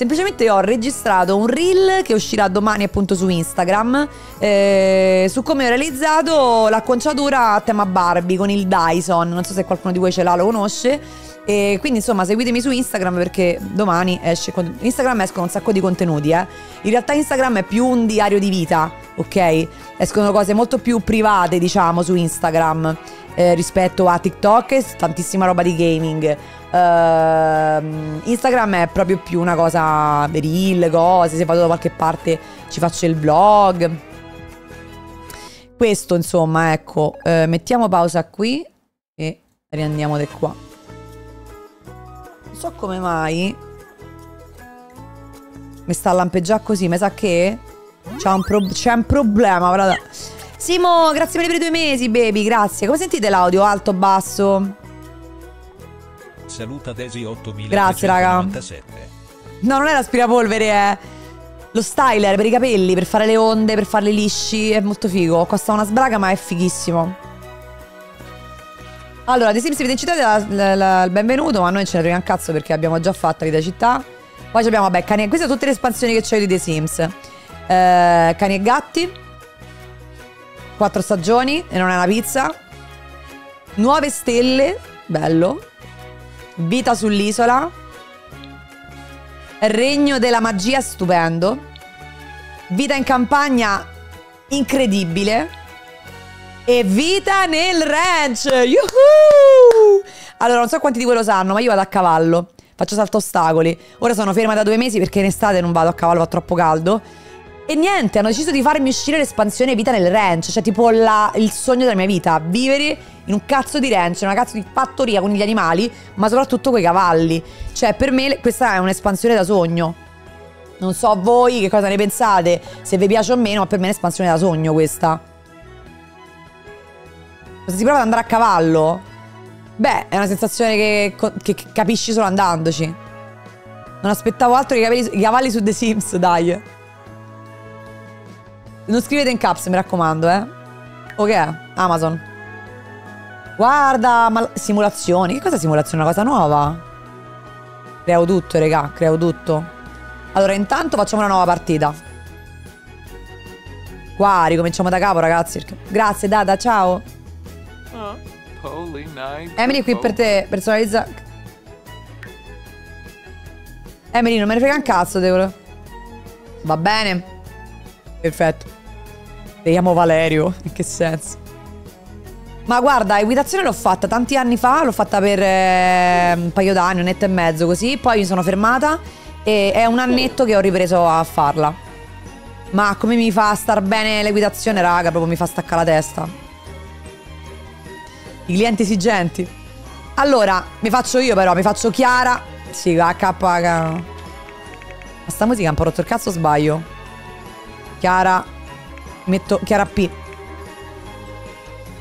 Semplicemente ho registrato un reel che uscirà domani appunto su Instagram eh, su come ho realizzato l'acconciatura a tema Barbie con il Dyson. Non so se qualcuno di voi ce l'ha, lo conosce. E quindi insomma seguitemi su Instagram perché domani esce. Instagram escono un sacco di contenuti, eh. In realtà Instagram è più un diario di vita, ok? Escono cose molto più private, diciamo, su Instagram eh, rispetto a TikTok e tantissima roba di gaming. Ehm, Instagram è proprio più una cosa reel, cose, se vado da qualche parte ci faccio il vlog. Questo insomma, ecco, eh, mettiamo pausa qui e riandiamo di qua. Non so come mai mi sta a lampeggiare così, mi sa che c'è un, pro- c'è un problema, guarda. Simo, grazie per i due mesi, baby, grazie. Come sentite l'audio? Alto, basso? Saluta Desi 8000. Grazie, raga. No, non è l'aspirapolvere, è lo styler per i capelli, per fare le onde, per farli lisci. È molto figo. Costa una sbraga, ma è fighissimo. Allora, The Sims Vita in città il benvenuto, ma noi ce ne frega un cazzo perché abbiamo già fatto Vita città. Poi abbiamo, vabbè, cani e... Queste sono tutte le espansioni che io di The Sims. Eh, cani e gatti. Quattro stagioni e non è una pizza. Nuove stelle. Bello. Vita sull'isola. Regno della magia stupendo. Vita in campagna incredibile. E vita nel ranch. Yuhu! Allora, non so quanti di voi lo sanno, ma io vado a cavallo. Faccio salto ostacoli. Ora sono ferma da due mesi perché in estate non vado a cavallo, fa troppo caldo. E niente, hanno deciso di farmi uscire l'espansione vita nel ranch. Cioè, tipo la- il sogno della mia vita. Vivere in un cazzo di ranch, in una cazzo di fattoria con gli animali, ma soprattutto con i cavalli. Cioè, per me questa è un'espansione da sogno. Non so voi che cosa ne pensate, se vi piace o meno, ma per me è un'espansione da sogno questa. Se si prova ad andare a cavallo, beh, è una sensazione che, che- capisci solo andandoci. Non aspettavo altro che i cavalli su The Sims, dai. Non scrivete in caps, mi raccomando, eh. O che è? Amazon. Guarda, ma simulazioni. Che cosa è simulazione? Una cosa nuova? Creo tutto, regà, creo tutto. Allora, intanto facciamo una nuova partita. Qua ricominciamo da capo, ragazzi. Grazie, Dada, ciao. Emily qui per te, personalizza. Emily, non me ne frega un cazzo, Teolo. Va bene. Perfetto. Vediamo Valerio. In che senso? Ma guarda, equitazione l'ho fatta tanti anni fa, l'ho fatta per eh, un paio d'anni, un annetto e mezzo così, poi mi sono fermata e è un annetto che ho ripreso a farla. Ma come mi fa star bene l'equitazione, raga, proprio mi fa staccare la testa. I clienti esigenti. Allora, mi faccio io però, mi faccio Chiara. Sì, a K. Ma sta musica è un po' rotto il cazzo sbaglio? Chiara. Metto Chiara P.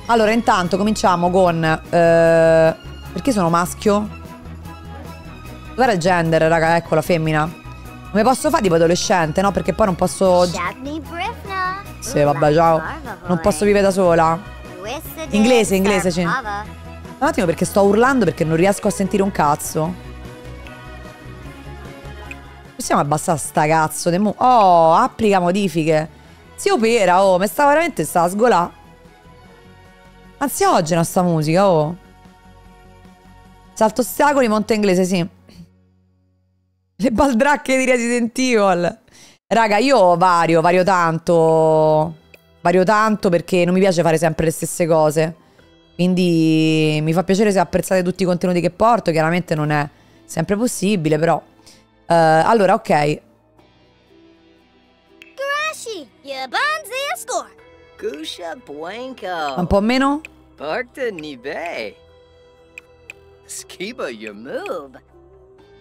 Allora, intanto cominciamo con. eh, perché sono maschio? Dov'era il gender, raga? Ecco la femmina. Come posso fare tipo adolescente, no? Perché poi non posso. Sì, vabbè, ciao. Non posso vivere da sola. Inglese, inglese, sì. Un attimo perché sto urlando perché non riesco a sentire un cazzo. Possiamo abbassare sta cazzo de Oh, applica modifiche. Si opera, oh, mi sta veramente sta sgolà. Anzi, oggi non sta musica, oh. Salto ostacoli, monte inglese, sì. Le baldracche di Resident Evil. Raga, io vario, vario tanto. Vario tanto perché non mi piace fare sempre le stesse cose. Quindi mi fa piacere se apprezzate tutti i contenuti che porto. Chiaramente non è sempre possibile, però. Eh, allora, ok. Un po' meno?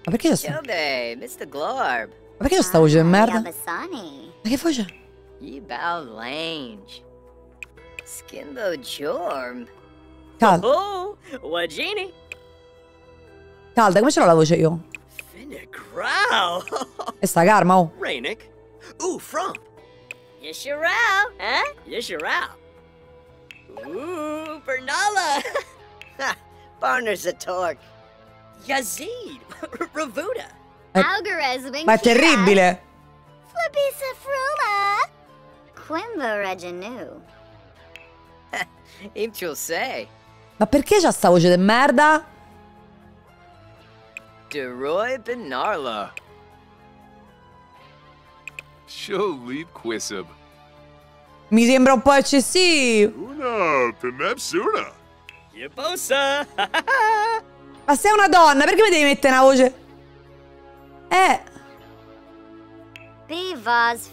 Ma perché c'è sta, ma Chobe, Mr. Glorb. perché c'è sta voce di merda? Ma che voce? Yibao Lange. Skimbo Jorm. Calda, Oh, calda, come ce l'ho la voce io? E sta karma, oh. Rainick. Ooh, Frump. Yisharao, huh? Yisharao. Ooh, Bernala. Barner's a torque. Yazid. Ravuda. Eh, Algorithm Ma è terribile. Flippy Safrula. Quimbo Reginu. You'll say. Ma perché c'ha sta voce di merda? Deroy Benarlo. She'll leave Quisib. Mi sembra un po' eccessivo. Una, Pimepsuna. Yabosa. Ma sei una donna, perché mi devi mettere una voce? Eh, Bivaz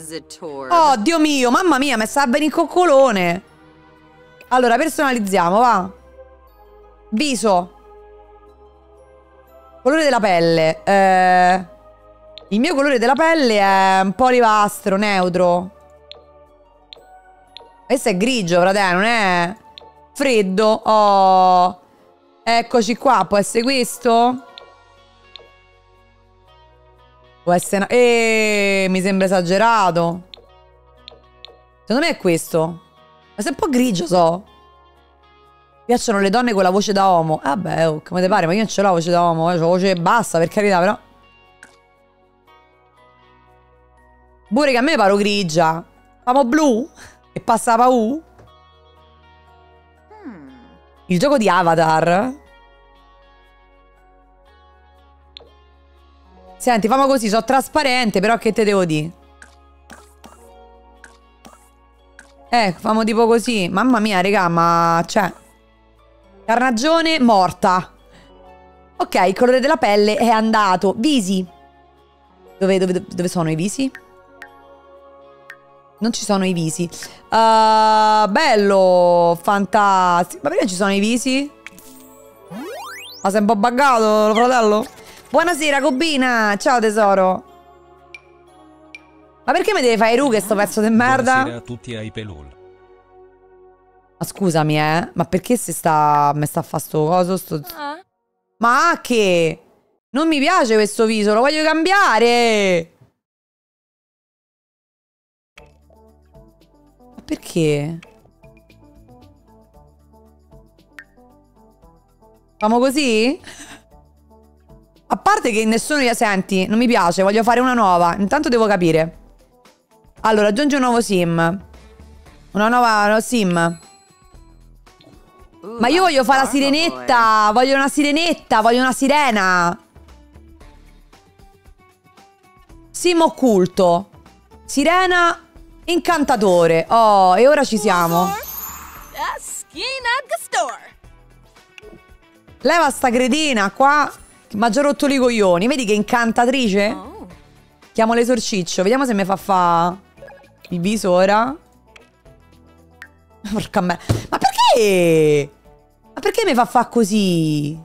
Zator. oh Dio mio, mamma mia, mi sta bene il coccolone. Allora, personalizziamo, va. Viso. Colore della pelle. Eh, il mio colore della pelle è un po' olivastro, neutro. Questo è grigio, fratello, non è freddo. Oh. Eccoci qua, può essere questo? Può essere... una- Eh, mi sembra esagerato. Secondo me è questo. Ma sei un po' grigio, so. Piacciono le donne con la voce da uomo. Vabbè, oh, come te pare, ma io non ce l'ho la voce da uomo. Eh. Ho la voce bassa, per carità, però. Pure che a me paro grigia. Famo blu? E passa la paù? Il gioco di Avatar. Senti, famo così, sono trasparente, però che te devo dire? Eh, famo tipo così. Mamma mia, raga, ma... Cioè... Carnagione morta. Ok, il colore della pelle è andato. Visi. Dove, dove, dove sono i visi? Non ci sono i visi. Uh, bello, fantastico. Ma perché ci sono i visi? Ma sei un po' buggato, fratello? Buonasera, Cobina. Ciao, tesoro. Ma perché mi deve fare rughe sto pezzo di merda? Buonasera a tutti ai pelul. Ma scusami, eh. Ma perché si sta. Mi sta a fa sto coso? Sto... Ma che? Non mi piace questo viso, lo voglio cambiare. Ma perché? Famo così? A parte che nessuno li senti, non mi piace, voglio fare una nuova. Intanto devo capire. Allora, aggiungi un nuovo sim. Una nuova no, sim. Ma io voglio fare la sirenetta. Voglio una sirenetta. Voglio una sirena. Sim occulto. Sirena incantatore. Oh, e ora ci siamo. Leva sta cretina qua. Che mi ha già rotto i coglioni. Vedi che incantatrice? Oh. Chiamo l'esorciccio. Vediamo se mi fa fa il viso ora. Porca me. Ma Ma perché mi fa fa così?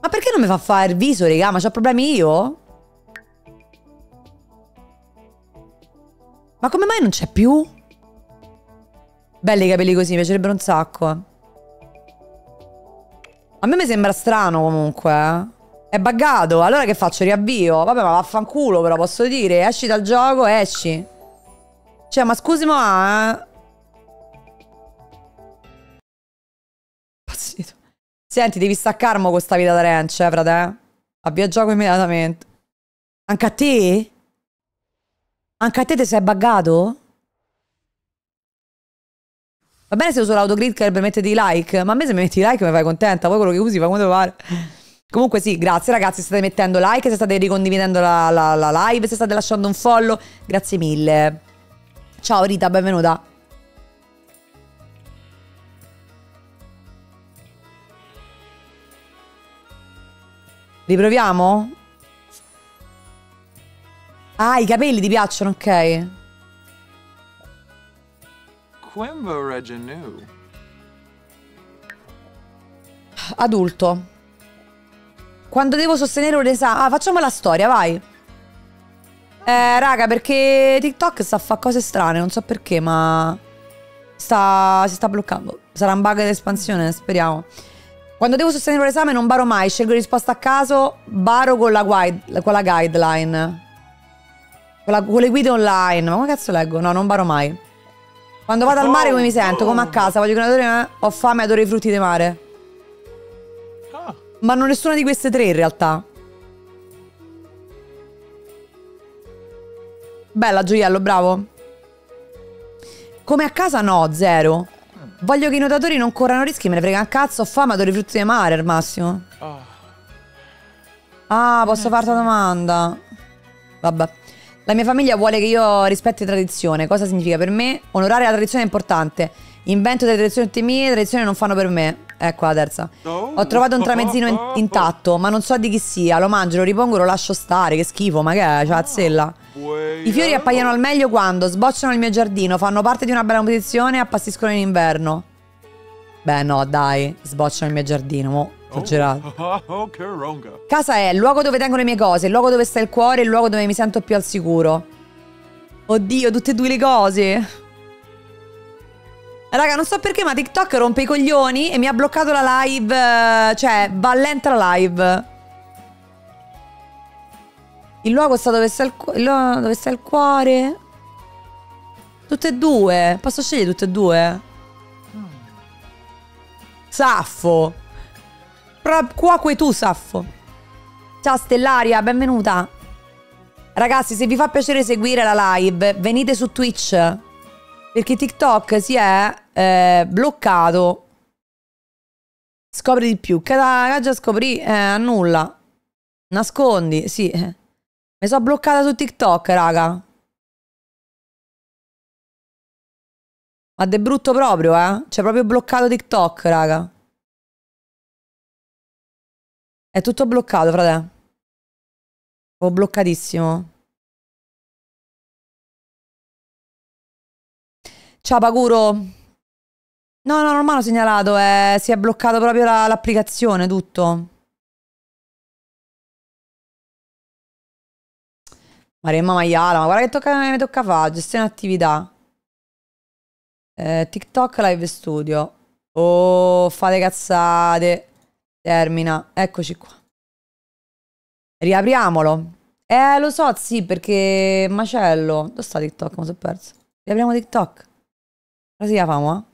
Ma perché non mi fa fare il viso, raga? Ma c'ho problemi io? Ma come mai non c'è più? Belli i capelli così, mi piacerebbero un sacco. A me mi sembra strano comunque. eh. È buggato. Allora che faccio? Riavvio? Vabbè, ma vaffanculo, però posso dire. Esci dal gioco, esci. Cioè, ma scusi, ma... eh. Impazzito. Senti, devi staccarmo con sta vita da ranch, eh, frate. Avvia gioco immediatamente. Anche a te? Anche a te ti sei buggato? Va bene se uso l'autogrid per metterti i like, ma a me se mi metti like mi fai contenta, poi quello che usi fa come pare. Comunque sì, grazie ragazzi, se state mettendo like, se state ricondividendo la, la- la live, se state lasciando un follow, grazie mille. Ciao Rita, benvenuta. Riproviamo? Ah, i capelli ti piacciono, ok. Quimbo Reginu. Adulto. Quando devo sostenere un esame. Ah, facciamo la storia, vai. Eh, raga, perché TikTok sta a fare cose strane, non so perché, ma. Sta, si sta bloccando. Sarà un bug d'espansione, speriamo. Quando devo sostenere un esame non baro mai, scelgo risposta a caso, baro con la, guide, con la guideline. Con, la- con le guide online. Ma come cazzo leggo? No, non baro mai. Quando vado al mare come mi sento? Come a casa, voglio che una torre- ho fame, adoro i frutti di mare. Huh. Ma non nessuna di queste tre in realtà. Bella gioiello, bravo. Come a casa no, zero. Voglio che i nuotatori non corrano rischi, me ne frega un cazzo, ho fame, adoro i frutti di mare al massimo. Oh. Ah, posso farti una domanda? Vabbè. La mia famiglia vuole che io rispetti la tradizione. Cosa significa per me? Onorare la tradizione è importante. Invento delle tradizioni tutte mie, le tradizioni non fanno per me. Ecco la terza. Ho trovato un tramezzino in- intatto, ma non so di chi sia. Lo mangio, lo ripongo, lo lascio stare. Che schifo, ma che è? C'ha la zella. I fiori appaiono al meglio quando sbocciano nel mio giardino, fanno parte di una bella competizione e appassiscono in inverno. Beh, no, dai, sbocciano nel mio giardino, mo, esagerato. Oh, Karonga. Casa è il luogo dove tengo le mie cose, il luogo dove sta il cuore, il luogo dove mi sento più al sicuro. Oddio, tutte e due le cose. Raga, non so perché, ma TikTok rompe i coglioni e mi ha bloccato la live. Cioè, va lenta la live. Il luogo sta dove sta il, cu- dove sta il cuore. Tutte e due. Posso scegliere tutte e due? Saffo. Pro- Cuoque tu, Saffo. Ciao Stellaria, benvenuta. Ragazzi, se vi fa piacere seguire la live, venite su Twitch. Perché TikTok si è eh, bloccato. Scopri di più. Che già scoprì? Eh, annulla. Nascondi, sì. Mi sono bloccata su TikTok, raga. Ma de brutto proprio, eh? C'è proprio bloccato TikTok, raga. È tutto bloccato, frate. Ho bloccatissimo. Ciao Paguro. No, no, non mi hanno segnalato, eh, si è bloccato proprio la- l'applicazione, tutto. Maremma Maiala, ma guarda che tocca, mi tocca fare, gestione attività. Eh, TikTok Live Studio. Oh, fate cazzate. Termina. Eccoci qua. Riapriamolo. Eh, lo so, sì, perché macello. Dove sta TikTok? Mi sono perso. Riapriamo TikTok. Cosa si chiama?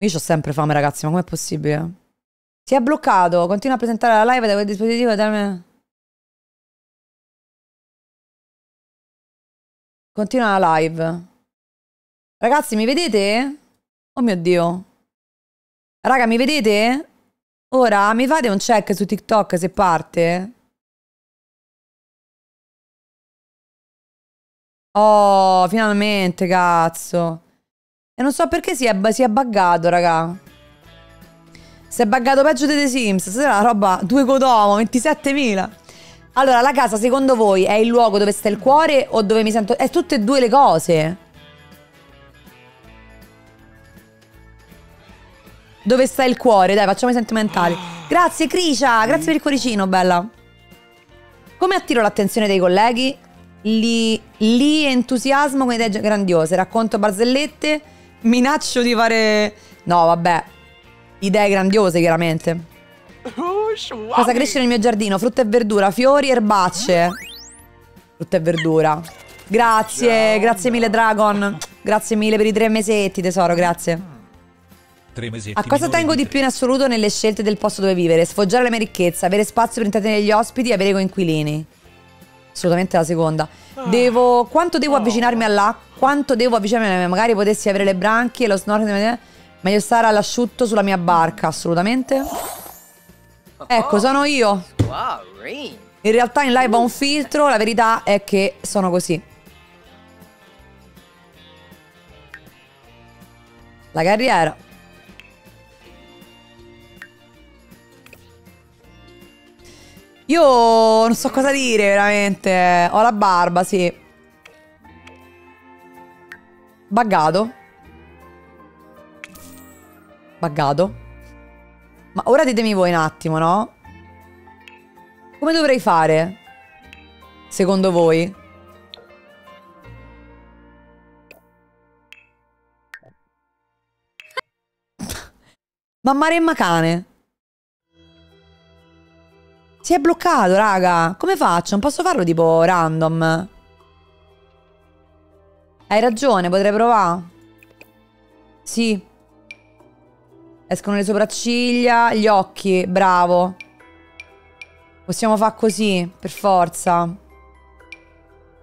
Io ho sempre fame, ragazzi, ma com'è possibile? Si è bloccato. Continua a presentare la live da quel dispositivo. Termine. Continua la live. Ragazzi, mi vedete? Oh mio Dio. Raga, mi vedete? Ora mi fate un check su TikTok se parte? Oh, finalmente, cazzo. E non so perché si è, si è buggato, raga. Si è buggato peggio di The Sims. Stasera la roba, due codomo, 27.000. Allora, la casa, secondo voi, è il luogo dove sta il cuore o dove mi sento... È tutte e due le cose. Dove sta il cuore? Dai, facciamo i sentimentali. Grazie, Cricia. Grazie per il cuoricino, bella. Come attiro l'attenzione dei colleghi? Li, li entusiasmo con idee grandiose. Racconto barzellette. Minaccio di fare... No, vabbè. Idee grandiose, chiaramente. Oh, Cosa cresce nel mio giardino? Frutta e verdura, fiori, erbacce. Frutta e verdura. Grazie, grazie mille Dragon. Grazie mille per i tre mesetti, tesoro, grazie. Tre mesetti A cosa tengo di più in assoluto nelle scelte del posto dove vivere? Sfoggiare le mie ricchezze, avere spazio per intrattenere gli ospiti e avere coinquilini. Assolutamente la seconda. Devo. Quanto devo avvicinarmi all'acqua? Quanto devo avvicinarmi Magari potessi avere le branchie, lo snorkeling. Meglio stare all'asciutto sulla mia barca, assolutamente. Ecco, sono io. In realtà in live ho un filtro, la verità è che sono così. La carriera. Io non so cosa dire, veramente. Ho la barba, sì. Buggato. Buggato. Ma ora ditemi voi un attimo, no? Come dovrei fare? Secondo voi? Mamma Remma cane. Si è bloccato, raga. Come faccio? Non posso farlo tipo random. Hai ragione, potrei provare. Sì. Escono le sopracciglia, gli occhi, bravo. Possiamo fare così, per forza.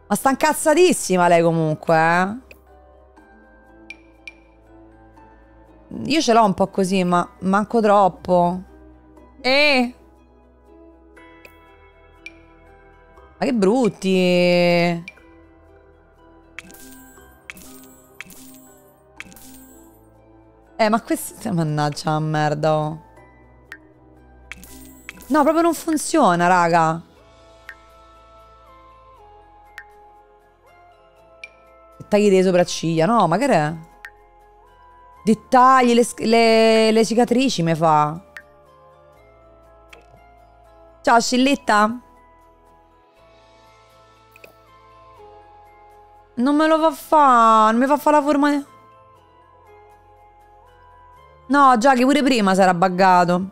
Ma sta incazzatissima lei comunque, eh. Io ce l'ho un po' così, ma manco troppo. Eh! Ma che brutti! Eh, ma questi... Mannaggia la merda, oh. No, proprio non funziona, raga. Dettagli delle sopracciglia. No, ma che è? Dettagli, le, le, le cicatrici mi fa. Ciao, Scilletta. Non me lo fa fare. Non mi fa fare la forma... No, già che pure prima si era buggato.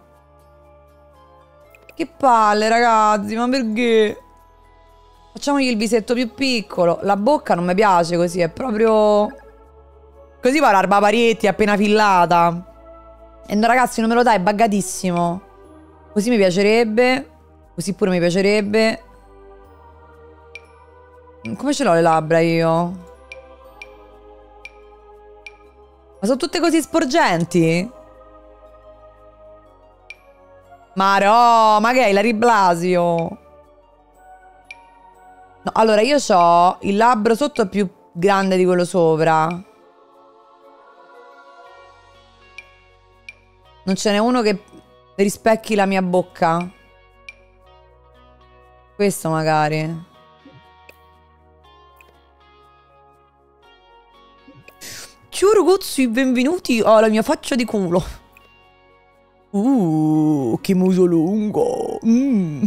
Che palle, ragazzi, ma perché? Facciamogli il visetto più piccolo. La bocca non mi piace così, è proprio... Così va l'arba parietti, appena fillata. E no, ragazzi, non me lo dai, è buggatissimo. Così mi piacerebbe. Così pure mi piacerebbe. Come ce l'ho le labbra io? Ma sono tutte così sporgenti? Ma no, ma che è Ilari Blasio? No, allora io ho il labbro sotto più grande di quello sopra. Non ce n'è uno che rispecchi la mia bocca. Questo magari. Ciao ragazzi, benvenuti alla mia faccia di culo. Uh, che muso lungo. Mm.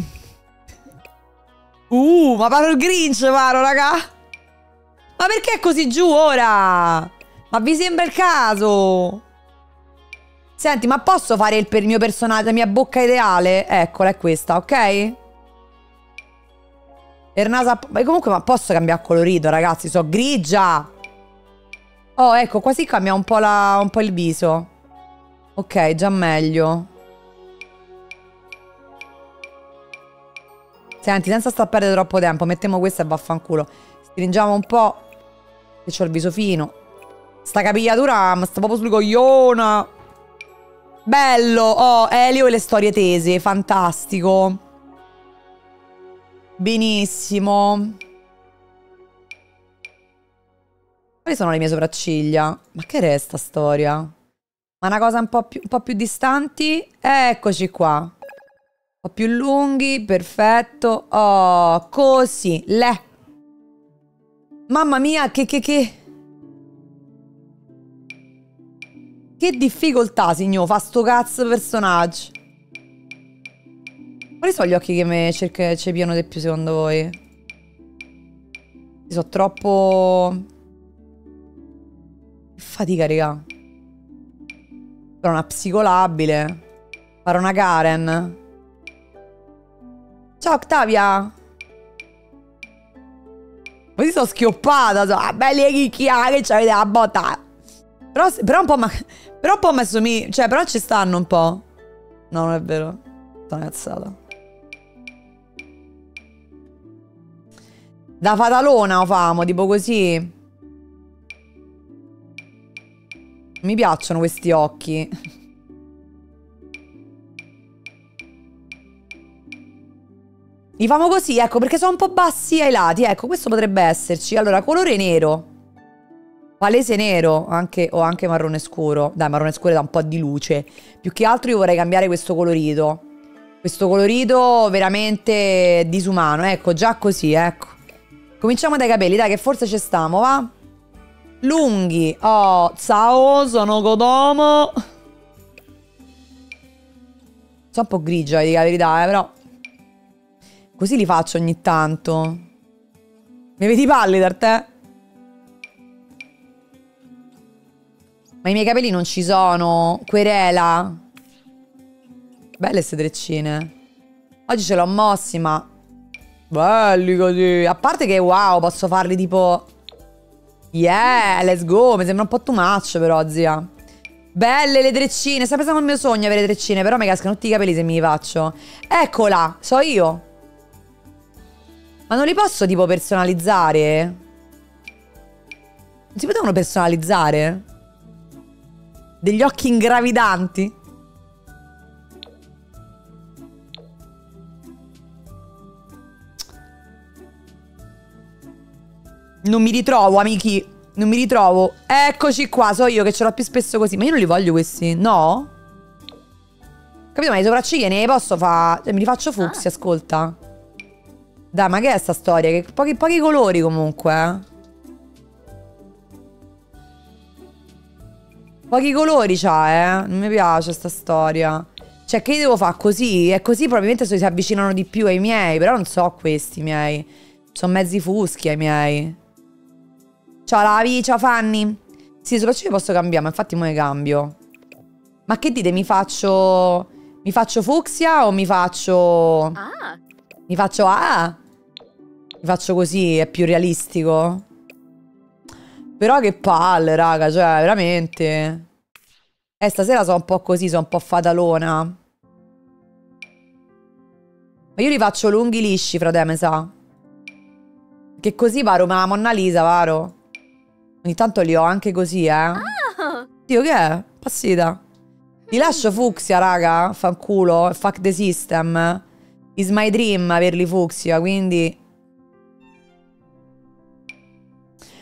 Uh, ma paro il Grinch, paro, raga. Ma perché è così giù ora? Ma vi sembra il caso? Senti, ma posso fare il, per il mio personaggio, la mia bocca ideale? Eccola, è questa, ok? Per nasa... Ma comunque, ma posso cambiare colorito, ragazzi? So grigia. Oh, ecco, quasi cambia un po', la, un po' il viso. Ok, già meglio. Senti, senza sta perdere troppo tempo, mettiamo questa e vaffanculo. Stringiamo un po'. Che c'ho il viso fino. Sta capigliatura ma sta proprio sul cogliona. Bello! Oh, Elio e le storie tese. Fantastico. Benissimo. Quali sono le mie sopracciglia? Ma che resta storia? Ma una cosa un po' più, un po più distanti? Eccoci qua. Un po' più lunghi, perfetto. Oh, così, le. Mamma mia, che, che, che... Che difficoltà, signor, fa sto cazzo personaggio. Quali sono gli occhi che mi cercano di più secondo voi? Sono troppo fatica, raga. Però una psicolabile. Fare una Karen. Ciao, Octavia. Così sono schioppata. So. Ah, chicchia che c'avete la botta. Però, però un po' ma, Però un po' mi... Cioè, però ci stanno un po'. No, non è vero. Sto cazzata. Da fatalona o famo, tipo così. Mi piacciono questi occhi. Li famo così, ecco, perché sono un po' bassi ai lati. Ecco, questo potrebbe esserci. Allora, colore nero. Palese nero, anche, o anche marrone scuro. Dai, marrone scuro dà un po' di luce. Più che altro io vorrei cambiare questo colorito. Questo colorito veramente disumano. Ecco, già così, ecco. Cominciamo dai capelli, dai, che forse ci stiamo, va? Lunghi. Oh, ciao, sono Kodomo. Sono un po' grigia, di la verità, eh, però... Così li faccio ogni tanto. Mi vedi palli da te? Ma i miei capelli non ci sono. Querela. Belle queste treccine. Oggi ce l'ho mossi, ma... Belli così. A parte che, wow, posso farli tipo... Yeah, let's go. Mi sembra un po' too much però, zia. Belle le treccine. Sempre stato il mio sogno avere treccine, però mi cascano tutti i capelli se mi li faccio. Eccola, so io. Ma non li posso tipo personalizzare? Non si potevano personalizzare? Degli occhi ingravidanti? Non mi ritrovo, amici. Non mi ritrovo. Eccoci qua, so io che ce l'ho più spesso così. Ma io non li voglio questi, no? Capito, ma le sopracciglia ne posso fare... Cioè, me li faccio fucsia, ascolta. Dai, ma che è sta storia? Che pochi, pochi colori comunque, eh. Pochi colori c'ha, eh. Non mi piace sta storia. Cioè, che devo fare così? E così probabilmente si avvicinano di più ai miei. Però non so questi miei. Sono mezzi fuschi ai miei. Ciao Lavi, ciao Fanny. Sì, soprattutto posso cambiare, ma infatti mo ne cambio. Ma che dite, mi faccio... Mi faccio fucsia o mi faccio... Ah. Mi faccio... Ah! Mi faccio così, è più realistico. Però che palle, raga, cioè, veramente. Eh, stasera sono un po' così, sono un po' fatalona. Ma io li faccio lunghi lisci, frate, me sa. Che così paro, ma la Monna Lisa, paro. Ogni tanto li ho anche così, eh. Dio, che è? Passita. Li lascio fucsia, raga. Fanculo. Fuck the system. Is my dream averli fucsia, quindi...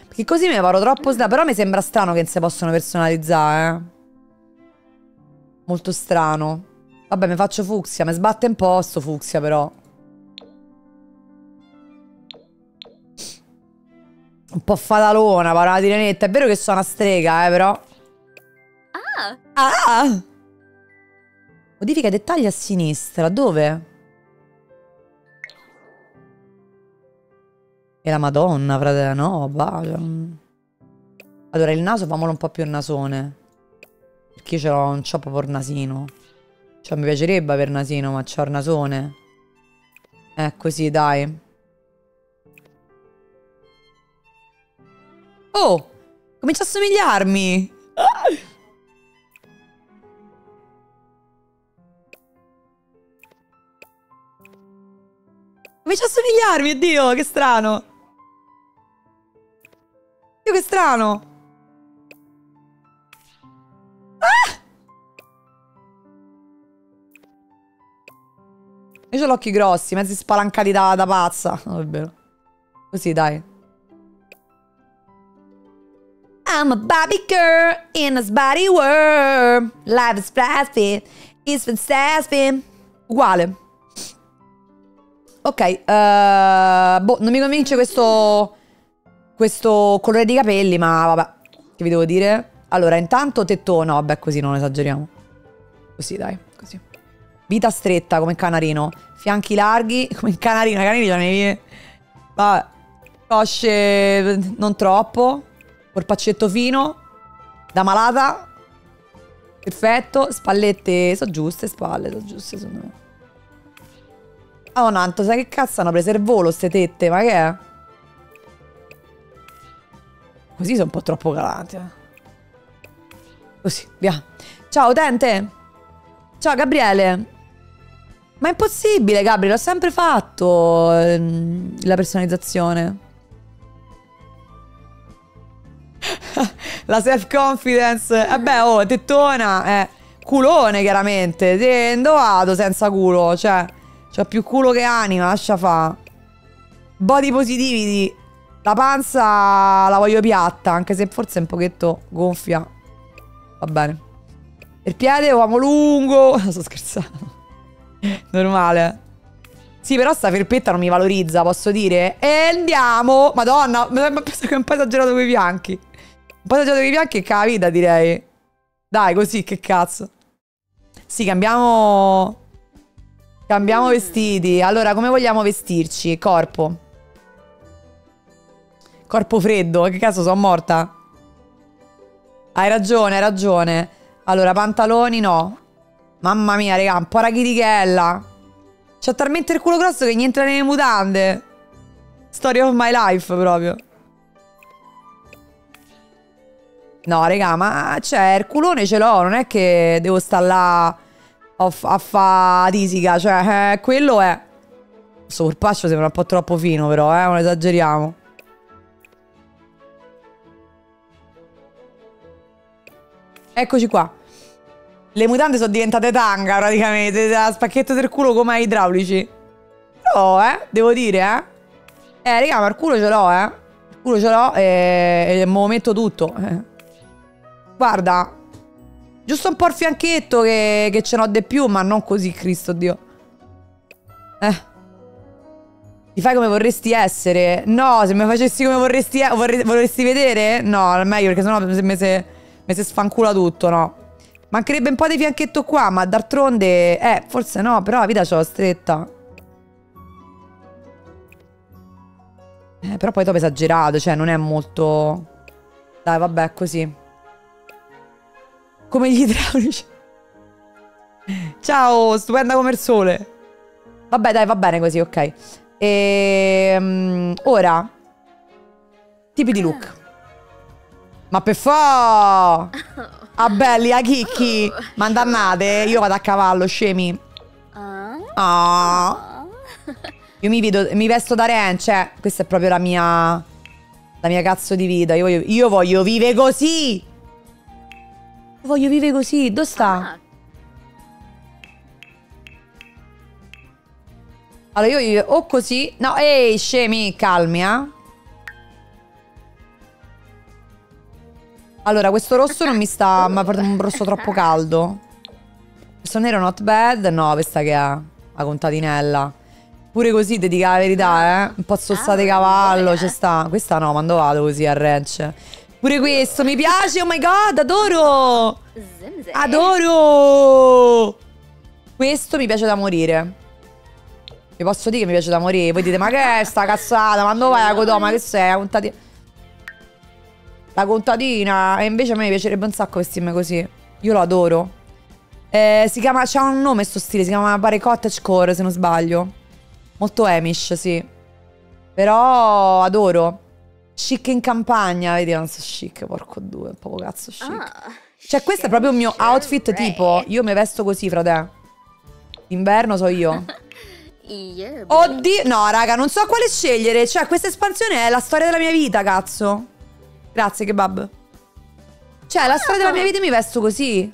Perché così mi paro troppo. Però mi sembra strano che si possono personalizzare, eh. Molto strano. Vabbè, mi faccio fucsia. Mi sbatte un po' sto fucsia, però. Un po' fatalona, para la tiranetta. È vero che sono una strega, eh, però. Ah. Ah! Modifica i dettagli a sinistra. Dove? E la madonna, frate. No, va. cioè, mm. Allora, il naso famolo un po' più nasone. Perché io ce l'ho, non c'ho proprio il nasino. Cioè, mi piacerebbe aver nasino, ma c'ho il nasone. Eh, così, dai. Oh! Comincia a somigliarmi! Ah! Comincia a somigliarmi, oddio, che strano! Dio, che strano! Ah! Io ho gli occhi grossi, mezzi spalancati da, da pazza. No, è vero. Così, dai. I'm a Barbie girl in a spotty world. Life is plastic, it's fantastic. Uguale. Ok, eh, boh, non mi convince questo, questo colore di capelli, ma vabbè, che vi devo dire? Allora, intanto tettone, no, vabbè, così non esageriamo. Così, dai, così. Vita stretta come canarino, fianchi larghi come canarino, i canini c'hanno Vabbè, cosce non troppo, corpaccetto fino, da malata, perfetto, spallette, sono giuste spalle, sono giuste secondo me. Oh Nanto, sai che cazzo hanno preso il volo ste tette? Ma che è? Così sono un po' troppo galanti. eh. Così, via. Ciao utente. Ciao Gabriele. Ma è impossibile, Gabri, l'ho sempre fatto ehm, la personalizzazione. la self-confidence. Vabbè, oh, tettona, eh, culone chiaramente. Sì, dove vado senza culo? Cioè, c'ho più culo che anima, lascia fa. Body positivity. La panza la voglio piatta, anche se forse è un pochetto gonfia. Va bene. Il piede uomo lungo. Sto scherzando. Normale. Sì, però sta felpetta non mi valorizza, posso dire. E andiamo. Madonna, mi sembra che un po' esagerato con i fianchi. Un po' esagerato con i fianchi e cava vita, direi. Dai, così, che cazzo. Sì, cambiamo... Cambiamo vestiti. Allora, come vogliamo vestirci? Corpo. Corpo freddo. Che cazzo, sono morta? Hai ragione, hai ragione. Allora, pantaloni no. Mamma mia, raga, un po' rachitichella. C'ha talmente il culo grosso che niente nelle mutande. Story of my life, proprio. No, raga, ma cioè, il culone ce l'ho, non è che devo stare là a, fa tisica, cioè, eh, quello è... Questo polpaccio sembra un po' troppo fino, però, eh, non esageriamo. Eccoci qua. Le mutande sono diventate tanga, praticamente, da spacchetto del culo come idraulici. Però, eh, devo dire, eh. Eh, raga, ma il culo ce l'ho, eh. Il culo ce l'ho e, e me lo metto tutto. Eh. Guarda, giusto un po' il fianchetto che, che ce n'ho di più, ma non così, Cristo Dio. Eh. Ti fai come vorresti essere? No, se mi facessi come vorresti, vorrei, vorresti vedere? No, è meglio perché sennò mi si sfancula tutto, no. Mancherebbe un po' di fianchetto qua, ma d'altronde... Eh, forse no, però la vita ce l'ho stretta. Eh, però poi dopo esagerato, cioè non è molto... Dai, vabbè, così. Come gli idraulici. Ciao, stupenda come il sole. Vabbè, dai, va bene così, ok. Ehm, ora. Tipi di look. Ma per fa... Ah, belli, a chicchi. Mandannate, io vado a cavallo, scemi. Ah. Ah. Io mi, vedo, mi vesto da ranch, cioè, questa è proprio la mia... La mia cazzo di vita. Io voglio, io voglio vivere così. Voglio vivere così. Dove sta? Ah. Allora io, io o così... No, ehi, scemi, calmi, eh. Allora, questo rosso non mi sta... Ma è un rosso troppo caldo. Questo nero not bad. No, questa che è la contadinella. Pure così, ti dica la verità, eh. Un po' sosta di cavallo, ci sta. Questa no, quando vado così a ranch. Pure questo mi piace, oh my god, adoro! Adoro! Questo mi piace da morire. Vi posso dire che mi piace da morire. Voi dite, ma che è sta cazzata? Quando vai a Codò? Ma che sei? La contadina? La contadina. E invece a me piacerebbe un sacco vestirmi così. Io lo adoro. Eh, si chiama, c'ha un nome sto stile, si chiama pare Cottagecore se non sbaglio. Molto Amish, sì. Però adoro. Chic in campagna, vedi, non so chic, porco due, po' cazzo chic. Ah. Cioè, questo è proprio il mio outfit tipo. Io mi vesto così, frate. D'inverno so io. Yeah, Oddio. No, raga, non so quale scegliere. Cioè, questa espansione è la storia della mia vita, cazzo. Grazie, kebab. Cioè, la storia della mia vita mi vesto così.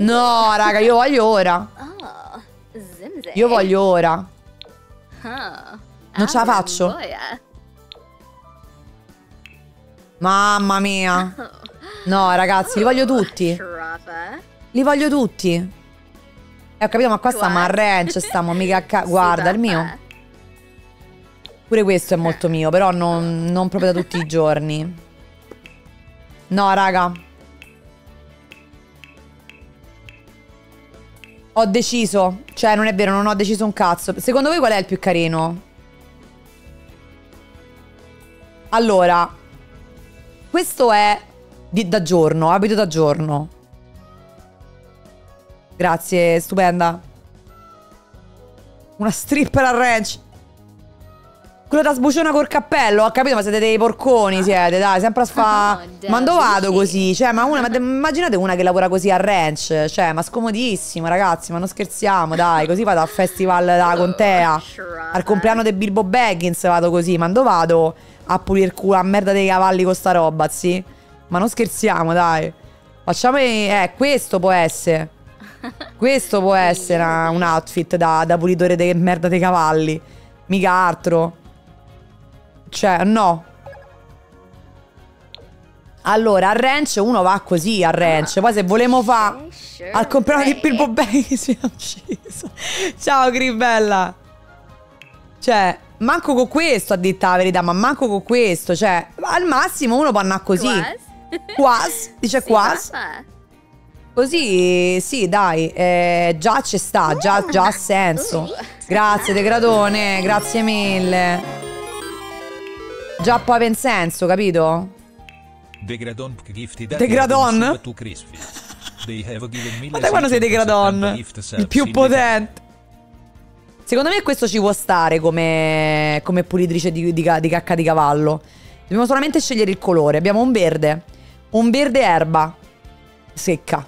No, raga, io voglio ora. Ah. Zimze. Io voglio ora. Ah. Non ce la Ah, faccio. boia. Mamma mia. No, ragazzi, li voglio tutti. Shraffa. Li voglio tutti. Eh, ho capito, ma qua stiamo a ranch, stiamo mica a Guarda, il mio. Pure questo è molto mio, però non, non proprio da tutti i giorni. No, raga. Ho deciso. Cioè, non è vero, non ho deciso un cazzo. Secondo voi qual è il più carino? Allora, questo è di- da giorno, abito da giorno. Grazie, stupenda. Una stripper al ranch. Quello da sbuciona col cappello, ho capito, ma siete dei porconi, siete, dai, sempre a sfa... No, ma dove vado così? Cioè, ma, una, ma immaginate una che lavora così al ranch, cioè, ma scomodissimo, ragazzi, ma non scherziamo, dai, così vado al festival della contea. Al compleanno del Bilbo Baggins vado così, ma dove vado a pulire il culo a merda dei cavalli con sta roba, sì? Ma non scherziamo, dai. Facciamo... Eh, questo può essere. Questo può essere una- un outfit da, da pulitore di merda dei cavalli. Mica altro. Cioè, no. Allora, al ranch uno va così al ranch. Poi se volemo fa al compleanno di. Bilbo Baggins mi ha ucciso. Ciao, Gribella. Cioè, manco con questo, a detta la verità, ma manco con questo. Cioè, al massimo uno può andare così. Quas? Quas, dice quas. Shraffa. Così, sì, dai, eh, già ci sta, già, già ha senso. Grazie, Degradone, grazie mille. Già può avere senso, capito? Degradon gifted Degradon? Ma da quando sei Degradon? Il più potente. Secondo me questo ci può stare come, come pulitrice di, di di cacca di cavallo. Dobbiamo solamente scegliere il colore. Abbiamo un verde, Un verde erba. Secca.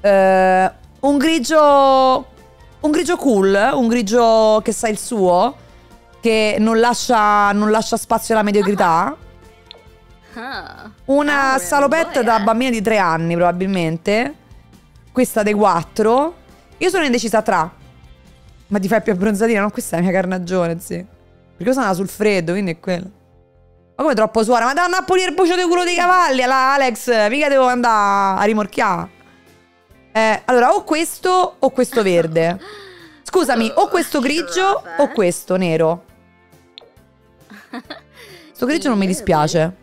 Eh, un grigio. Un grigio cool. Un grigio che sa il suo. Che non lascia, non lascia spazio alla mediocrità. Huh. Una Ah, salopette boia. da bambina di tre anni, probabilmente. Questa dei quattro. Io sono indecisa tra. Ma ti fai più abbronzatina? No, questa è la mia carnagione, sì. Perché sono andata sul freddo, quindi è quello. Ma come troppo suora? Ma devo andare a pulire il bucio del culo dei cavalli, alla Alex. Mica devo andare a rimorchiare. Eh, allora, o questo o questo verde. Scusami, o questo grigio o questo nero. Questo grigio non mi dispiace.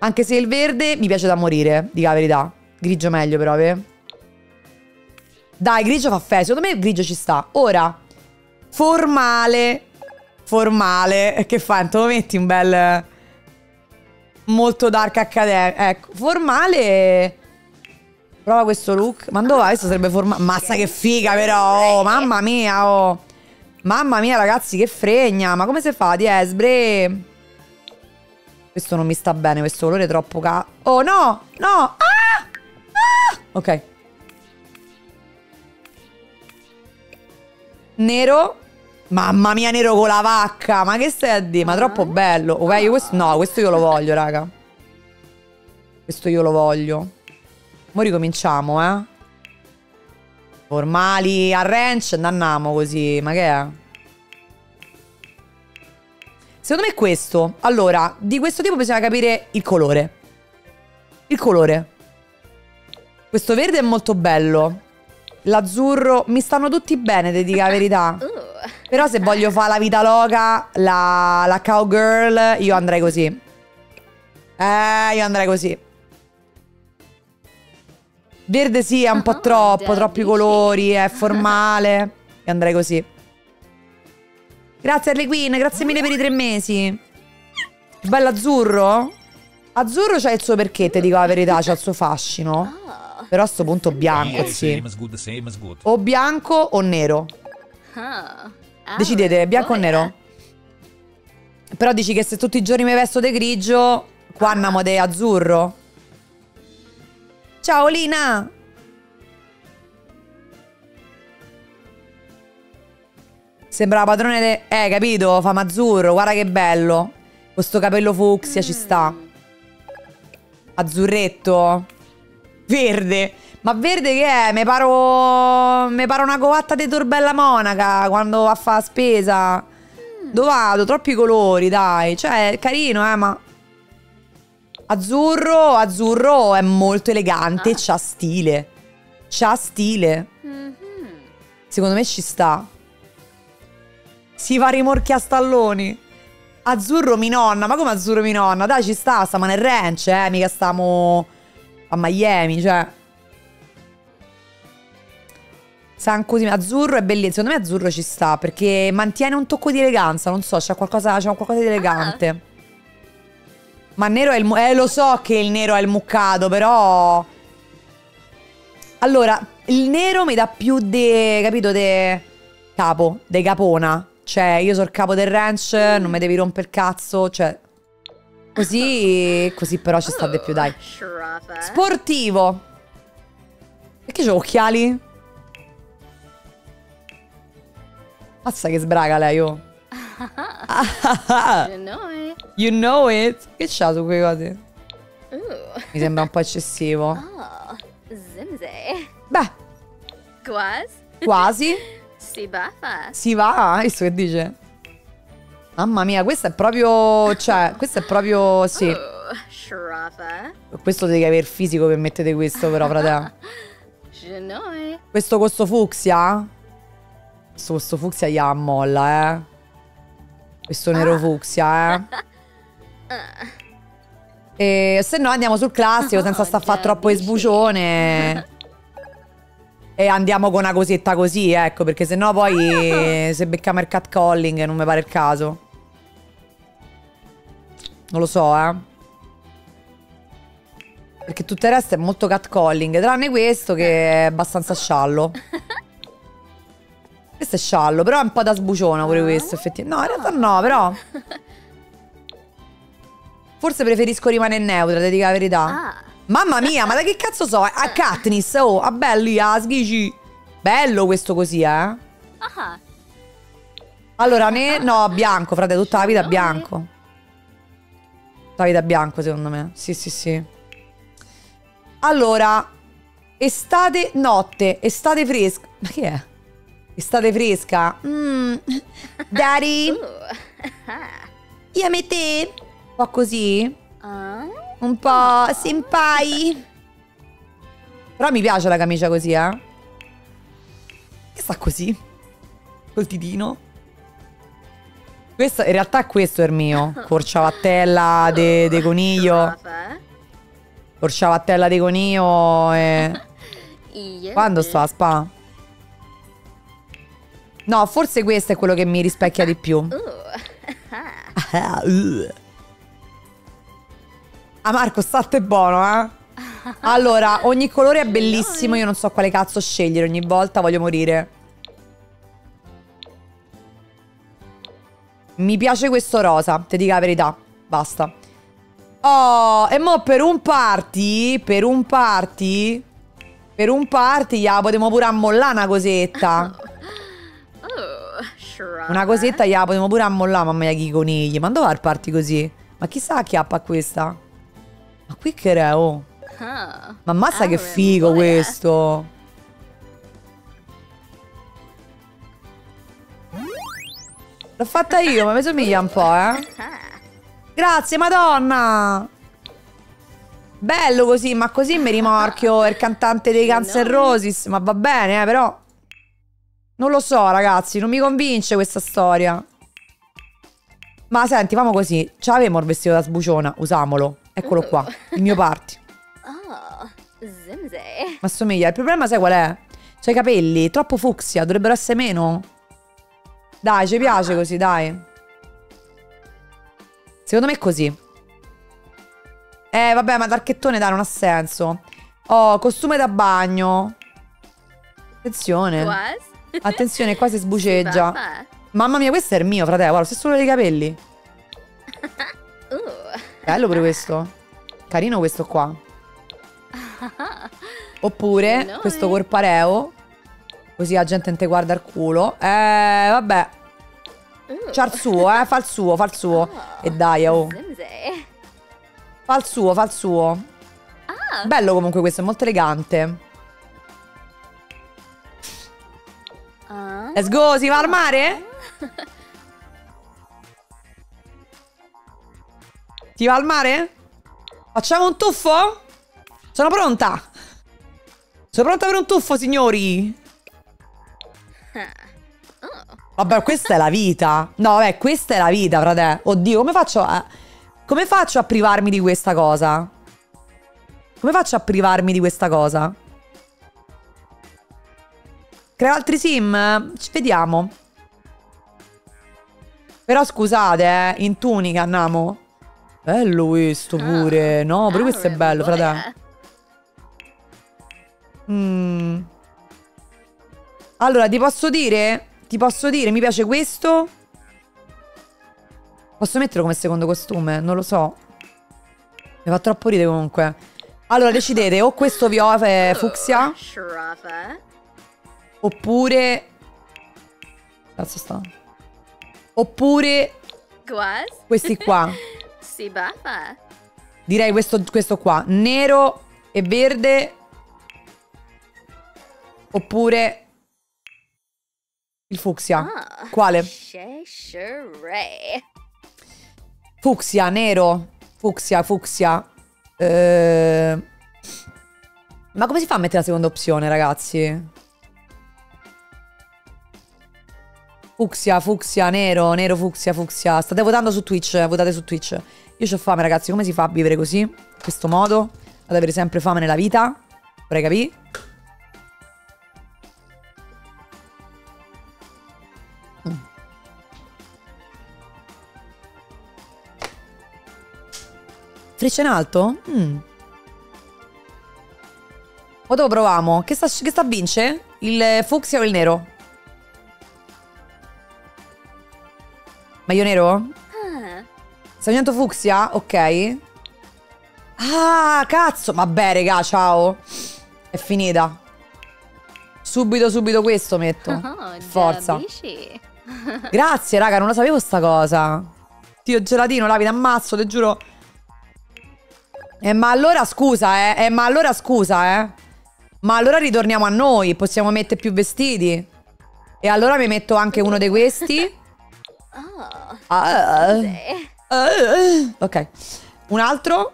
Anche se il verde mi piace da morire, dica la verità. Grigio meglio però, ve. Dai, grigio fa fe. Secondo me grigio ci sta. Ora, formale. Formale. Che fai? Te lo metti un bel... Molto dark accademico. Ecco, formale... Prova questo look. Ma dove va? Questo sarebbe formale. Mazza che figa però. Oh, mamma mia, oh. Mamma mia, ragazzi, che fregna. Ma come si fa? Di esbre. Questo non mi sta bene, questo colore è troppo ca... Oh, no! No! Ah! Ah! Ok. Nero. Mamma mia, nero con la vacca. Ma che stai a dire? Ma troppo bello. Ok, io questo... No, questo io lo voglio, raga. Questo io lo voglio. Mo ricominciamo, eh. Formali a ranch, andiamo così. Ma che è? Secondo me è questo. Allora, di questo tipo bisogna capire il colore. Il colore. Questo verde è molto bello. L'azzurro mi stanno tutti bene, ti dico la verità. Ooh. Però se voglio fare la vita loca, la, la cowgirl, io andrei così. Eh, io andrei così. Verde sì, è un po' Ah, troppo, troppi colori, è formale. Io andrei così. Grazie Harley Quinn, grazie mille per i tre mesi. Bello azzurro? Azzurro c'ha il suo perché, ti dico la verità, c'ha il suo fascino. Però a sto punto bianco, Yeah, sì. same as good, same as good. O bianco o nero. Oh, Decidete, bianco o nero? Però dici che se tutti i giorni mi vesto di grigio, qua andiamo di azzurro. Ciao Lina! Sembra la padrone de... Eh, capito? Fama azzurro, guarda che bello. Questo capello fucsia ci sta. Azzurretto. Verde. Ma verde che è? Mi paro... Mi paro una covatta di Torbella Monaca quando va a fare spesa. Dove vado? Troppi colori, dai. Cioè, è carino, eh, ma... Azzurro, azzurro è molto elegante, Ah. c'ha stile. C'ha stile. Mhm. Secondo me ci sta. Si va a rimorchia stalloni. Azzurro mi nonna, ma come azzurro mi nonna? Dai, ci sta, stiamo nel ranch, eh, mica stiamo a Miami, cioè. San Cosimo, azzurro è bellissimo. Secondo me azzurro ci sta perché mantiene un tocco di eleganza, non so, c'è qualcosa, qualcosa di elegante. Ma nero è il eh, lo so che il nero è il muccato, però allora, il nero mi dà più de, capito, de capo, de capona. Cioè, io sono il capo del ranch, non mi devi rompere il cazzo, cioè così così però ci sta di più, dai. Sportivo. Perché c'ho occhiali? Mazza che sbraga lei, oh. You know it. you know it. Che c'ha su quei cose? Ooh. Mi sembra un po' eccessivo. Oh, Zimze. Beh, Guaz. quasi. Sibafa. Si va, visto che dice. Mamma mia, questo è proprio. Cioè, questo è proprio. Sì. Ooh, Shruffa. Questo devi avere il fisico per mettere questo, però, frate. Know it. Questo costo fucsia? Questo costo fucsia gli ammolla, eh. Questo nero fucsia, eh. E se no andiamo sul classico senza sta a fare troppo sbucione. E andiamo con una cosetta così, ecco, perché se no poi se becchiamo il catcalling non mi pare il caso. Non lo so, eh. Perché tutto il resto è molto catcalling, tranne questo che è abbastanza sciallo. Questo è sciallo, però è un po' da sbuciona pure questo, effettivamente. No, in realtà no, però. Forse preferisco rimanere neutra, ti dico la verità. Ah, Mamma mia, ma da che cazzo so? A Katniss, oh, a belli, a sghici. Bello questo così, eh? Uh-huh. Allora, ne... No, bianco, frate, tutta la vita bianco. La vita bianco, secondo me. Sì, sì, sì. Allora, estate, notte, estate fresca. Ma che è? Estate fresca. Mm. Daddy, Ooh. io e te. Un po' così. Uh, Un po' senpai. Però mi piace la camicia così, eh. Che sta così? Col titino. Questo, in realtà questo è il mio. Corciavattella de, de coniglio. Corciavattella de coniglio e... Quando sto a spa? No, forse questo è quello che mi rispecchia di più. Ah Marco, state buono, eh? Allora, ogni colore è bellissimo, io non so quale cazzo scegliere ogni volta, voglio morire. Mi piace questo rosa, ti dico la verità, basta. Oh, e mo per un party, per un party, per un party, ya potremmo pure ammollare una cosetta. Oh. Una cosetta gliela potremmo pure ammollare, mamma mia, che conigli. Ma dove va il party così? Ma chissà a chiappa questa? Ma qui che è, oh? Huh. Ma che Ah, figo boia. questo. L'ho fatta io, ma mi somiglia un po', eh. Grazie, madonna. Bello così, ma così mi rimorchio il cantante dei Guns N' Roses. Ma va bene, eh, però... Non lo so, ragazzi, non mi convince questa storia. Ma senti, famo così. Ce l'avevo il vestito da sbuciona, usamolo. Eccolo qua, il mio party. Oh. Ma assomiglia. Il problema sai qual è? C'ha i capelli, troppo fucsia, dovrebbero essere meno. Dai, ci piace così, dai. Secondo me è così. Eh, vabbè, ma d'archettone dai, non ha senso. Oh, costume da bagno. Attenzione. Attenzione, qua si sbuceggia. Mamma mia, questo è il mio, fratello. Guarda, lo stesso dei capelli. Ooh. Bello pure questo. Carino questo qua. Oppure questo corpareo. Così la gente non ti guarda il culo. Eh, vabbè. Ooh. C'ha il suo, eh. Fa il suo, fa il suo. E dai, oh. Zimze. Fa il suo, fa il suo. Ah. Bello comunque questo, è molto elegante. Uh, Let's go, si va al mare? Si va al mare? Facciamo un tuffo? Sono pronta. Sono pronta per un tuffo, signori. Vabbè, questa è la vita. No, vabbè, questa è la vita, frate. Oddio, come faccio a... Come faccio a privarmi di questa cosa? Come faccio a privarmi di questa cosa? Crea altri sim? Ci vediamo. Però scusate, eh, in tunica andiamo. Bello questo pure. No, pure questo è bello, frate. Mm. Allora, ti posso dire? Ti posso dire, mi piace questo. Posso metterlo come secondo costume? Non lo so. Mi fa troppo ridere comunque. Allora, decidete o questo viola fucsia Shrafa. oppure Cazzo sta? Oppure questi qua. Sibafa. Direi questo, questo qua. Nero e verde. Oppure il fucsia. Ah. Quale? Fucsia, nero. Fucsia, fucsia. Eh, Ma come si fa a mettere la seconda opzione, ragazzi? Fucsia, fucsia, nero, nero, fucsia, fucsia. State votando su Twitch, votate su Twitch. Io ho fame, ragazzi. Come si fa a vivere così? In questo modo? Ad avere sempre fame nella vita? Vorrei capire. Freccia in alto? Mm. O dopo proviamo. Che sta, che sta a vince? Il fucsia o il nero? Maglio nero? Sta vincendo fucsia? Ok. Ah, cazzo. Vabbè, regà, ciao. È finita. Subito, subito questo metto. Oh, Forza. Grazie, raga, non lo sapevo sta cosa. Dio gelatino, Lavi, ti ammazzo, te giuro. Eh, ma allora scusa, eh. eh. Ma allora scusa, eh. Ma allora ritorniamo a noi. Possiamo mettere più vestiti. E allora mi metto anche uno di questi. Oh, Ah, ah, ok. Un altro.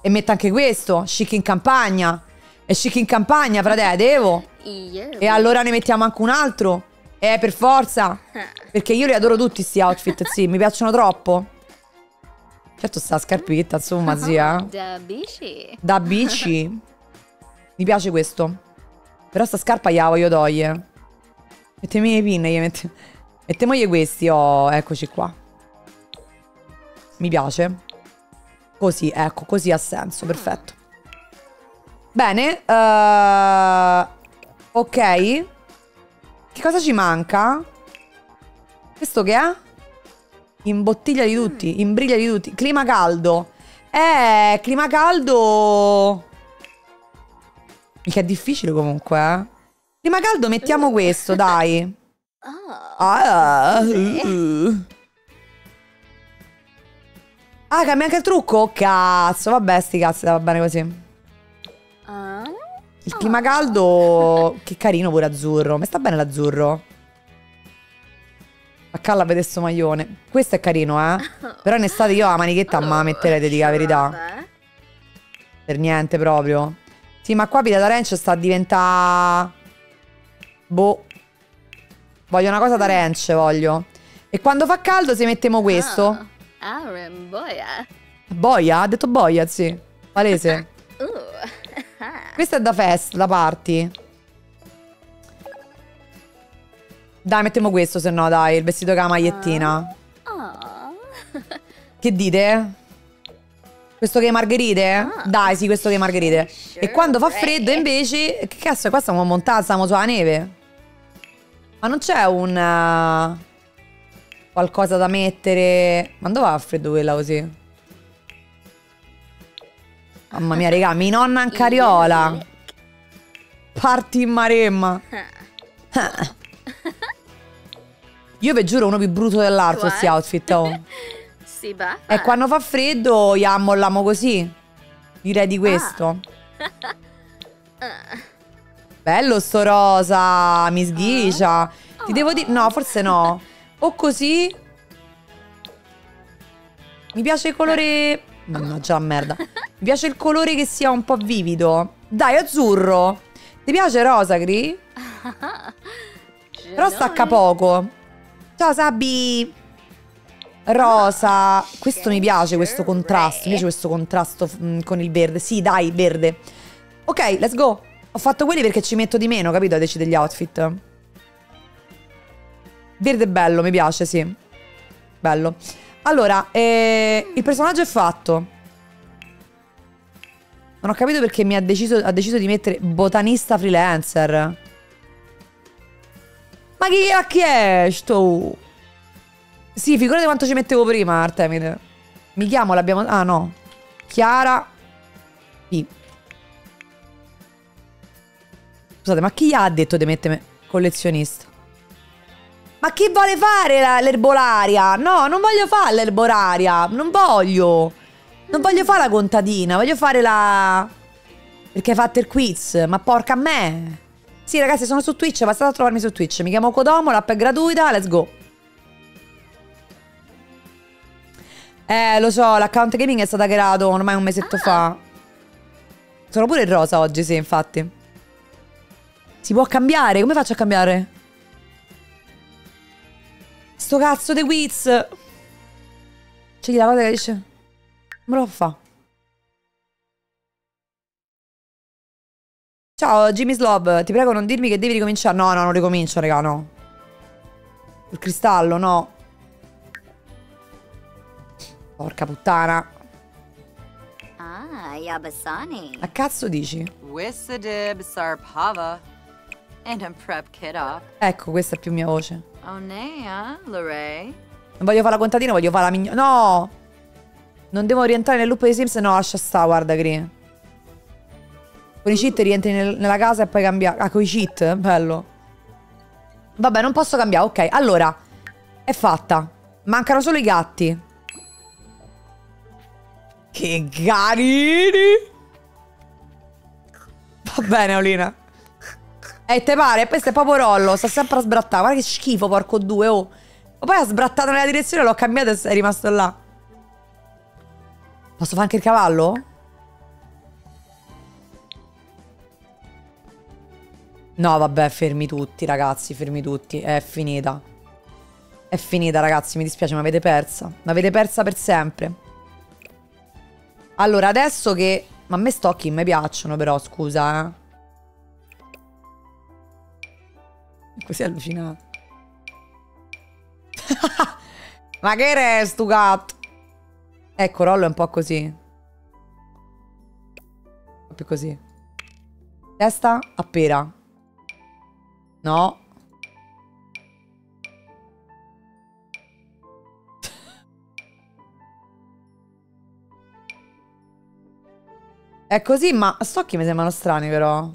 E metto anche questo. Chic in campagna. È chic in campagna, frate, devo. Io. E allora ne mettiamo anche un altro. Eh, per forza. Perché io li adoro tutti sti outfit, sì, mi piacciono troppo. Certo sta scarpetta, insomma, zia. Dabishi. Da bici. Mi piace questo. Però sta scarpa gliela voglio togliere. Mettemi le pinne, mette... mettiamogli questi, oh, eccoci qua. Mi piace. Così, ecco, così ha senso, perfetto. Bene, eh, ok. Che cosa ci manca? Questo che è? In bottiglia di tutti, in briglia di tutti. Clima caldo. Eh, clima caldo. Mica è difficile comunque, eh. Clima caldo mettiamo questo, dai. Ah, uh. Ah, cambia anche il trucco? Cazzo, vabbè, sti cazzi, va bene così. Ah. Il clima caldo, che carino pure azzurro. Mi sta bene l'azzurro. Calla vedere sto maglione. Questo è carino, eh. Però in estate io la manichetta ma la metterei, ti dico la verità. Vabbè. Per niente proprio. Sì, ma qua Pita Ranch sta a diventare... Boh. Voglio una cosa da ranch, voglio. E quando fa caldo se mettiamo questo. Ah, Rimboya. Boia? Ha detto boia, sì. Palese. Uh. Questo è da fest, da party. Dai, mettiamo questo, se no, dai, il vestito con la magliettina. Oh. Che dite? Questo che è margherite? Dai, sì, questo che è margherite. E quando fa freddo, invece, che cazzo, qua stiamo montando, stiamo sulla neve. Ma non c'è un... eh, qualcosa da mettere... Ma dove va a freddo quella così? Mamma mia, raga, mi nonna in cariola. Parti in maremma. Io vi giuro uno più brutto dell'altro questi outfit. Oh. Si baffa. E quando fa freddo gli ammolliamo così. Direi di questo. Bello sto rosa, mi sghicia. Ti devo dire... No, forse no. O così... Mi piace il colore... Mannaggia la merda. Mi piace il colore che sia un po' vivido. Dai, azzurro. Ti piace rosa, Gri? Però stacca poco. Ciao Sabi. Rosa. Questo mi piace, questo contrasto. Mi piace questo contrasto mm, con il verde. Sì, dai, verde. Ok, let's go. Ho fatto quelli perché ci metto di meno, capito? A decidere gli outfit. Verde è bello, mi piace, sì. Bello. Allora, eh, il personaggio è fatto. Non ho capito perché mi ha deciso, ha deciso di mettere botanista freelancer. Ma chi cacchio è sto? Sì, figurate quanto ci mettevo prima, Artemide. Mi chiamo, l'abbiamo... Ah, no. Chiara P. Scusate, ma chi ha detto di mettere collezionista? Ma chi vuole fare la- l'erbolaria? No, non voglio fare l'erbolaria. Non voglio. Non voglio fare la contadina. Voglio fare la... Perché hai fatto il quiz. Ma porca me. Sì, ragazzi, sono su Twitch. Passate a trovarmi su Twitch. Mi chiamo Kodomo, l'app è gratuita. Let's go. Eh, lo so, l'account gaming è stato creato ormai un mesetto fa. Sono pure in rosa oggi, sì, infatti. Si può cambiare? Come faccio a cambiare? Sto cazzo di quiz. C'è chi la cosa che dice... Me lo fa. Ciao, Jimmy Slob. Ti prego non dirmi che devi ricominciare. No, no, non ricomincio, raga, no. Il cristallo, no. Porca puttana. Ah, Yabasani. A cazzo dici? Wissadib Sarpava. And a prep kid off. Ecco, questa è più mia voce. Onea, Lorray. Non voglio fare la contadina, voglio fare la mignola. No! Non devo rientrare nel loop dei Sims? No, lascia sta, guarda, Gri. Con i cheat rientri nel- nella casa e poi cambia. Ah, con i cheat? Bello. Vabbè, non posso cambiare. Ok, allora. È fatta. Mancano solo i gatti. Che carini! Va bene, Olina. E te pare? Questo è proprio rollo. Sta sempre a sbrattare. Guarda che schifo, porco due, oh. Ma poi ha sbrattato nella direzione, l'ho cambiato e è rimasto là. Posso fare anche il cavallo? No, vabbè, fermi tutti, ragazzi, fermi tutti. È finita. È finita, ragazzi, mi dispiace, ma avete persa. L'avete persa per sempre. Allora, adesso che... Ma a me stocchi mi piacciono, però, scusa, eh. Così allucinato. Ma che resto, gatto? Ecco, Rollo è un po' così. Più così. Testa a pera. No. È così, ma stocchi mi sembrano strani però.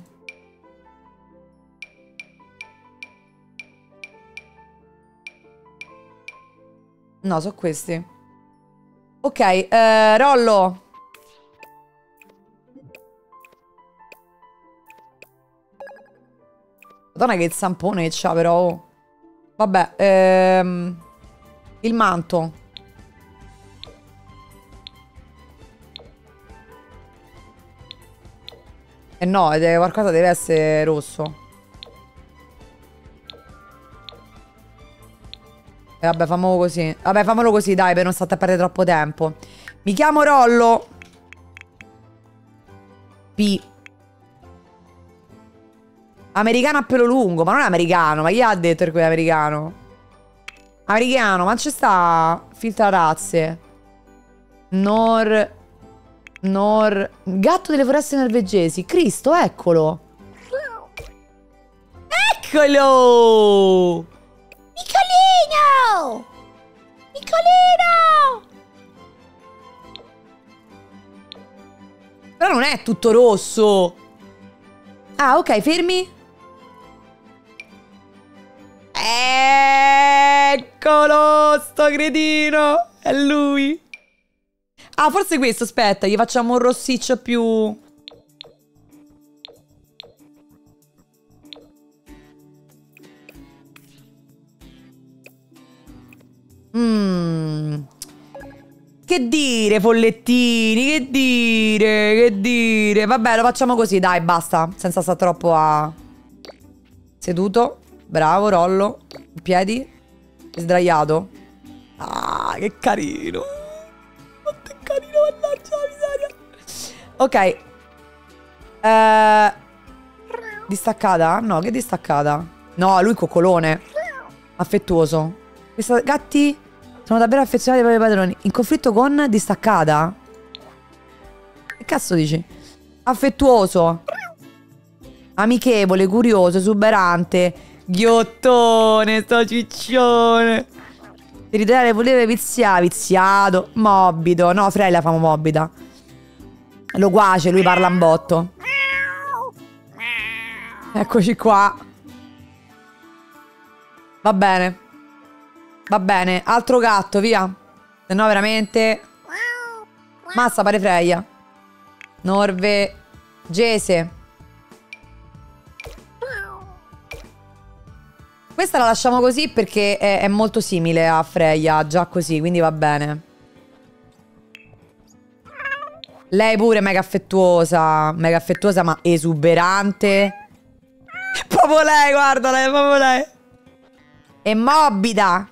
No, sono questi. Ok, eh, Rollo. Madonna che zampone che c'ha però. oh. Vabbè, ehm, il manto. Eh no, qualcosa deve essere rosso. E vabbè, famolo così. Vabbè, famolo così, dai, per non stare a perdere troppo tempo. Mi chiamo Rollo. P. Americano a pelo lungo, ma non è americano, ma chi ha detto che è americano? Americano, ma ci sta filtra razze. Nor... Nor... Gatto delle foreste norvegesi. Cristo, eccolo. Eccolo! Piccolino! Piccolino! Però non è tutto rosso. Ah, ok, fermi. Eccolo, sto cretino. È lui. Ah, forse questo, aspetta, gli facciamo un rossiccio più... Mmm. Che dire, follettini, che dire, che dire. Vabbè, lo facciamo così, dai, basta. Senza stare troppo a... Seduto. Bravo, rollo. Piedi. Sdraiato. Ah, che carino. Quanto è carino, mannaggia la miseria. Ok. Eh, distaccata? No, che distaccata? No, lui coccolone. Affettuoso. Questi gatti sono davvero affezionati ai propri padroni. In conflitto con distaccata? Che cazzo dici? Affettuoso. Amichevole, curioso, esuberante. Ghiottone, sto ciccione. Territoriale, voleva vizia, viziato, morbido. No, Frey la famo morbida. Loquace, lui parla un botto. Eccoci qua. Va bene. Va bene, altro gatto, via. Se no, veramente. Massa, pare Freya. Norve. Questa la lasciamo così perché è, è molto simile a Freya, già così, quindi va bene. Lei pure mega affettuosa, mega affettuosa ma esuberante. Proprio lei, guardala, è proprio lei. È morbida.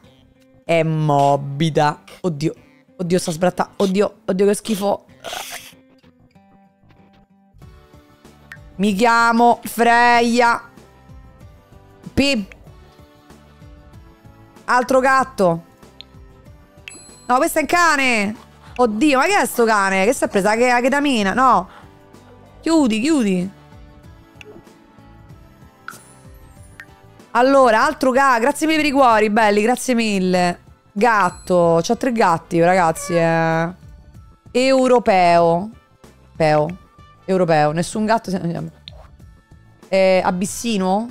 È morbida. Oddio. Oddio, sta sbratta. Oddio, oddio, che schifo. Mi chiamo Freya. P. Altro gatto. No, questo è un cane. Oddio, ma che è sto cane? Che si è presa la ketamina? No. Chiudi, chiudi. Allora, altro gatto. Grazie mille per i cuori, belli, grazie mille. Gatto. C'ho tre gatti, ragazzi. Eh. Europeo. Peo. Europeo. Nessun gatto. Eh, abissino?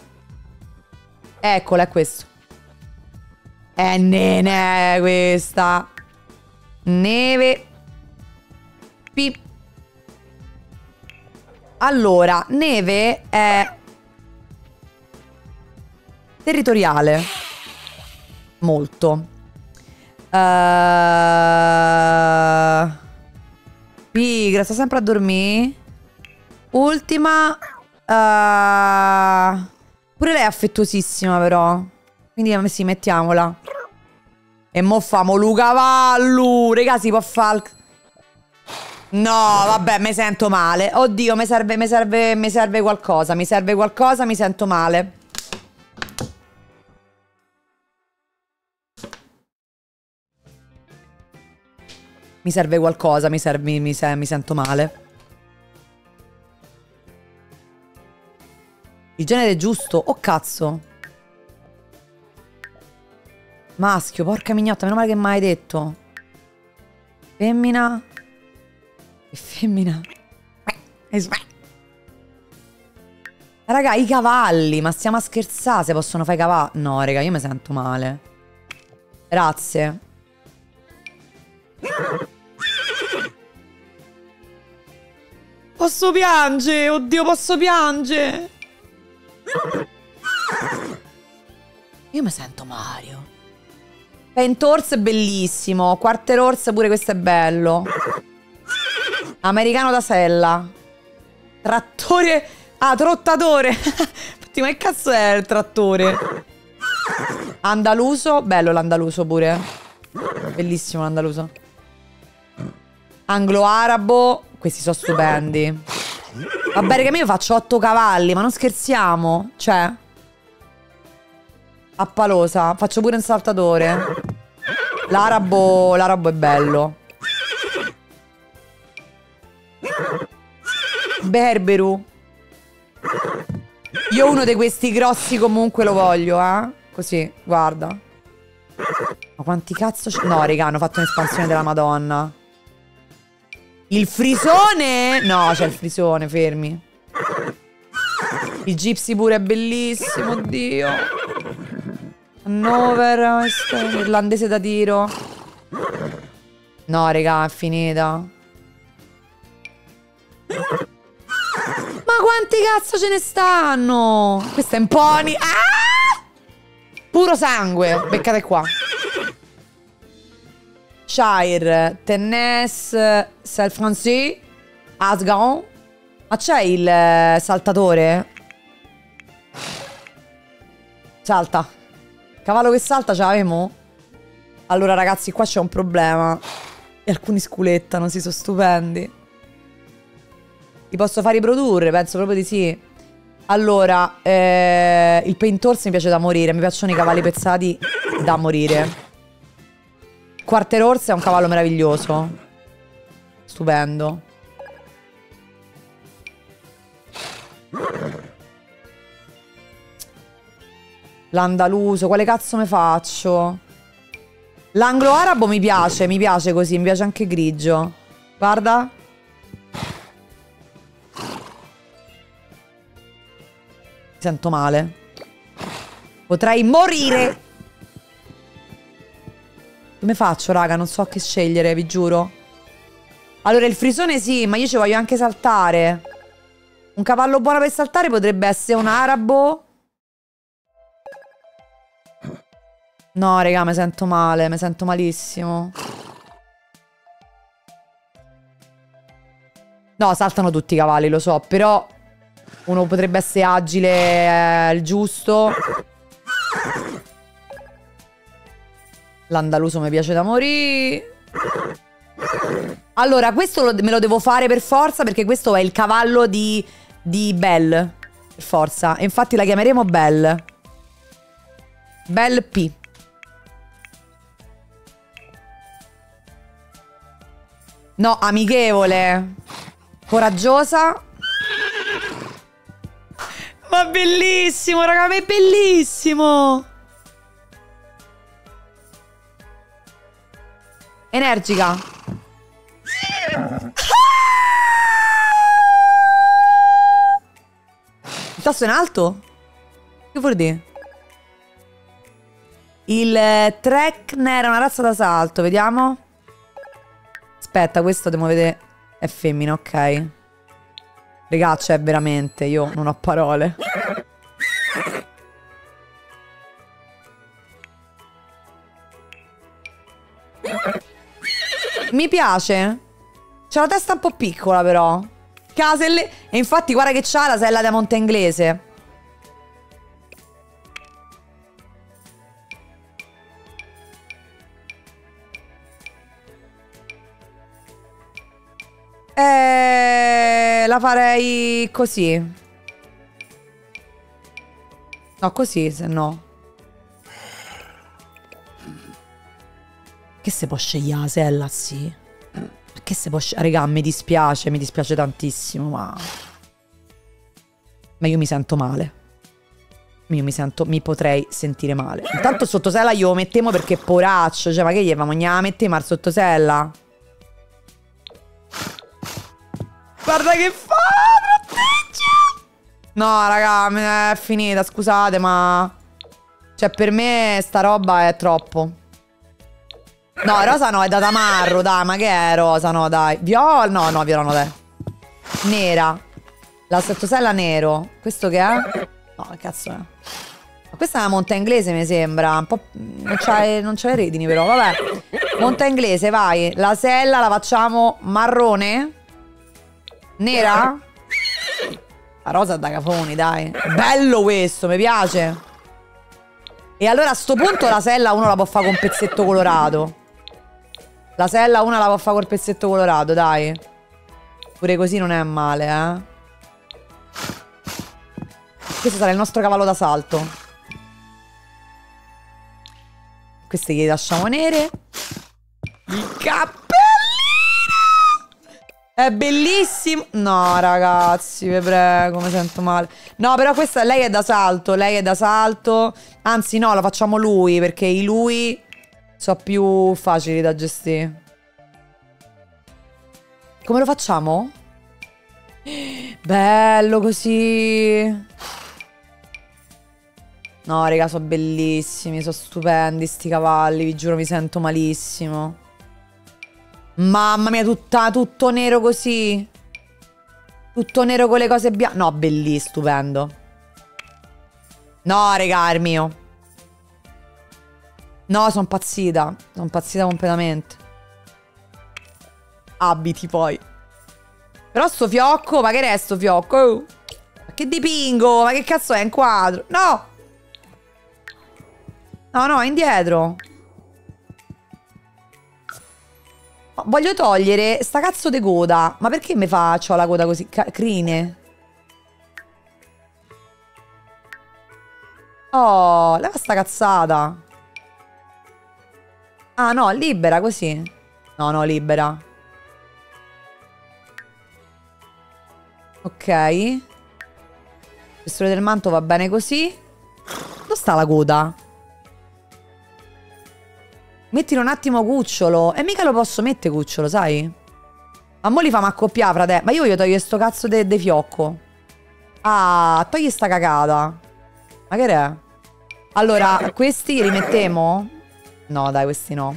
Eccola, è questo. È nene questa. Neve. Pi. Allora, neve è territoriale. Molto. Uh... Pigra, sta sempre a dormire. Ultima. eh, Pure lei è affettuosissima, però. Quindi sì, mettiamola. E mo famo Lucavallu. Raga, si può fare. No, vabbè, mi sento male. Oddio, mi serve, mi serve, mi serve qualcosa. Mi serve qualcosa, mi sento male. Mi serve qualcosa, mi, serve, mi, se- mi sento male. Il genere giusto? Oh cazzo. Maschio, porca mignotta, meno male che mai detto. Femmina. E femmina. Raga, i cavalli, ma stiamo a scherzare se possono fare i cavalli. No, raga, io mi sento male. Grazie. Posso piangere? Oddio, posso piangere? Io mi sento Mario. Paint Horse è bellissimo. Quarter Horse pure questo è bello. Americano da sella. Trattore. Ah, trottatore. Infatti, ma che cazzo è il trattore? Andaluso. Bello l'andaluso pure. Bellissimo l'andaluso. Anglo-arabo. Questi sono stupendi. Vabbè, che io faccio 8 cavalli, ma non scherziamo. Cioè. A palosa. Faccio pure un saltatore. L'arabo. L'arabo è bello. Berberu. Io uno di questi grossi comunque lo voglio, eh. Così, guarda. Ma quanti cazzo c'è? No, raga, hanno fatto un'espansione della Madonna. Il frisone? No, c'è il frisone, fermi. Il gypsy pure è bellissimo, oddio. Hannover, irlandese da tiro. No, raga, è finita. Ma quanti cazzo ce ne stanno? Questo è un pony. Ah! Puro sangue. Beccate qua. Shire, Tennessee, Self-Français, Asgard. Ma c'è il eh, saltatore? Salta. Cavallo che salta ce l'avemo? Allora ragazzi, qua c'è un problema. E alcuni sculettano, si sono stupendi. Li posso far riprodurre? Penso proprio di sì. Allora, eh, il paint horse mi piace da morire. Mi piacciono i cavalli pezzati da morire. Quarter horse è un cavallo meraviglioso. Stupendo. L'andaluso, quale cazzo me faccio? L'anglo-arabo mi piace, mi piace così, mi piace anche grigio. Guarda. Mi sento male. Potrei morire. Come faccio, raga? Non so che scegliere, vi giuro. Allora, il frisone sì, ma io ci voglio anche saltare. Un cavallo buono per saltare potrebbe essere un arabo. No, raga, mi sento male, mi sento malissimo. No, saltano tutti i cavalli, lo so, però uno potrebbe essere agile, eh, il giusto. L'andaluso mi piace da morire. Allora, questo lo- me lo devo fare per forza perché questo è il cavallo di, di Belle. Per forza. E infatti la chiameremo Belle. Belle P. No, amichevole. Coraggiosa. Ma bellissimo, raga, ma è bellissimo. Energica. Il tasto in alto? Che vuol dire? Il eh, Trekner è una razza d'assalto, vediamo. Aspetta, questo devo vedere. È femmina, ok. Regà, c'è veramente, io non ho parole. Mi piace. C'ha la testa un po' piccola, però. Caselle. E infatti, guarda che c'ha la sella da monte inglese. Eh, la farei così. No, così, se no. Che se può scegliere la sella, sì. Che se può scegliere... Raga, mi dispiace, mi dispiace tantissimo, ma... Ma io mi sento male. Io mi sento... Mi potrei sentire male. Intanto sottosella io lo mettiamo perché poraccio. Cioè, ma che gli famo? Gnà mettiamo al sottosella? Guarda che fa! Protegge! No, raga, è finita, scusate, ma... Cioè, per me sta roba è troppo. No, rosa no, è da tamarro, dai, ma che è rosa, no, dai. Viola, no, no, viola no, dai. Nera. La sottosella nero. Questo che è? No, che cazzo è? Ma questa è una monta inglese, mi sembra. Un po'... Non c'ha le redini, però, vabbè. Monta inglese, vai. La sella la facciamo marrone? Nera? La rosa da cafoni, dai. Bello questo, mi piace. E allora a sto punto la sella uno la può fare con pezzetto colorato. La sella una la può fare col pezzetto colorato, dai. Pure così non è male, eh. Questo sarà il nostro cavallo d'assalto. Queste che lasciamo nere. Il cappellino! È bellissimo. No, ragazzi, vi prego, mi sento male. No, però questa lei è da salto, lei è da salto. Anzi, no, la facciamo lui, perché i lui sono più facili da gestire. Come lo facciamo? Bello così. No, raga, sono bellissimi, sono stupendi sti cavalli, vi giuro mi sento malissimo. Mamma mia, tutta, tutto nero così. Tutto nero con le cose bianche. No, bellissimo, stupendo. No, è il mio. No, sono impazzita. Sono impazzita completamente. Abiti poi. Però sto fiocco, ma che è sto fiocco? Oh. Ma che dipingo? Ma che cazzo è un quadro? No! No, no, indietro. Voglio togliere sta cazzo di coda. Ma perché mi faccio la coda così? Crine. Oh, leva sta cazzata. Ah, no, libera così. No, no, libera. Ok. Gestore del manto va bene così. Dove sta la coda? Mettilo un attimo cucciolo. E mica lo posso mettere cucciolo, sai? Ma mo li fa accoppiare, frate. Ma io voglio togliere sto cazzo de, de fiocco. Ah, togli sta cagata. Ma che è? Allora, questi li rimettiamo? No, dai, questi no.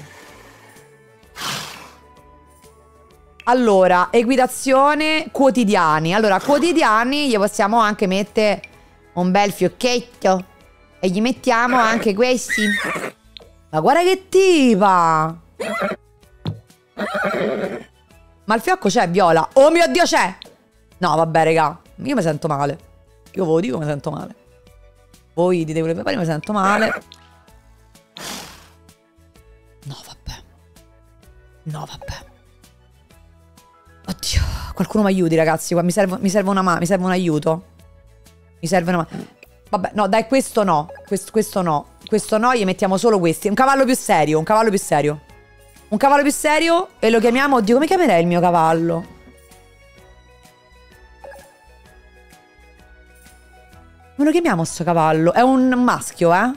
Allora, equitazione quotidiani. Allora, quotidiani gli possiamo anche mettere un bel fiocchetto. E gli mettiamo anche questi. Ma guarda che tipa! Ma il fiocco c'è, viola. Oh mio Dio, c'è! No, vabbè, raga. Io mi sento male. Io ve lo dico, mi sento male. Voi dite quello che pare, mi sento male. No, vabbè. No, vabbè. Oddio, qualcuno mi aiuti, ragazzi. Mi serve, mi serve una mano, mi serve un aiuto. Mi serve una mano. Vabbè, no, dai, questo no. Questo, questo no. Questo no, gli mettiamo solo questi. Un cavallo più serio, un cavallo più serio. Un cavallo più serio e lo chiamiamo... Oddio, come chiamerei il mio cavallo? Come lo chiamiamo sto cavallo? È un maschio, eh?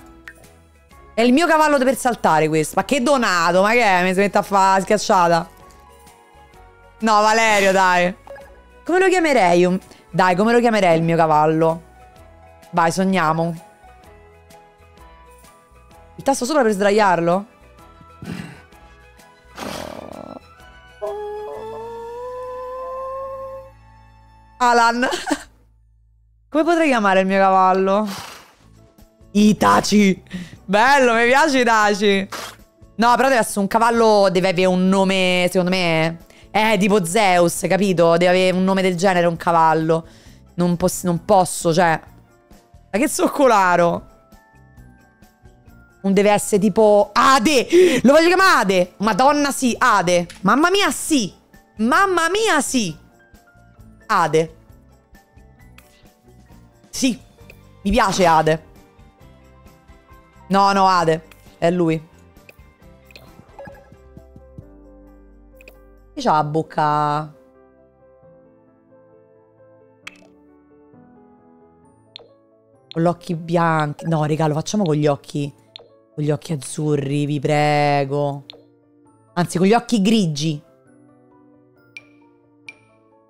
È il mio cavallo per saltare questo. Ma che donato, ma che è? Mi si mette a fare schiacciata. No, Valerio, dai. Come lo chiamerei? Dai, come lo chiamerei il mio cavallo? Vai, sogniamo. Il tasto sopra per sdraiarlo? Alan. Come potrei chiamare il mio cavallo? Itaci. Bello, mi piace Itaci. No, però deve essere un cavallo, deve avere un nome, secondo me... Eh, tipo Zeus, capito? Deve avere un nome del genere un cavallo. Non, pos- non posso, cioè... Ma che zoccolaro. Non deve essere tipo Ade. Lo voglio chiamare Ade. Madonna sì, Ade. Mamma mia sì. Mamma mia sì. Ade. Sì. Mi piace Ade. No, no, Ade. È lui. Che c'ha la bocca? Con gli occhi bianchi. No, raga, lo facciamo con gli occhi. Con gli occhi azzurri, vi prego. Anzi, con gli occhi grigi.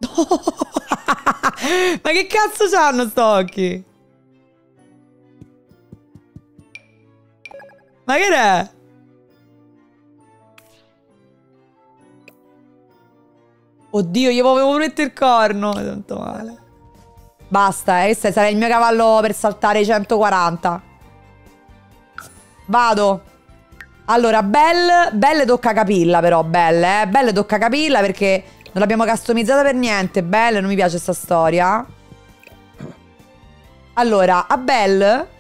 Ma che cazzo c'hanno sto occhi? Ma che è? Oddio, io volevo mettere il corno. Tanto male. Basta, eh, questo sarà il mio cavallo per saltare i 140. Vado. Allora, Belle, Belle tocca capilla però, Belle, eh. Belle tocca capilla perché non l'abbiamo customizzata per niente. Belle, non mi piace sta storia. Allora, a Belle...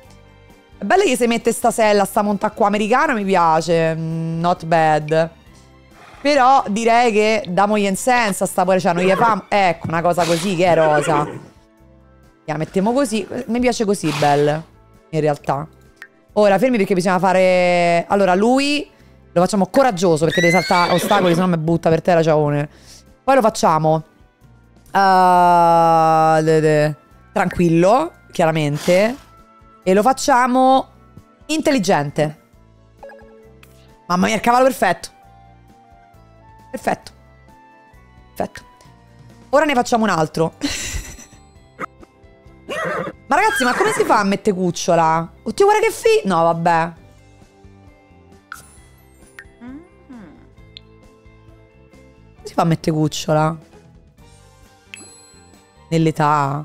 È bello che si mette sta sella, sta monta qua americana, mi piace. Mm, not bad. Però direi che damogli in senso, sta pure, cioè non gli fa... Ecco, una cosa così che è rosa. La mettiamo così. Mi piace così, Belle. In realtà. Ora, fermi perché bisogna fare... Allora, lui lo facciamo coraggioso perché deve saltare ostacoli, se no mi butta per terra ciaone. Poi lo facciamo... uh, de- de- tranquillo, chiaramente. E lo facciamo intelligente. Mamma mia, il cavallo perfetto. Perfetto. Perfetto. Ora ne facciamo un altro. ma ragazzi, ma come si fa a mettere cucciola? Oddio, guarda che fi... No, vabbè. Come si fa a mettere cucciola? Nell'età.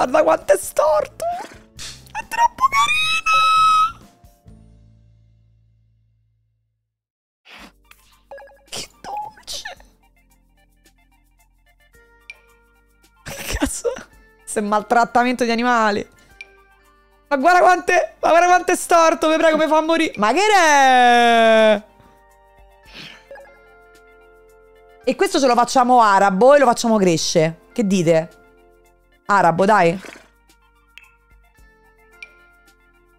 Guarda quanto è storto. È troppo carino. Che dolce. Che cazzo? È maltrattamento di animali. Ma guarda quanto è, ma guarda quanto è storto, vi prego, mi fa morire. Ma che è? E questo ce lo facciamo arabo e lo facciamo crescere. Che dite? Arabo, dai.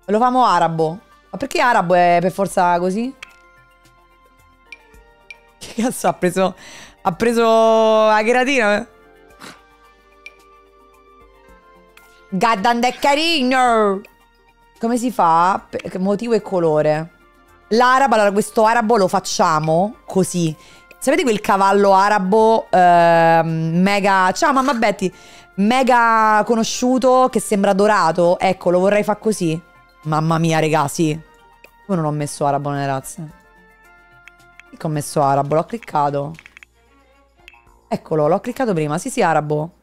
Lo famo arabo. Ma perché arabo è per forza così? Che cazzo ha preso? Ha preso la? Gaddan è carino! Come si fa? Per- Motivo e colore. L'arabo, allora questo arabo lo facciamo così. Sapete quel cavallo arabo ehm, mega... Ciao mamma Betty! Mega conosciuto che sembra dorato? Ecco, lo vorrei fare così. Mamma mia, regà, sì. Come non ho messo arabo nelle razze? Che ho messo arabo? L'ho cliccato. Eccolo, l'ho cliccato prima. Sì, sì, arabo.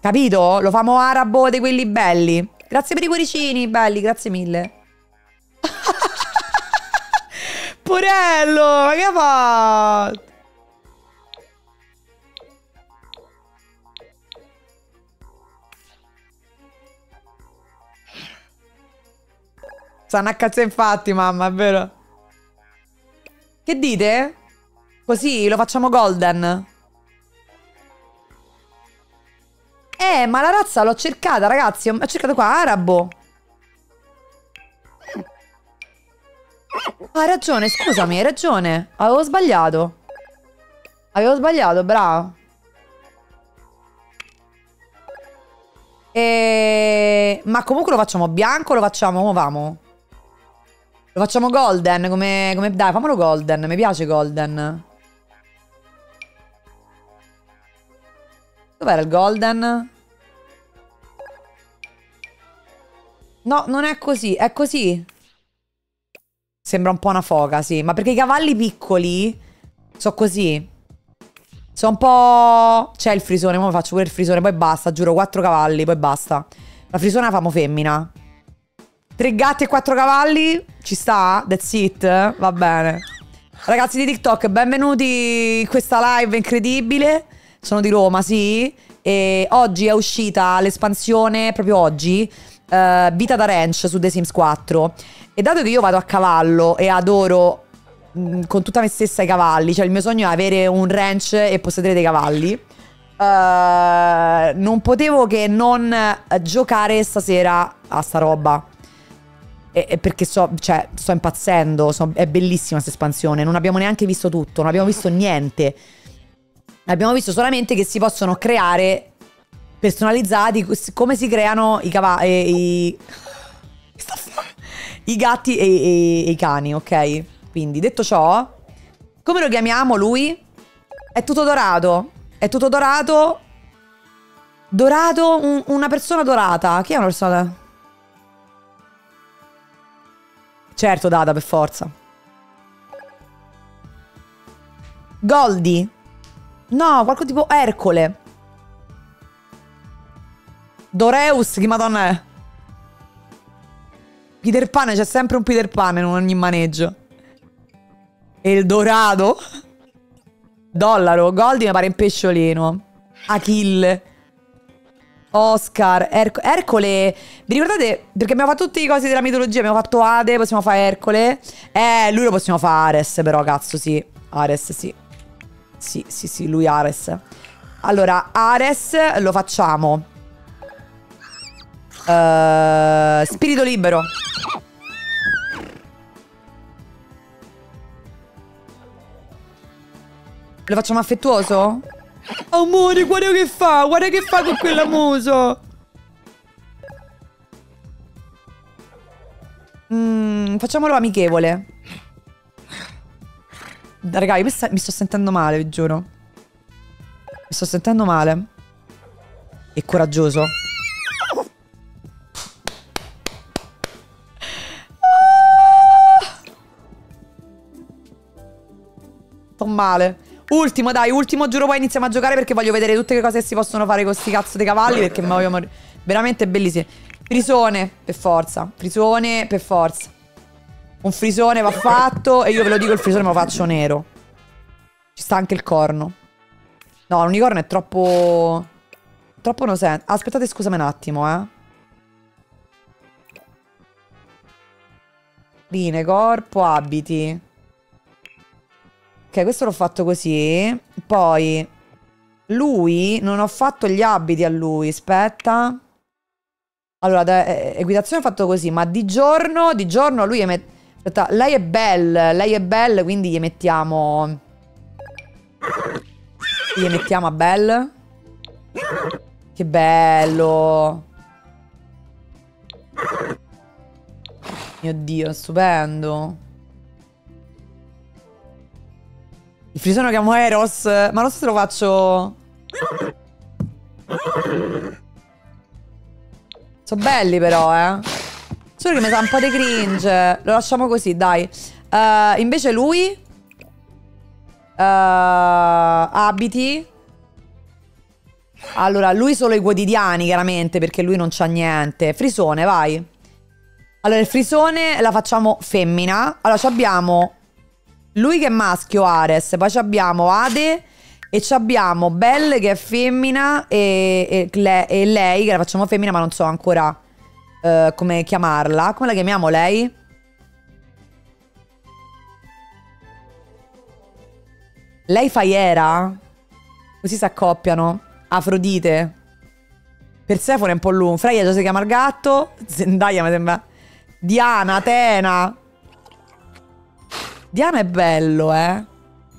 Capito? Lo famo arabo di quelli belli. Grazie per i cuoricini, belli, grazie mille. Porello, ma che ha fatto? Stanno a cazzo infatti, mamma, è vero? Che dite? Così lo facciamo golden. Eh, ma la razza l'ho cercata, ragazzi. Ho cercato qua arabo. Ah, hai ragione, scusami, hai ragione. Avevo sbagliato. Avevo sbagliato, bravo. E... Ma comunque lo facciamo bianco o lo facciamo... Come vamo? Lo facciamo golden, come, come... Dai, fammelo golden, mi piace golden. Dov'era il golden? No, non è così, è così. Sembra un po' una foca, sì. Ma perché i cavalli piccoli sono così. Sono un po'... C'è il frisone, ora faccio pure il frisone, poi basta, giuro, quattro cavalli, poi basta. La frisona la famo femmina. Tre gatti e quattro cavalli, ci sta? That's it? Va bene. Ragazzi di TikTok, benvenuti in questa live incredibile. Sono di Roma, sì. E oggi è uscita l'espansione, proprio oggi, eh, Vita da Ranch su The Sims 4. E dato che io vado a cavallo e adoro mh, con tutta me stessa i cavalli, cioè il mio sogno è avere un ranch e possedere dei cavalli. eh, non potevo che non giocare stasera a sta roba. E, e perché so, cioè, sto impazzendo. so- è bellissima questa espansione. Non abbiamo neanche visto tutto, non abbiamo visto niente. Abbiamo visto solamente che si possono creare personalizzati come si creano i cavalli. I... I gatti e, e- e i cani, ok? Quindi detto ciò, come lo chiamiamo lui? È tutto dorato. È tutto dorato. Dorato, un- una persona dorata. Chi è una persona? Certo, data per forza. Goldi. No, qualcosa tipo Ercole. Doreus, che madonna è? Peter Pan, c'è sempre un Peter Pan in ogni maneggio. Eldorado. Dollaro. Goldi mi pare un pesciolino. Achille. Oscar. Erc- Ercole. Vi ricordate? Perché abbiamo fatto tutte le cose della mitologia. Abbiamo fatto Ade, possiamo fare Ercole. Eh, lui lo possiamo fare Ares, però, cazzo, sì. Ares, sì. Sì, sì, sì, lui Ares. Allora, Ares lo facciamo. Eh, spirito libero. Lo facciamo affettuoso? Amore, guarda che fa, guarda che fa con quella muso. Mm, facciamolo amichevole. Raga, io mi, sta- mi sto sentendo male, vi giuro. Mi sto sentendo male. E coraggioso. Sto male. Ultimo, dai, ultimo giuro poi iniziamo a giocare perché voglio vedere tutte le cose che si possono fare con sti cazzo dei cavalli perché mi voglio morire. Veramente bellissime. Frisone, per forza. Frisone, per forza. Un frisone va fatto e io ve lo dico, il frisone me lo faccio nero. Ci sta anche il corno. No, l'unicorno è troppo... Troppo no senso. Aspettate, scusami un attimo, eh. Linee, corpo, abiti. Ok, questo l'ho fatto così. Poi lui, non ho fatto gli abiti a lui, aspetta. Allora, da, eh, equitazione ho fatto così, ma di giorno, di giorno lui met- Aspetta, lei è belle, lei è belle, quindi gli mettiamo... Gli mettiamo a Belle. Che bello. Mio Dio, stupendo. Il frisone lo chiamo Eros, ma non so se lo faccio... Sono belli però, eh. Solo che mi sa un po' di cringe. Lo lasciamo così, dai. Eh, invece lui... eh, abiti. Allora, lui solo i quotidiani, chiaramente, perché lui non c'ha niente. Frisone, vai. Allora, il frisone la facciamo femmina. Allora, abbiamo lui che è maschio, Ares. Poi abbiamo Ade. E abbiamo Belle che è femmina. E, e e lei che la facciamo femmina, ma non so ancora eh, come chiamarla. Come la chiamiamo lei? Lei fa Iera? Così si accoppiano. Afrodite. Persefone è un po' lungo. Freya già si chiama il gatto. Zendaya mi sembra. Diana, Atena. Diana è bello, eh.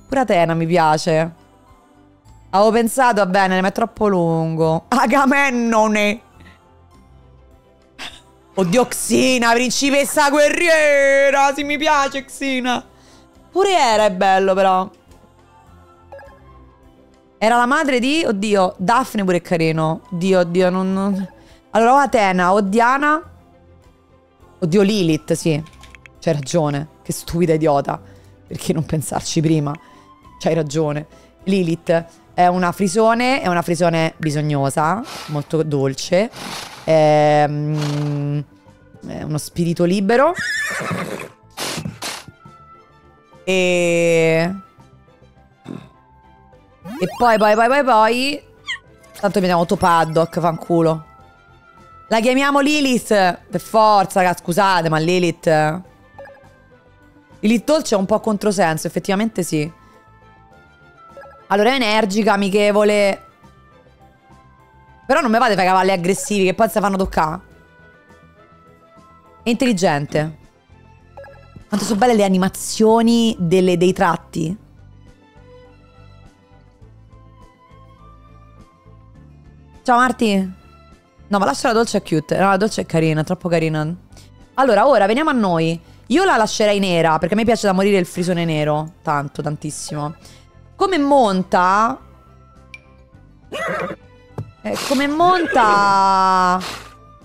Pure Atena mi piace. Avevo pensato, va bene, ma è troppo lungo. Agamennone. Oddio, Xina, principessa guerriera. Sì, mi piace Xina. Pure era è bello, però. Era la madre di... Oddio, Daphne pure è carino. Oddio, oddio, non... non... Allora, o Atena o Diana... Oddio, Lilith, sì. C'hai ragione. Che stupida idiota. Perché non pensarci prima? C'hai ragione. Lilith è una frisone, è una frisone bisognosa, molto dolce. È, mm, è uno spirito libero. E... E poi, poi, poi, poi, poi... Tanto mi chiamo Topaddock, fanculo. La chiamiamo Lilith. Per forza, scusate, ma Lilith... Lilith dolce è un po' controsenso, effettivamente sì. Allora è energica, amichevole. Però non mi fate fare cavalli aggressivi che poi si fanno toccare. È intelligente. Quanto sono belle le animazioni delle- dei tratti. Ciao Marti. No, ma lascia la dolce è cute. No, la dolce è carina, troppo carina. Allora, ora veniamo a noi. Io la lascerei nera, perché a me piace da morire il frisone nero. Tanto, tantissimo. Come monta... Eh, come monta...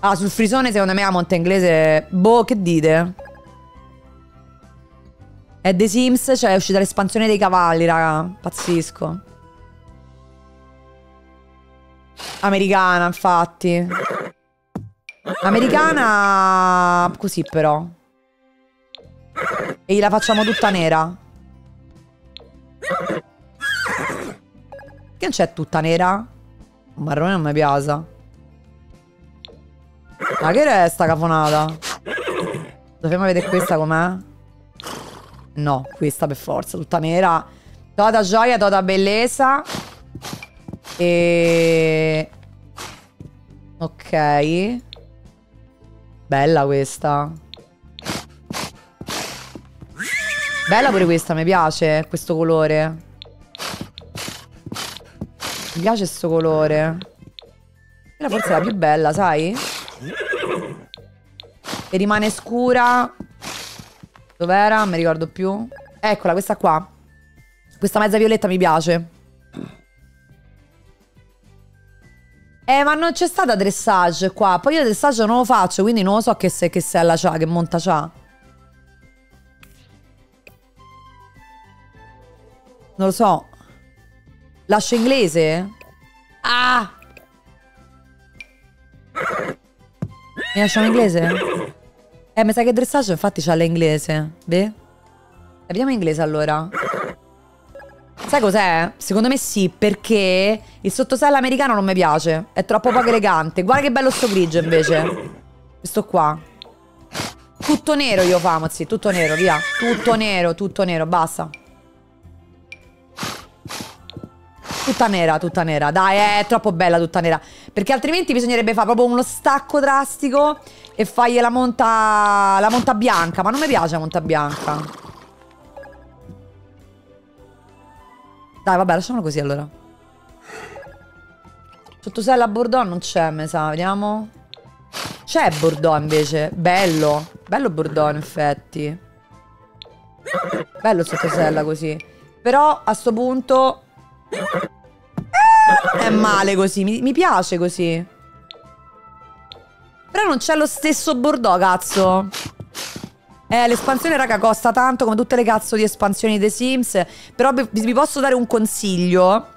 Ah, sul frisone secondo me la monta inglese... Boh, che dite? È The Sims, cioè è uscita l'espansione dei cavalli, raga. Pazzisco. Americana, infatti. Americana... Così però. E gliela facciamo tutta nera. Che non c'è tutta nera? Un marrone non mi piace. Ma che è sta cafonata? Dobbiamo vedere questa com'è? No, questa per forza, tutta nera. Tota gioia, tota bellezza. E... Ok. Bella questa. Bella pure questa, mi piace questo colore. Mi piace questo colore. Quella forse è la più bella, sai? E rimane scura. Dov'era? Non mi ricordo più. Eccola, questa qua. Questa mezza violetta mi piace. Eh, ma non c'è stata dressage qua. Poi io dressage non lo faccio, quindi non lo so che, se, che sella c'ha, che monta c'ha. Non lo so. Lascio inglese? Ah! Mi lasciamo inglese? Eh, mi sa che dressage infatti c'ha l'inglese. Beh? Vediamo inglese allora. Sai cos'è? Secondo me sì, perché il sottosella americano non mi piace. È troppo poco elegante. Guarda che bello sto grigio invece. Questo qua. Tutto nero io famo, sì, tutto nero, via. Tutto nero, tutto nero, basta. Tutta nera, tutta nera. Dai, è troppo bella tutta nera. Perché altrimenti bisognerebbe fare proprio uno stacco drastico e fargli la monta, la monta bianca. Ma non mi piace la monta bianca. Dai, vabbè, lasciamolo così allora. Sottosella Bordeaux non c'è, mi sa. Vediamo. C'è Bordeaux invece. Bello. Bello Bordeaux, in effetti. Bello sottosella così. Però a sto punto... È male così. Mi, mi piace così. Però non c'è lo stesso Bordeaux, cazzo. Eh, l'espansione, raga, costa tanto come tutte le cazzo di espansioni dei Sims. Però vi, posso dare un consiglio.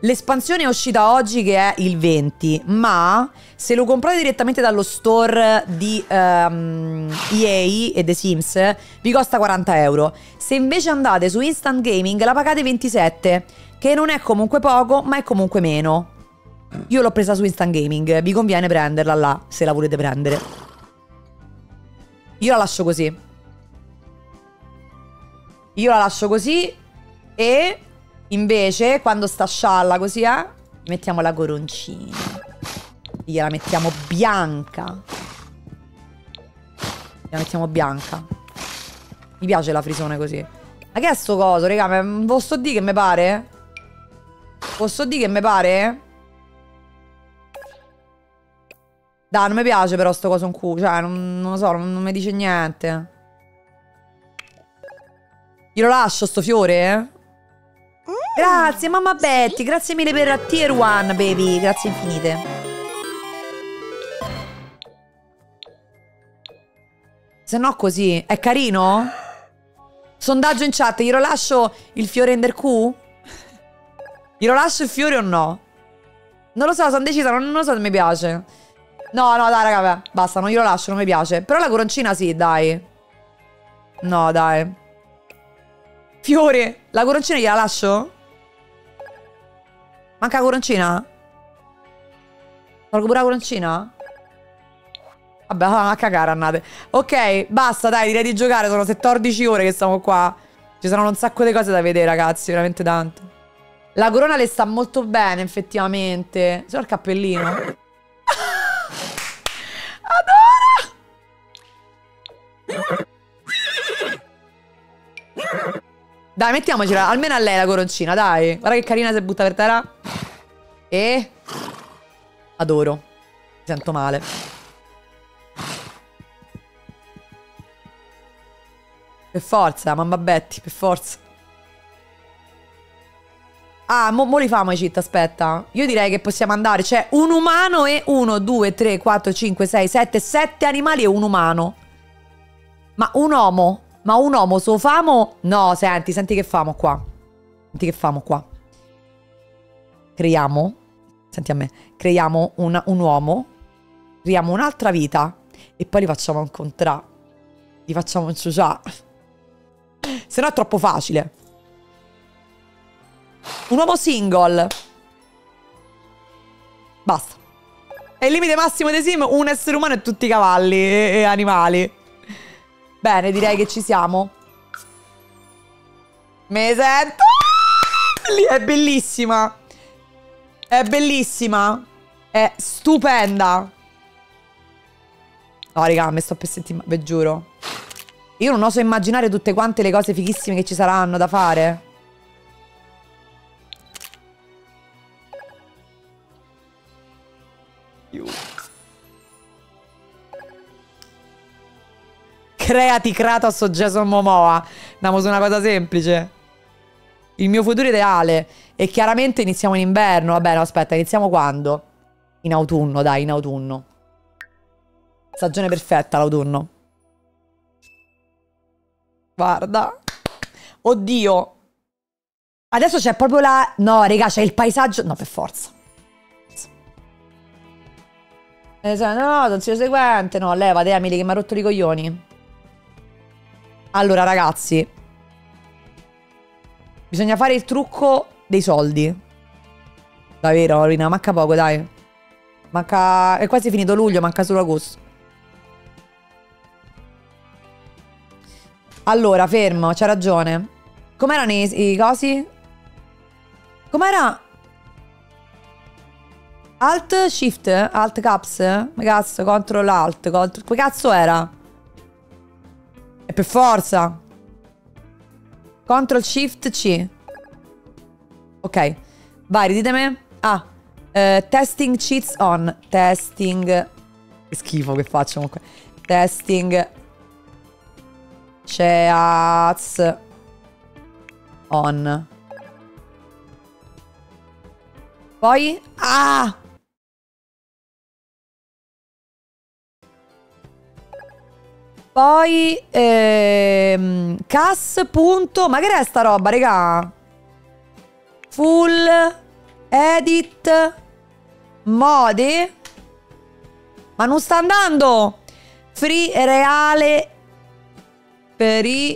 L'espansione è uscita oggi che è il 20, ma se lo comprate direttamente dallo store di ehm, EA e The Sims vi costa 40 euro. Se invece andate su Instant Gaming la pagate 27, che non è comunque poco, ma è comunque meno. Io l'ho presa su Instant Gaming, vi conviene prenderla là, se la volete prendere. Io la lascio così. Io la lascio così e invece quando sta scialla così eh, mettiamo la coroncina. Gliela mettiamo bianca. La mettiamo bianca. Mi piace la frisone così. Ma che è sto coso, raga? Me- Posso dire che mi pare? Posso dire che mi pare? Dai, non mi piace però sto coso in Q. Cioè, non, non lo so, non, non mi dice niente. Glielo lascio sto fiore? eh? Grazie, mamma Betty. Grazie mille per tier 1, baby. Grazie infinite. Se no così. È carino? Sondaggio in chat. Glielo lascio il fiore Ender Q? Glielo lascio il fiore o no? Non lo so, sono decisa. Non, non lo so se mi piace. No, no, dai, raga, vabbè, basta, non glielo lascio, non mi piace. Però la coroncina sì, dai. No, dai. Fiore, la coroncina gliela lascio? Manca la coroncina? Tolgo pure la coroncina? Vabbè, a cagare, annate. Ok, basta, dai, direi di giocare. Sono 14 ore che stiamo qua. Ci saranno un sacco di cose da vedere, ragazzi, veramente tante. La corona le sta molto bene, effettivamente. Solo il cappellino. Adoro! Dai, mettiamocela almeno a lei la coroncina, dai. Guarda che carina si butta per terra. E... Adoro. Mi sento male. Per forza, mamma Betty, per forza. Ah, mo, mo li famo i cheat, aspetta. Io direi che possiamo andare. C'è un umano e 1, 2, 3, 4, 5, 6, 7, 7 animali e un umano. Ma un uomo. Ma un uomo, so famo? No, senti, senti che famo qua. Senti che famo qua. Creiamo. Senti a me. Creiamo un, un uomo. Creiamo un'altra vita. E poi li facciamo incontrare. Li facciamo inciuciare. Se no è troppo facile. Un uomo single. Basta. È il limite massimo dei sim, un essere umano e tutti i cavalli e, e animali. Bene, direi che ci siamo. Me sento. Lì È bellissima. È bellissima. È stupenda. No, raga, mi sto per sentire, vi giuro. Io non oso immaginare tutte quante le cose fighissime che ci saranno da fare. Creati Kratos o Jason Momoa. Andiamo su una cosa semplice. Il mio futuro ideale. E chiaramente iniziamo in inverno. Vabbè, no, aspetta, iniziamo quando? In autunno, dai, in autunno. Stagione perfetta l'autunno. Guarda. Oddio. Adesso c'è proprio la... No, raga, c'è il paesaggio... No, per forza. No, no, consiglio seguente. No, levate, Emily, che mi ha rotto i coglioni. Allora, ragazzi. Bisogna fare il trucco dei soldi. Davvero, Rina, manca poco, dai. Manca... È quasi finito luglio, manca solo agosto. Allora, fermo, c'ha ragione. Com'erano i, i cosi? Com'era? Alt Shift? Alt Caps? Cazzo, Control Alt. Control... Come cazzo era? E per forza. Control Shift C. Ok. Vai, riditemi. Ah. eh, testing cheats on. Testing. Che schifo che faccio comunque. Testing. Cheats on. Poi. Ah! Poi ehm, Cas. Punto. Ma che è sta roba, raga? Full edit mode. Ma non sta andando. Free reale Free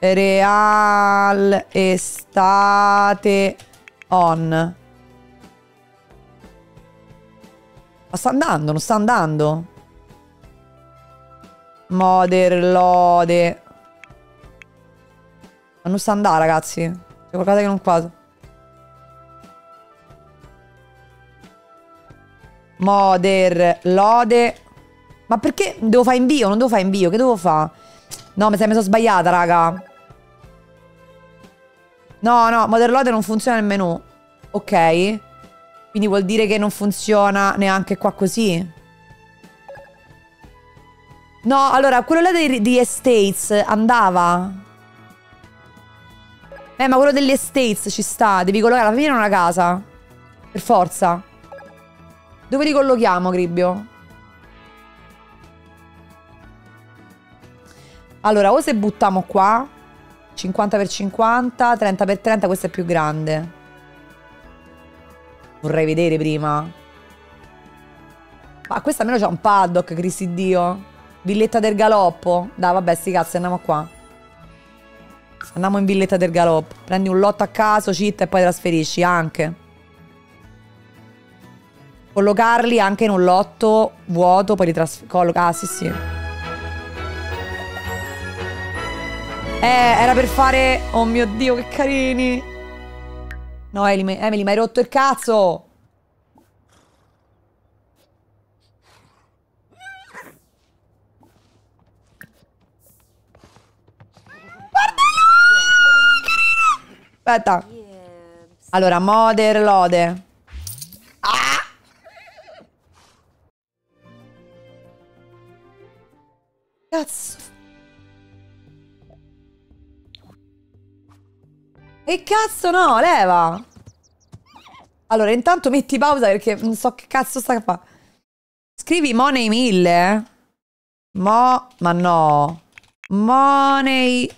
real estate on. Ma sta andando, non sta andando. Moder, lode. Ma non sta andando, ragazzi. C'è qualcosa che non quadra. Moder, lode. Ma perché devo fare invio? Non devo fare invio. Che devo fare? No, mi che mi sono sbagliata, raga. No, no, Motherload non funziona nel menu. Ok. Quindi vuol dire che non funziona neanche qua così. No, allora, quello là dei, di Estates andava. Eh, ma quello degli Estates ci sta. Devi collocare alla fine in una casa. Per forza. Dove li collochiamo, Cribbio? Allora, o se buttiamo qua 50 x 50, 30 x 30, questo è più grande. Vorrei vedere prima. Ma questo almeno c'ha un paddock, Cristi Dio. Villetta del Galoppo. Dai, vabbè, sti cazzi, andiamo qua. Andiamo in Villetta del Galoppo. Prendi un lotto a caso, cheat e poi trasferisci anche. Collocarli anche in un lotto vuoto, poi li trasferisci. Ah, sì, sì. Eh, era per fare... Oh mio Dio, che carini. No, Emily, Emily mi hai rotto il cazzo. Aspetta. Allora, Moder Lode. Ah! Cazzo. E cazzo no, leva. Allora, intanto metti pausa perché non so che cazzo sta a fa. Scrivi Money 1000. Mo... Ma no. Money...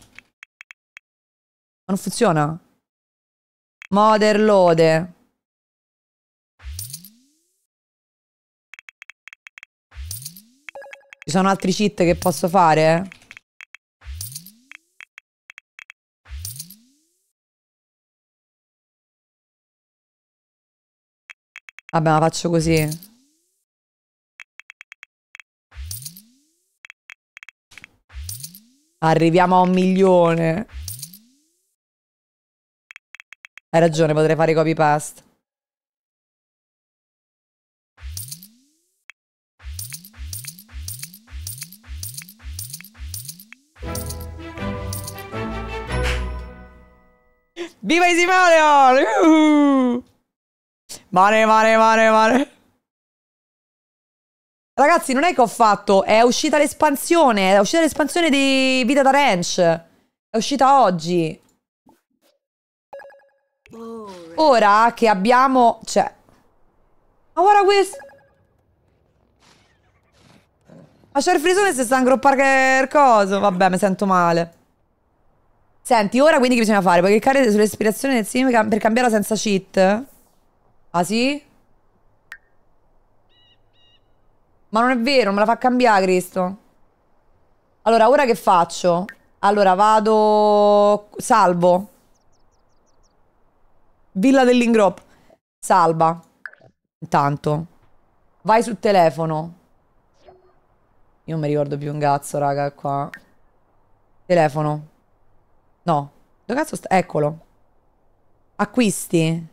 Non funziona? Motherlode. Ci sono altri cheat che posso fare? Vabbè, ma faccio così. Arriviamo a un milione. Hai ragione, potrei fare copy paste. Viva Easy Mario! Mare, mare, mare, mare. Ragazzi, non è che ho fatto, è uscita l'espansione, è uscita l'espansione di Vita da Ranch. È uscita oggi. Ora che abbiamo... Cioè... Ma guarda questo... Ma c'è il frisone se sta a ingroppare il coso. Vabbè, mi sento male. Senti, ora quindi che bisogna fare? Puoi cliccare sull'ispirazione del sim per cambiarla senza cheat? Ah sì? Ma non è vero, me la fa cambiare Cristo. Allora, ora che faccio? Allora, vado... Salvo. Villa dell'Ingrop. Salva. Intanto. Vai sul telefono. Io non mi ricordo più un cazzo, raga, qua. Telefono. No. Dove cazzo sta? Eccolo. Acquisti.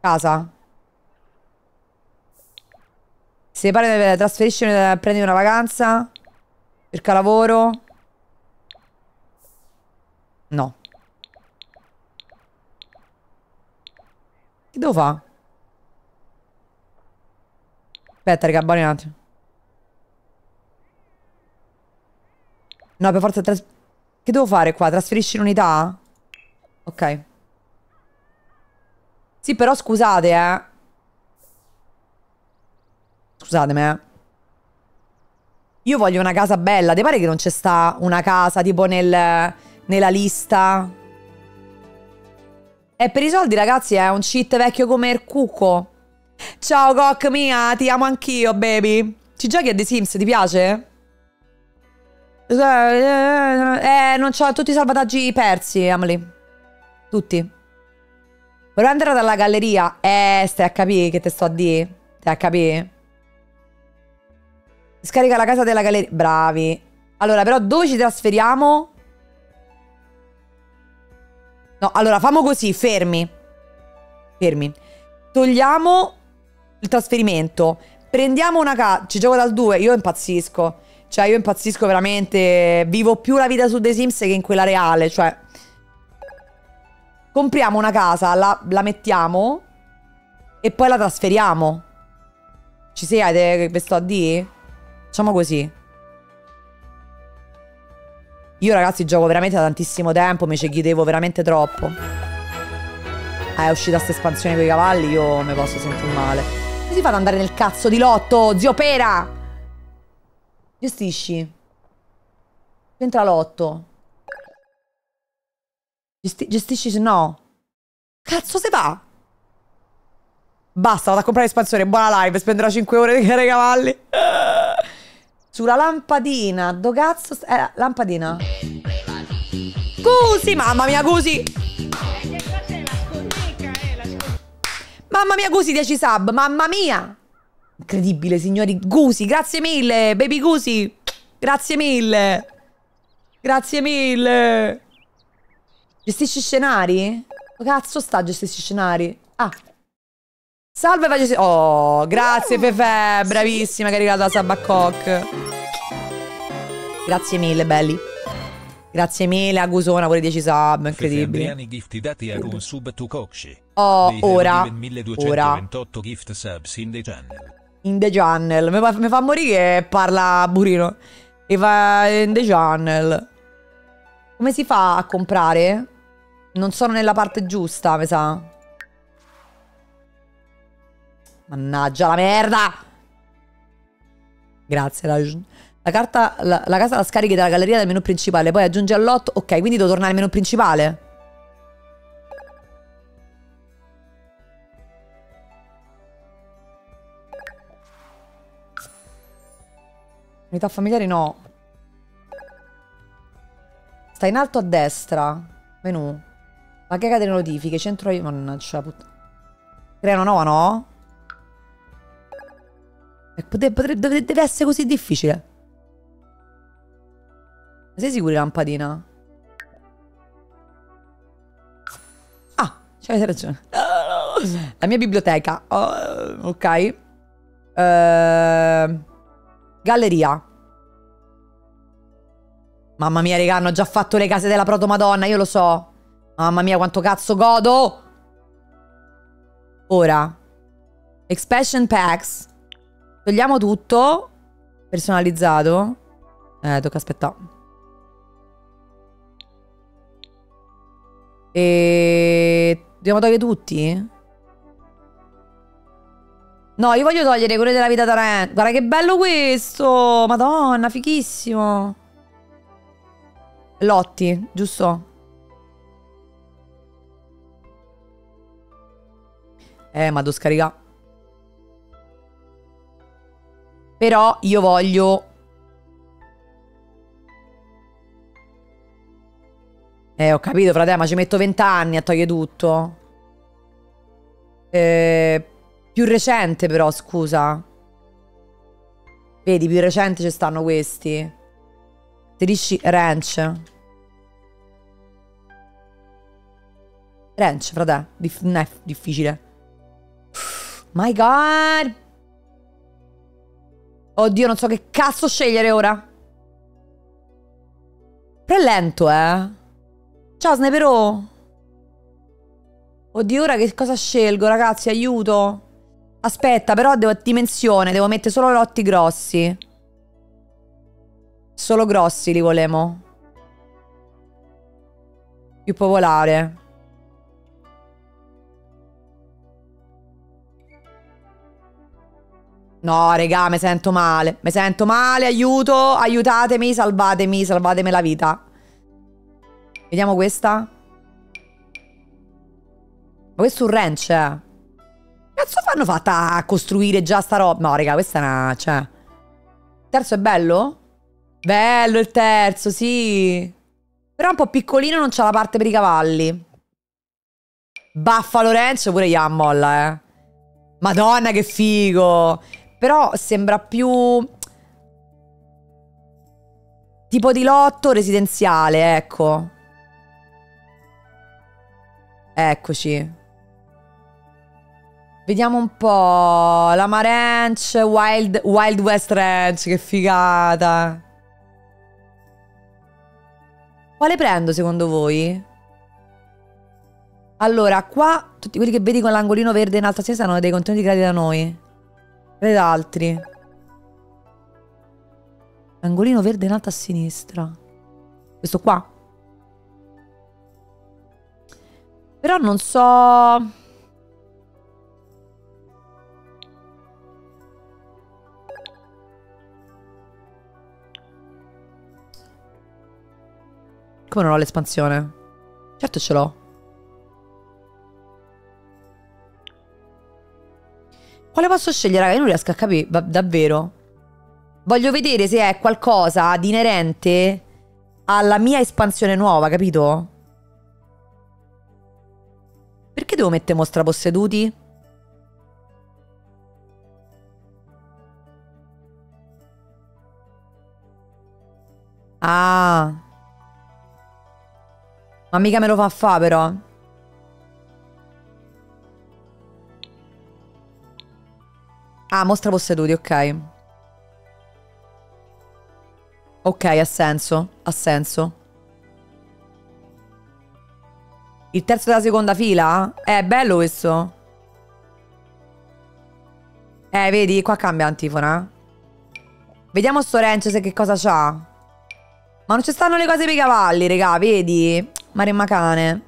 Casa. Se pare trasferisci, prendi una vacanza. Cerca lavoro. No. Che devo fare? Aspetta, raga, buoni un attimo. No, per forza... Che devo fare qua? Trasferisci l'unità? Ok. Sì, però scusate, eh. Scusatemi, eh. Io voglio una casa bella. Ti pare che non c'è sta una casa tipo nel, nella lista? E per i soldi, ragazzi, è un cheat vecchio come il cucco. Ciao, cock mia, ti amo anch'io, baby. Ci giochi a The Sims, ti piace? Eh, non c'ho tutti i salvataggi persi, Emily. Tutti. Volevo andare dalla galleria. Eh, stai a capire che te sto a dire. Stai a capire? Scarica la casa della galleria. Bravi. Allora, però dove ci trasferiamo? No, allora, famo così, fermi. Fermi. Togliamo il trasferimento. Prendiamo una casa. Ci gioco dal 2, io impazzisco. Cioè, io impazzisco veramente. Vivo più la vita su The Sims che in quella reale. Cioè, compriamo una casa, la, la mettiamo e poi la trasferiamo. Ci siete? Che sto a dire? Facciamo così. Io, ragazzi, gioco veramente da tantissimo tempo. Mi ci chiedevo veramente troppo. Ah, è uscita sta espansione con i cavalli. Io mi posso sentire male. Come si fa ad andare nel cazzo di lotto, zio Pera? Gestisci. Entra lotto. Gesti- gestisci no. Cazzo se va? Basta, vado a comprare l'espansione. Buona live. Spenderò 5 ore di cavalli. Sulla lampadina. Do cazzo. Eh, lampadina. Cusi, mamma mia, Cusi. Mamma mia, Gusi 10 sub, mamma mia! Incredibile, signori. Gusi, grazie mille, baby Gusi. Grazie mille. Grazie mille. Gestisci scenari? Cazzo sta gestisci scenari? Ah. Salve, va gesti- Oh, grazie Fefe, bravissima che è arrivata la cock. Grazie mille, belli. Grazie mille a Gusona, pure 10 sub, incredibile. Feferbriani giftidati a un sub to Kokshi. Oh, ora, given 1228 gift subs in the channel. In the channel. Mi fa, mi fa morire che parla Burino. E va in the channel. Come si fa a comprare? Non sono nella parte giusta, mi sa. Mannaggia la merda! Grazie, Raj. La carta, la, la casa la scarichi dalla galleria del menu principale, poi aggiungi all'otto. Ok, quindi devo tornare al menu principale. Unità familiari no. Sta in alto a destra. Menu. Bacheca delle notifiche. Centro io. Mannaggia puttana. Crea una nuova, no? E pote- potre- deve, essere così difficile. Ma sei sicuri lampadina? Ah, c'avete ragione. La mia biblioteca. Oh, ok. Ehm... Galleria. Mamma mia, raga, hanno già fatto le case della proto Madonna, io lo so. Mamma mia, quanto cazzo godo. Ora. Expansion packs. Togliamo tutto. Personalizzato. Eh, tocca aspettare. E... Dobbiamo togliere tutti? No, io voglio togliere quello della vita Tarant. Guarda che bello questo! Madonna, fighissimo. Lotti, giusto? Eh, ma devo scaricare. Però io voglio... Eh, ho capito, frate, ma ci metto 20 anni a togliere tutto. Eh... Più recente però, scusa. Vedi, più recente ci stanno questi. Terisci ranch. Ranch, frate. Dif- difficile. My god. Oddio, non so che cazzo scegliere ora. Però è lento, eh. Ciao, Snipero. Oddio, ora che cosa scelgo, ragazzi? Aiuto. Aspetta, però devo dimensione, devo mettere solo lotti grossi. Solo grossi li volemo. Più popolare. No, regà, mi sento male. Mi sento male, aiuto, aiutatemi, salvatemi, salvatemi la vita. Vediamo questa. Ma questo è un ranch, eh. Cazzo fanno fatta a costruire già sta roba? No, raga, questa è una... Cioè... Il terzo è bello? Bello il terzo, sì. Però è un po' piccolino, non c'ha la parte per i cavalli. Buffalo Ranch pure gli molla, eh. Madonna, che figo. Però sembra più... Tipo di lotto residenziale, ecco. Eccoci. Vediamo un po'. Lama Ranch, Wild, Wild West Ranch, che figata. Quale prendo secondo voi? Allora, qua tutti quelli che vedi con l'angolino verde in alto a sinistra sono dei contenuti creati da noi. Ed altri. Angolino verde in alto a sinistra. Questo qua. Però non so... Come non ho l'espansione? Certo ce l'ho. Quale posso scegliere, raga? Io non riesco a capire, davvero. Voglio vedere se è qualcosa di inerente alla mia espansione nuova, capito? Perché devo mettere mostra posseduti? Ah. Ma mica me lo fa fa però. Ah, mostra posseduti, ok. Ok, ha senso. Ha senso. Il terzo della seconda fila? Eh, è bello questo. Eh, vedi? Qua cambia antifona. Vediamo sto ranch se che cosa c'ha. Ma non ci stanno le cose per i cavalli, raga, vedi? Maremma cane.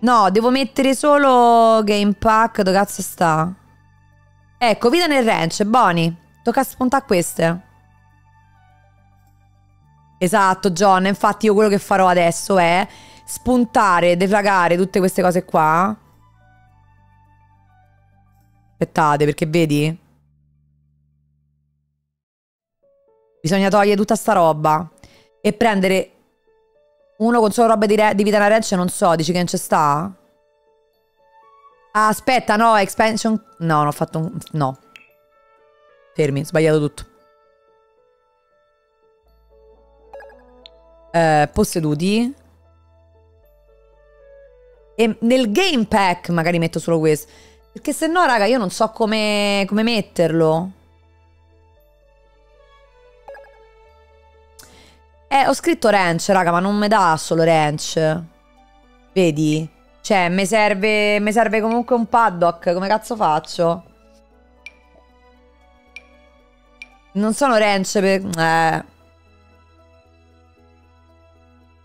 No, devo mettere solo game pack. Dove cazzo sta? Ecco, vita nel ranch, Boni. Tocca spuntare queste. Esatto, John. Infatti io quello che farò adesso è spuntare, defragare tutte queste cose qua. Aspettate, perché vedi? Bisogna togliere tutta sta roba e prendere uno con solo roba di, di vita nella ranch, non so, dici che non c'è sta? Ah, aspetta, no, expansion... No, non ho fatto un... No. Fermi, ho sbagliato tutto. Eh, posseduti. E nel game pack magari metto solo questo. Perché se no, raga, io non so come, come metterlo. Eh, ho scritto ranch, raga, ma non mi dà solo ranch. Vedi? Cioè, mi serve, mi serve comunque un paddock. Come cazzo faccio? Non sono ranch per... Eh.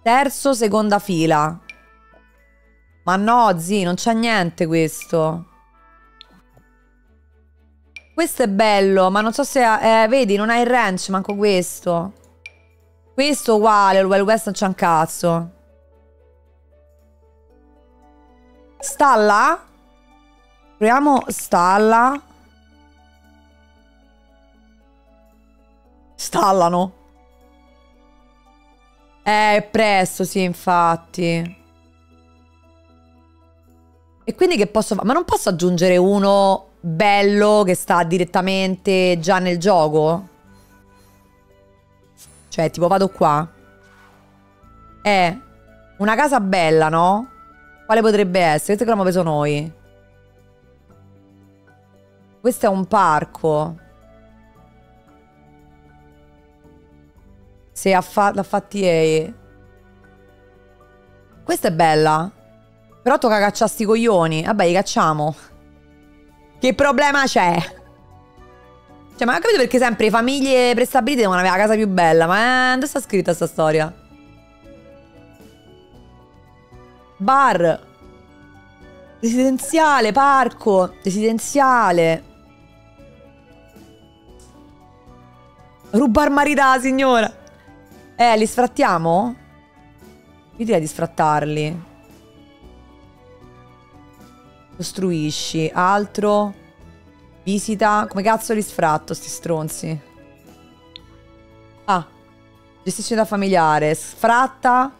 Terzo, seconda fila. Ma no, zi, non c'è niente questo. Questo è bello, ma non so se... Eh, vedi, non ha il ranch, manco questo. Questo uguale, il Wild West non c'è un cazzo. Stalla? Proviamo stalla. Stallano. Eh, è presto, sì, infatti. E quindi che posso fare? Ma non posso aggiungere uno bello che sta direttamente già nel gioco? Cioè, tipo, vado qua. È una casa bella, no? Quale potrebbe essere? Questo che l'abbiamo preso noi. Questo è un parco. Se ha l'ha fatti EA. Questa è bella. Però tocca cacciare sti coglioni. Vabbè, li cacciamo. Che problema c'è? Cioè, ma ho capito perché sempre famiglie prestabilite devono avere la casa più bella. Ma eh, dove sta scritta sta storia? Bar. Residenziale, parco. Residenziale. Rubar marità, signora. Eh, li sfrattiamo? Io direi di sfrattarli. Costruisci. Altro. Visita. Come cazzo li sfratto, sti stronzi? Ah. Gestisci unità familiare. Sfratta.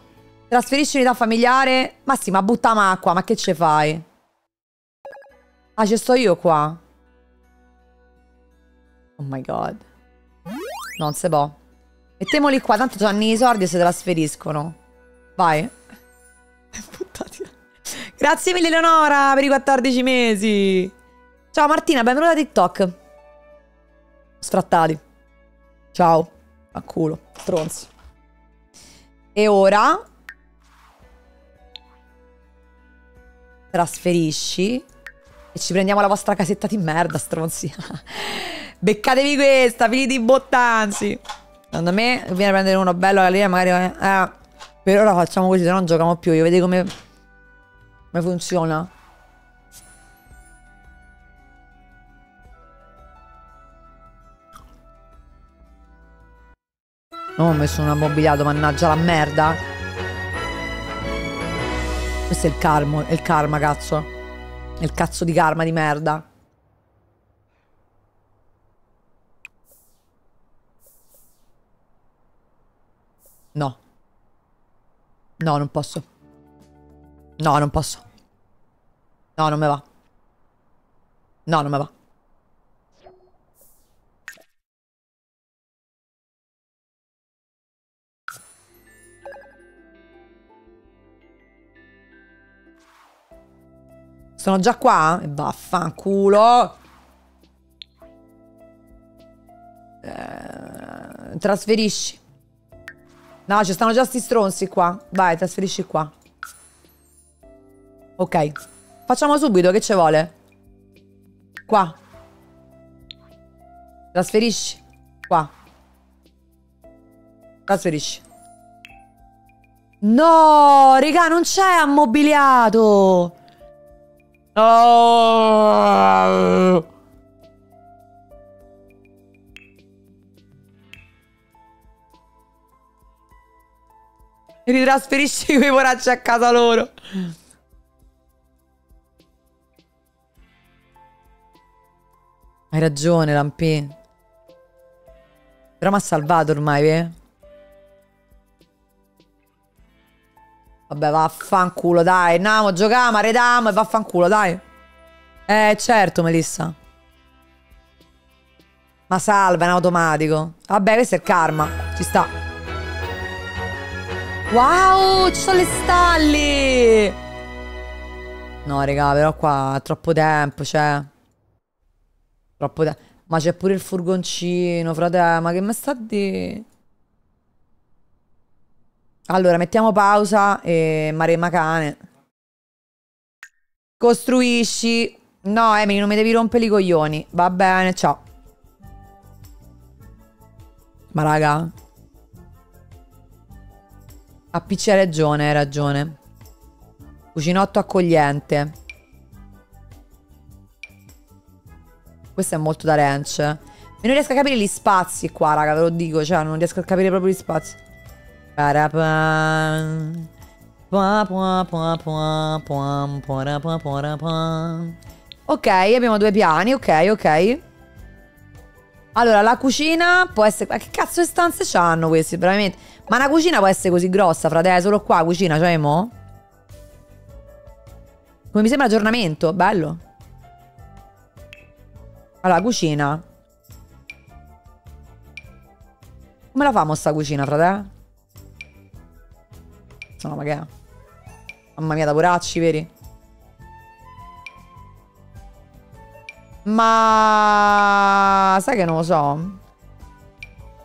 Trasferisci unità familiare. Ma sì, acqua. Ma che ce fai? Ah, ci sto io qua. Oh my god. Non se può. Mettiamoli qua, tanto hanno i soldi e si trasferiscono. Vai. Grazie mille Leonora per i 14 mesi. Ciao Martina, benvenuta a TikTok. Sfrattati. Ciao. A culo. Stronzi. E ora... Trasferisci. E ci prendiamo la vostra casetta di merda, stronzi. Beccatevi questa, figli di bottanzi. Secondo me viene a prendere uno bello alla linea, magari... Eh, per ora facciamo così, se no non giochiamo più. Io vedi come... Come funziona. Non ho messo un ammobiliato, mannaggia la merda. Questo è il karma, è il karma, cazzo. È il cazzo di karma di merda. No. No, non posso. No, non posso. No, non me va. No, non me va. Sono già qua? E vaffanculo. Eh, trasferisci. No, ci stanno già sti stronzi qua. Vai, trasferisci qua. Ok. Facciamo subito, che ci vuole? Qua. Trasferisci. Qua. Trasferisci. No, raga, non c'è ammobiliato. Oh. Ritrasferisci quei poracci a casa loro. Hai ragione, Lampi. Però mi ha salvato ormai, eh? Vabbè, vaffanculo, dai. Andiamo, giochiamo, arrediamo e vaffanculo, dai. Eh, certo, Melissa. Ma salva in automatico. Vabbè, questo è il karma. Ci sta. Wow, ci sono le stalli. No, raga, però qua è troppo tempo, cioè. Troppo tempo. Ma c'è pure il furgoncino, frate. Ma che mi sta di... Allora, mettiamo pausa e maremma cane. Costruisci. No, Emily, non mi devi rompere i coglioni. Va bene, ciao. Ma raga. A PC hai ragione, hai ragione. Cucinotto accogliente. Questo è molto da ranch. E non riesco a capire gli spazi qua, raga, ve lo dico. Cioè, non riesco a capire proprio gli spazi. Ok, abbiamo due piani, ok, ok. Allora, la cucina può essere... Ma che cazzo di stanze c'hanno questi, veramente? Ma una cucina può essere così grossa, frate, solo qua, cucina, cioè, mo? Come mi sembra aggiornamento, bello. Allora, cucina. Come la famo sta cucina, frate? No, ma che è? Mamma mia, da poracci, veri? Ma... Sai che non lo so.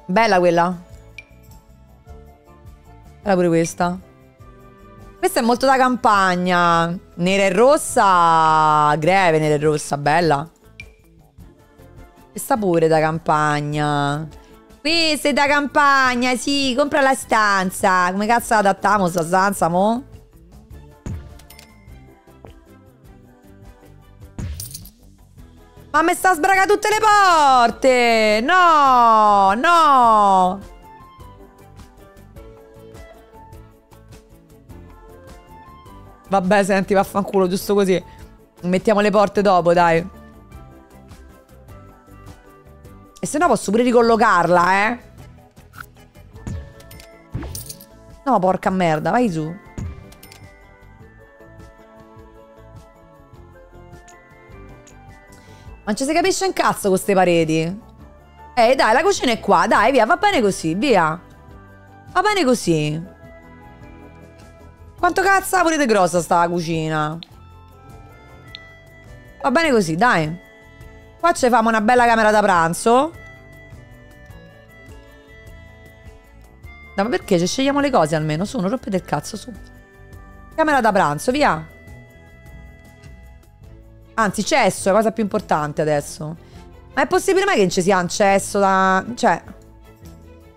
Bella quella. Bella pure questa. Questa è molto da campagna. Nera e rossa. Greve, nera e rossa. Bella. Questa pure da campagna. Questa è da campagna, sì. Compra la stanza. Come cazzo adattiamo sta stanza, mo'? Ma mi sta sbraga tutte le porte! No! No! Vabbè, senti, vaffanculo, giusto così. Mettiamo le porte dopo, dai. E se no posso pure ricollocarla, eh. No, porca merda, vai su. Non ci si capisce un cazzo con queste pareti. Eh, dai, la cucina è qua. Dai, via, va bene così, via. Va bene così. Quanto cazzo volete grossa sta cucina? Va bene così, dai. Qua ci famo una bella camera da pranzo. No, ma perché? Ci scegliamo le cose almeno. Su, non rompete il cazzo, su. Camera da pranzo, via. Anzi, cesso è la cosa più importante adesso. Ma è possibile mai che non ci sia un cesso da... Cioè...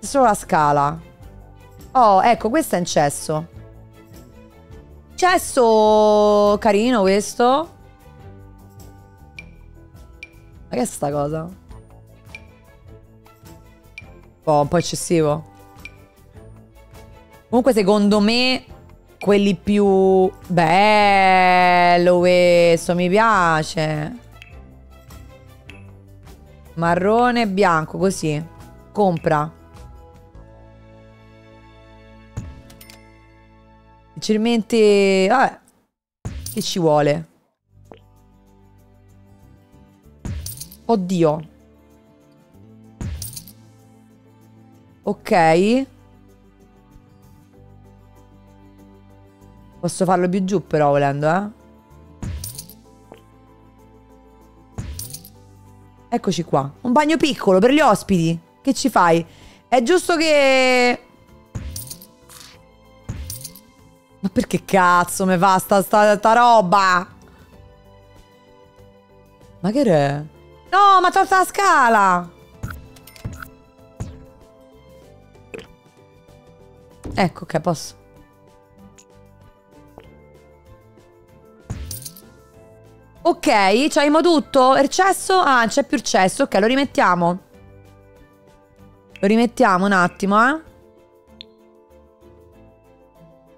È solo la scala. Oh, ecco, questo è un cesso. Cesso carino questo. Ma che è sta cosa? Oh, un po' eccessivo. Comunque secondo me quelli più bello questo, mi piace. Marrone e bianco, così. Compra. Leggermente... Vabbè. Che ci vuole? Oddio. Ok. Posso farlo più giù però volendo, eh. Eccoci qua. Un bagno piccolo per gli ospiti. Che ci fai? È giusto che... Ma perché cazzo mi fa sta, sta, sta roba? Ma che è? No, ma tolta la scala! Ecco, ok, posso. Ok, c'abbiamo tutto. Il? Ah, non c'è più il cesso. Ok, lo rimettiamo. Lo rimettiamo un attimo, eh.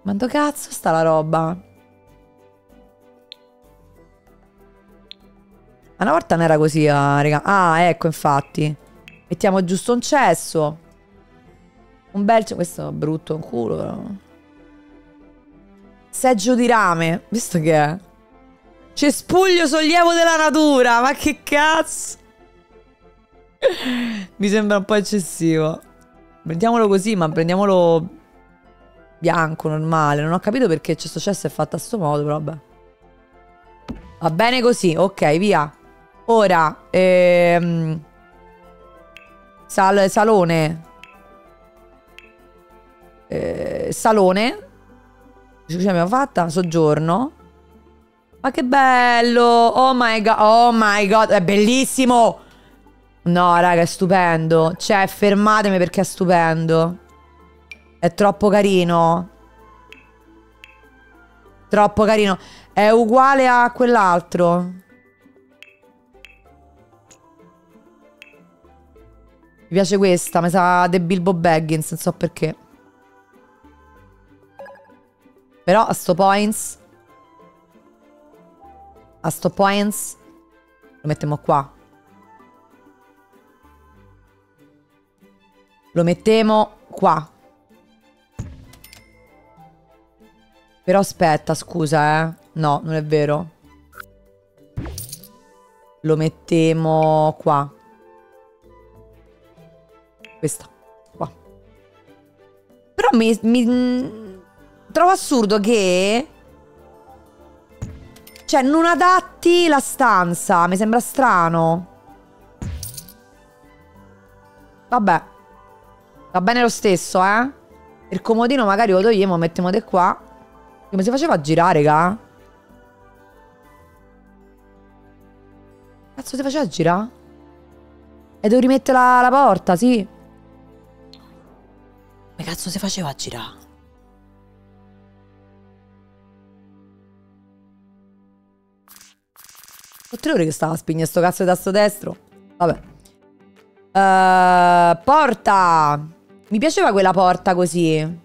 Ma dove cazzo sta la roba? Ma una volta non era così, ah, raga. Ah, ecco, infatti. Mettiamo giusto un cesso. Un bel... cesso. Questo è brutto, un culo, però. Seggio di rame. Visto che è? Cespuglio sollievo della natura. Ma che cazzo? Mi sembra un po' eccessivo. Prendiamolo così, ma prendiamolo bianco, normale. Non ho capito perché questo cesso è fatto a sto modo, però vabbè. Va bene così, ok, via. Ora, ehm, sal salone. Eh, salone. Che abbiamo fatta? Soggiorno. Ma che bello! Oh my god, oh my god, è bellissimo! No, raga, è stupendo. Cioè, fermatemi perché è stupendo. È troppo carino. Troppo carino. È uguale a quell'altro. Mi piace questa, mi sa The Bilbo Baggins, non so perché. Però a sto points a sto points lo mettiamo qua. Lo mettiamo qua. Però aspetta, scusa, eh. No, non è vero. Lo mettiamo qua. Questa. Qua. Però mi, mi... Trovo assurdo che... Cioè, non adatti la stanza. Mi sembra strano. Vabbè. Va bene lo stesso, eh. Il comodino magari lo togliamo, mettiamo di qua. Come si faceva a girare, raga? Cazzo si faceva a girare? E devo rimettere la, la porta, sì. Come cazzo si faceva a girare? Ho tre ore che stava a spignere sto cazzo di tasto destro. Vabbè. Uh, porta. Mi piaceva quella porta così.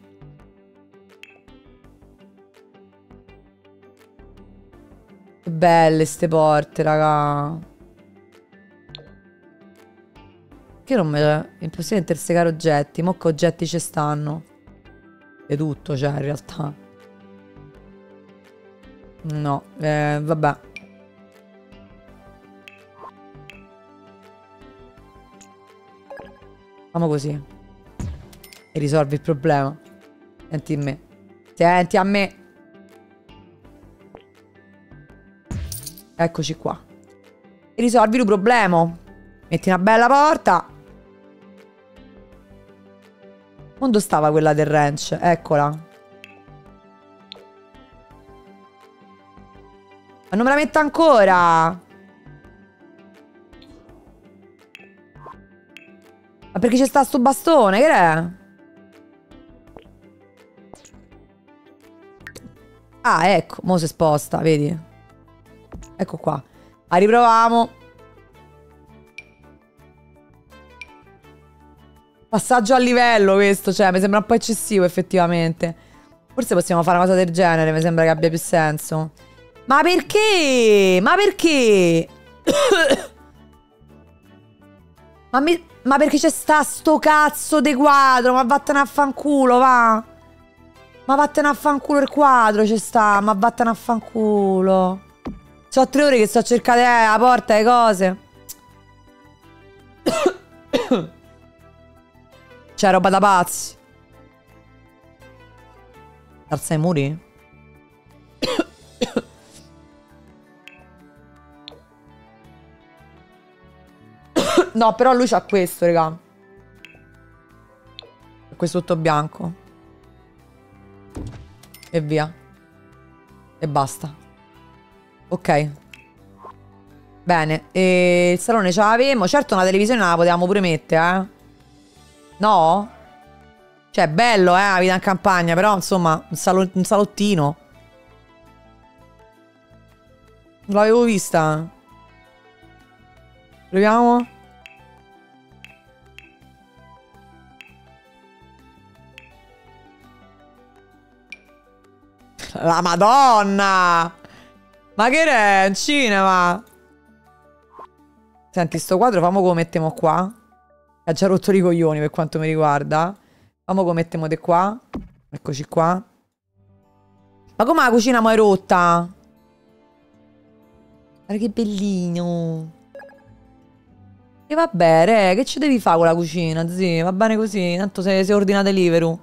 Che belle ste porte, raga. perché non me... È impossibile intersecare oggetti. Mo' che oggetti ci stanno. È tutto, cioè, in realtà. No, eh, vabbè. Facciamo così. E risolvi il problema. Senti a me. Senti a me. Eccoci qua. E risolvi il problema. Metti una bella porta. Quando stava quella del ranch? Eccola. Ma non me la metto ancora. Ma perché c'è sta sto bastone? Che è? Ah, ecco, mo si sposta, vedi? Ecco qua. A riproviamo. Passaggio a livello questo, cioè, mi sembra un po' eccessivo effettivamente. Forse possiamo fare una cosa del genere, mi sembra che abbia più senso. Ma perché? Ma perché? ma, mi- ma perché c'è sta sto cazzo di quadro? Ma vattene a fanculo, va. Ma vattene a fanculo il quadro c'è sta, ma vattene a fanculo. So tre ore che sto a cercare eh, la porta e cose. C'è roba da pazzi. Alza i muri? no, però lui c'ha questo, raga. Questo tutto bianco. E via. E basta. Ok. Bene. E il salone ce l'avevamo. Certo una televisione la potevamo pure mettere, eh. No? Cioè, bello, eh, la vita in campagna, però, insomma, un, salo- un salottino. L'avevo vista. Proviamo. La madonna! Ma che è? Un cinema? Senti, sto quadro, famo come mettiamo qua. Ha già rotto i coglioni per quanto mi riguarda. Famo come mettiamo di qua. Eccoci qua. Ma come la cucina è rotta? Guarda che bellino. E vabbè, re, che ci devi fare con la cucina, zi? Va bene così, tanto se, se ordina Deliveroo.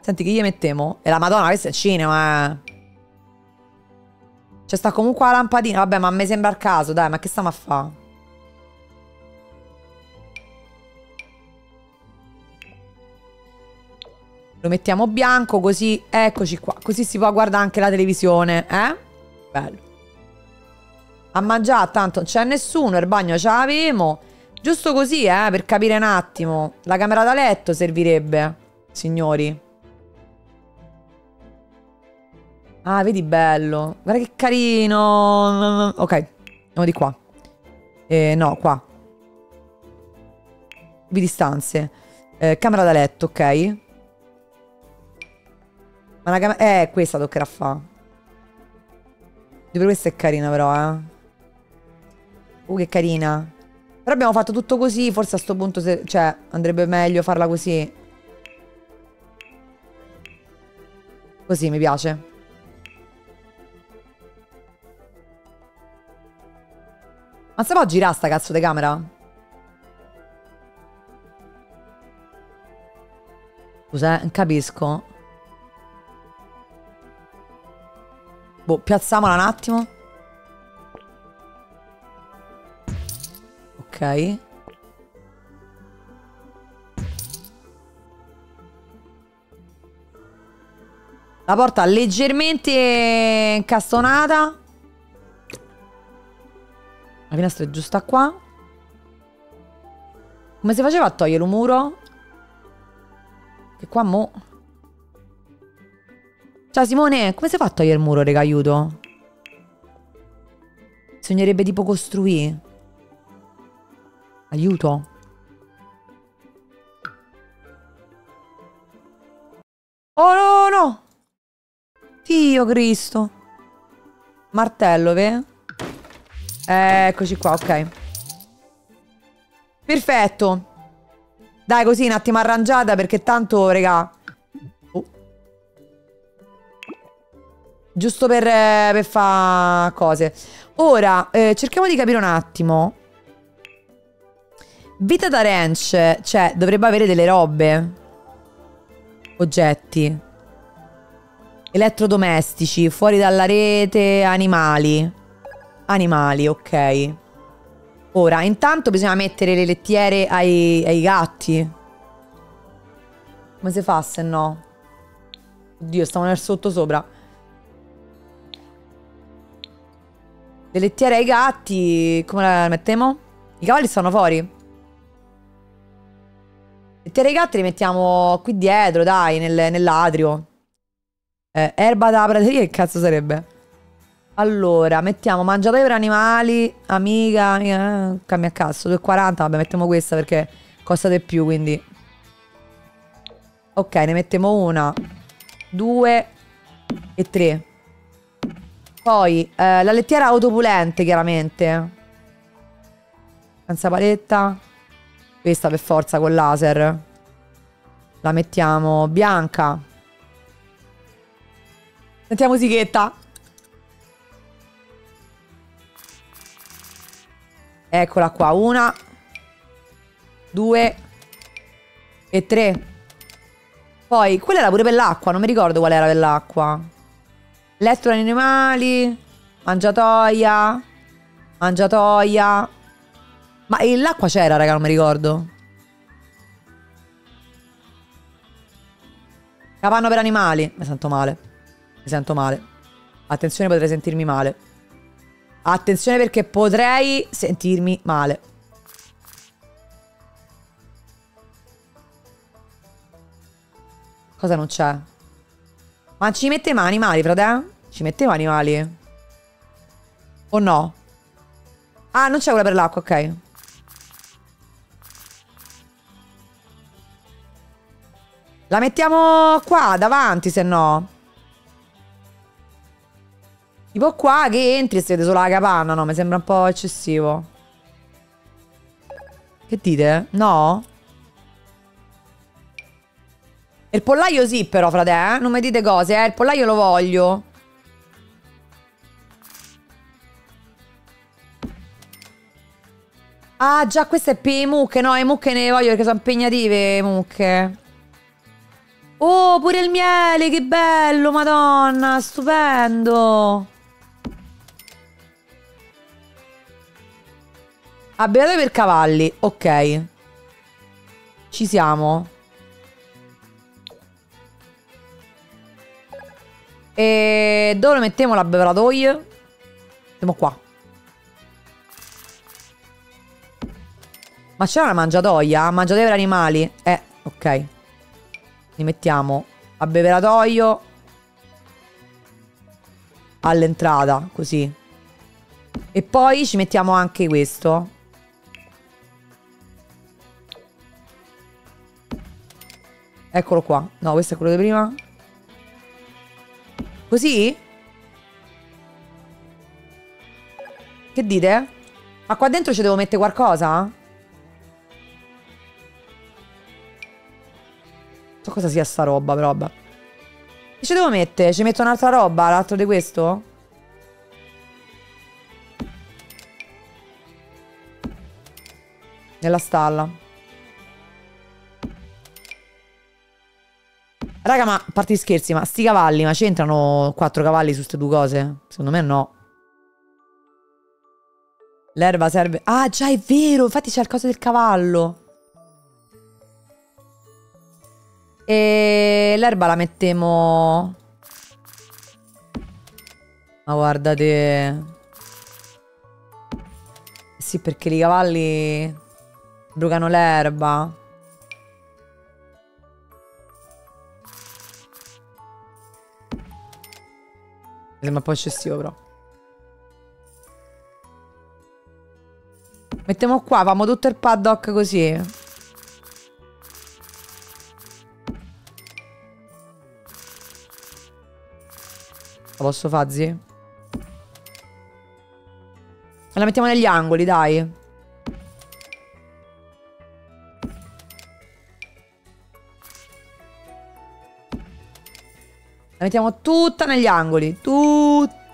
Senti, che gli mettiamo? E la madonna, questo è il cinema, eh. C'è sta comunque la lampadina. Vabbè, ma a me sembra il caso, dai, ma che stiamo a fare? Lo mettiamo bianco così, eccoci qua. Così si può guardare anche la televisione, eh? Bello. A mangiare, tanto non c'è nessuno, il bagno ce l'avemo. Giusto così, eh, per capire un attimo. La camera da letto servirebbe, signori. Ah, vedi bello. Guarda che carino. Ok, andiamo di qua. Eh, no, qua. Vi distanze. Eh, camera da letto, ok. Ma la camera... Eh, questa toccherà fa. Pure questa è carina però, eh. Uh, che carina. Però abbiamo fatto tutto così, forse a sto punto, se... cioè, andrebbe meglio farla così. Così, mi piace. Ma se può girare sta cazzo di camera? Scusa, eh, capisco. Boh, piazziamola un attimo. Ok. La porta leggermente incastonata. La finestra è giusta qua. Come si faceva a togliere un muro? Che qua mo... Ciao Simone, come si fa a togliere il muro, raga, aiuto? Bisognerebbe tipo costruire. Aiuto. Oh no, no! Dio Cristo. Martello, ve? Eccoci qua, ok. Perfetto. Dai, così un attimo arrangiata perché tanto, raga... Giusto per, eh, per fare cose. Ora, eh, cerchiamo di capire un attimo. Vita da ranch, cioè, dovrebbe avere delle robe. Oggetti. Elettrodomestici, fuori dalla rete, animali. Animali, ok. Ora, intanto bisogna mettere le lettiere ai, ai gatti. Come si fa se no? Oddio, stiamo nel sottosopra. Le lettiere ai gatti, come la mettiamo? I cavalli stanno fuori. Lettiere ai gatti li mettiamo qui dietro, dai, nel- nell'atrio. Eh, erba da prateria, che cazzo sarebbe? Allora, mettiamo mangiatoio per animali, amica, amica cambia cazzo, 2,40, vabbè, mettiamo questa perché costa di più, quindi... Ok, ne mettiamo una, due e tre. Poi, eh, la lettiera autopulente, chiaramente. Senza paletta. Questa per forza con laser. La mettiamo bianca. Sentiamo musichetta. Eccola qua, una, due e tre. Poi, quella era pure per l'acqua, non mi ricordo qual era per l'acqua. Letto agli animali, mangiatoia, mangiatoia. Ma l'acqua c'era, raga, non mi ricordo. Capanno per animali. Mi sento male. Mi sento male. Attenzione, potrei sentirmi male. Attenzione perché potrei sentirmi male. Cosa non c'è? Ma ci metteva animali, frate? Ci metteva animali? O no? Ah, non c'è quella per l'acqua, ok. La mettiamo qua, davanti, se no. Tipo qua che entri e si vede solo la capanna, no? Mi sembra un po' eccessivo. Che dite? No? Il pollaio sì, però, frate, eh? Non mi dite cose, eh? Il pollaio lo voglio. Ah, già, queste è per le mucche. No, le mucche ne voglio perché sono impegnative, le mucche. Oh, pure il miele, che bello, madonna, stupendo. Abbevatore per cavalli, ok. Ci siamo. E dove mettiamo l'abbeveratoio? Mettiamo qua. Ma c'è una mangiatoia? Mangiatoia per animali? Eh, ok. Li mettiamo abbeveratoio all'entrata, così. E poi ci mettiamo anche questo. Eccolo qua. No, questo è quello di prima. Così? Che dite? Ma qua dentro ci devo mettere qualcosa? So cosa sia sta roba, però. Che ci devo mettere? Ci metto un'altra roba, l'altro di questo? Nella stalla. Raga, ma a parte gli scherzi, ma sti cavalli, ma c'entrano quattro cavalli su queste due cose? Secondo me no. L'erba serve... Ah, già, è vero! Infatti c'è il coso del cavallo. E l'erba la mettiamo... Ma guardate... Sì, perché i cavalli brucano l'erba. Mi sembra un po' eccessivo però. Mettiamo qua, famo tutto il paddock così. La posso fare, la mettiamo negli angoli, dai. Mettiamo tutta negli angoli. Tutta.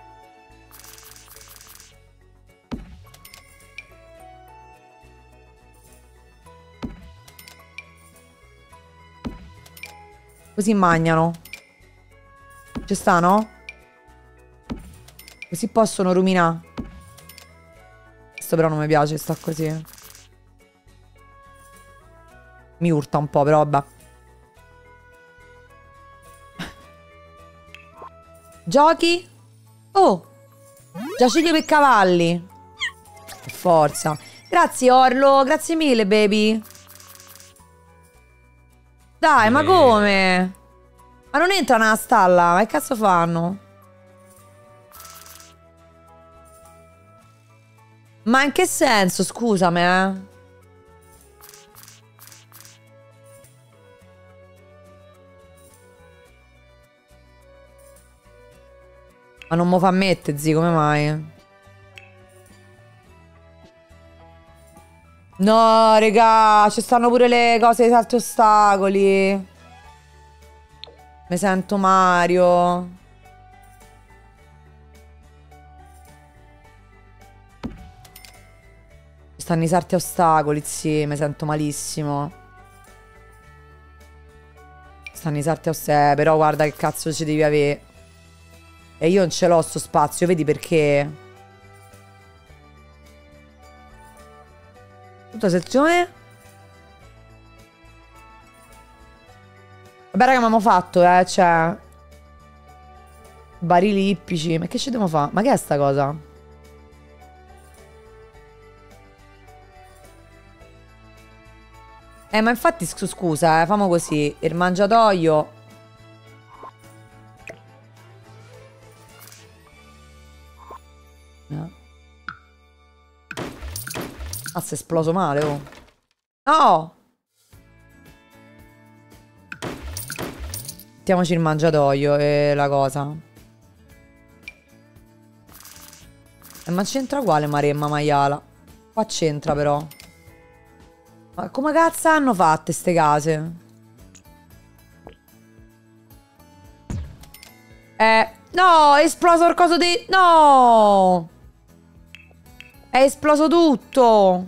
Così mangiano. Ci sta, no? Così possono ruminare. Questo però non mi piace, sta così. Mi urta un po', però vabbè. Giochi? Oh! Giaciglio per cavalli. Per Forza. Grazie Orlo, grazie mille baby. Dai, ma Eh. come? Ma non entra nella stalla, ma che cazzo fanno? Ma in che senso, scusami, eh? Ma non mo fa mette, zi, come mai? No, regà, ci stanno pure le cose di salti ostacoli. Mi sento Mario. Ci stanno i salti ostacoli, sì, mi sento malissimo. Ci Stanno i salti ostacoli, però guarda che cazzo ci devi avere. E io non ce l'ho sto spazio, vedi perché? Tutta sezione. Vabbè raga, ma abbiamo fatto, eh, cioè... Barili ippici. Ma che ci dobbiamo fare? Ma che è sta cosa? Eh, ma infatti, scu- scusa, eh, famo così. Il mangiatoio... Si è esploso male, oh. No! Mettiamoci il mangiatoio e la cosa. Eh, ma c'entra uguale Maremma Maiala. Qua c'entra però. Ma come cazzo hanno fatte ste case? Eh, no, è esploso il coso di... No! È esploso tutto!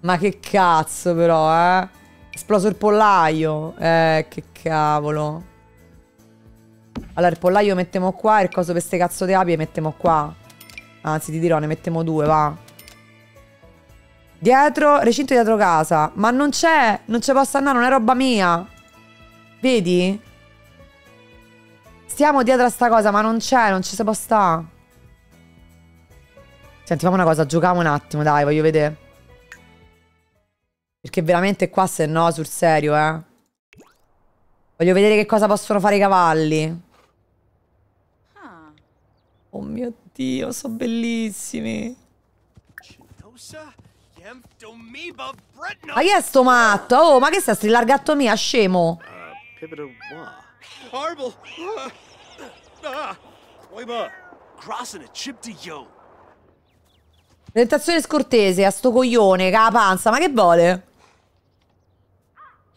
Ma che cazzo però, eh? È esploso il pollaio. Eh, che cavolo. Allora, il pollaio mettiamo qua e il coso per ste cazzo di api mettiamo qua. Anzi, ti dirò, ne mettiamo due, va. Dietro, recinto dietro casa. Ma non c'è, non ci posso andare, non è roba mia. Vedi? Stiamo dietro a sta cosa, ma non c'è, non ci si può stare. Senti, una cosa, giochiamo un attimo, dai, voglio vedere. Perché veramente qua, se no, sul serio, eh. Voglio vedere che cosa possono fare i cavalli. Oh mio Dio, sono bellissimi. Ma chi è sto matto? Oh, ma che sta strillato il gatto mia, scemo? Horrible. Ah, Oiba. Crossing a chip to yo. Presentazione scortese a sto coglione, che ha la panza, ma che vuole?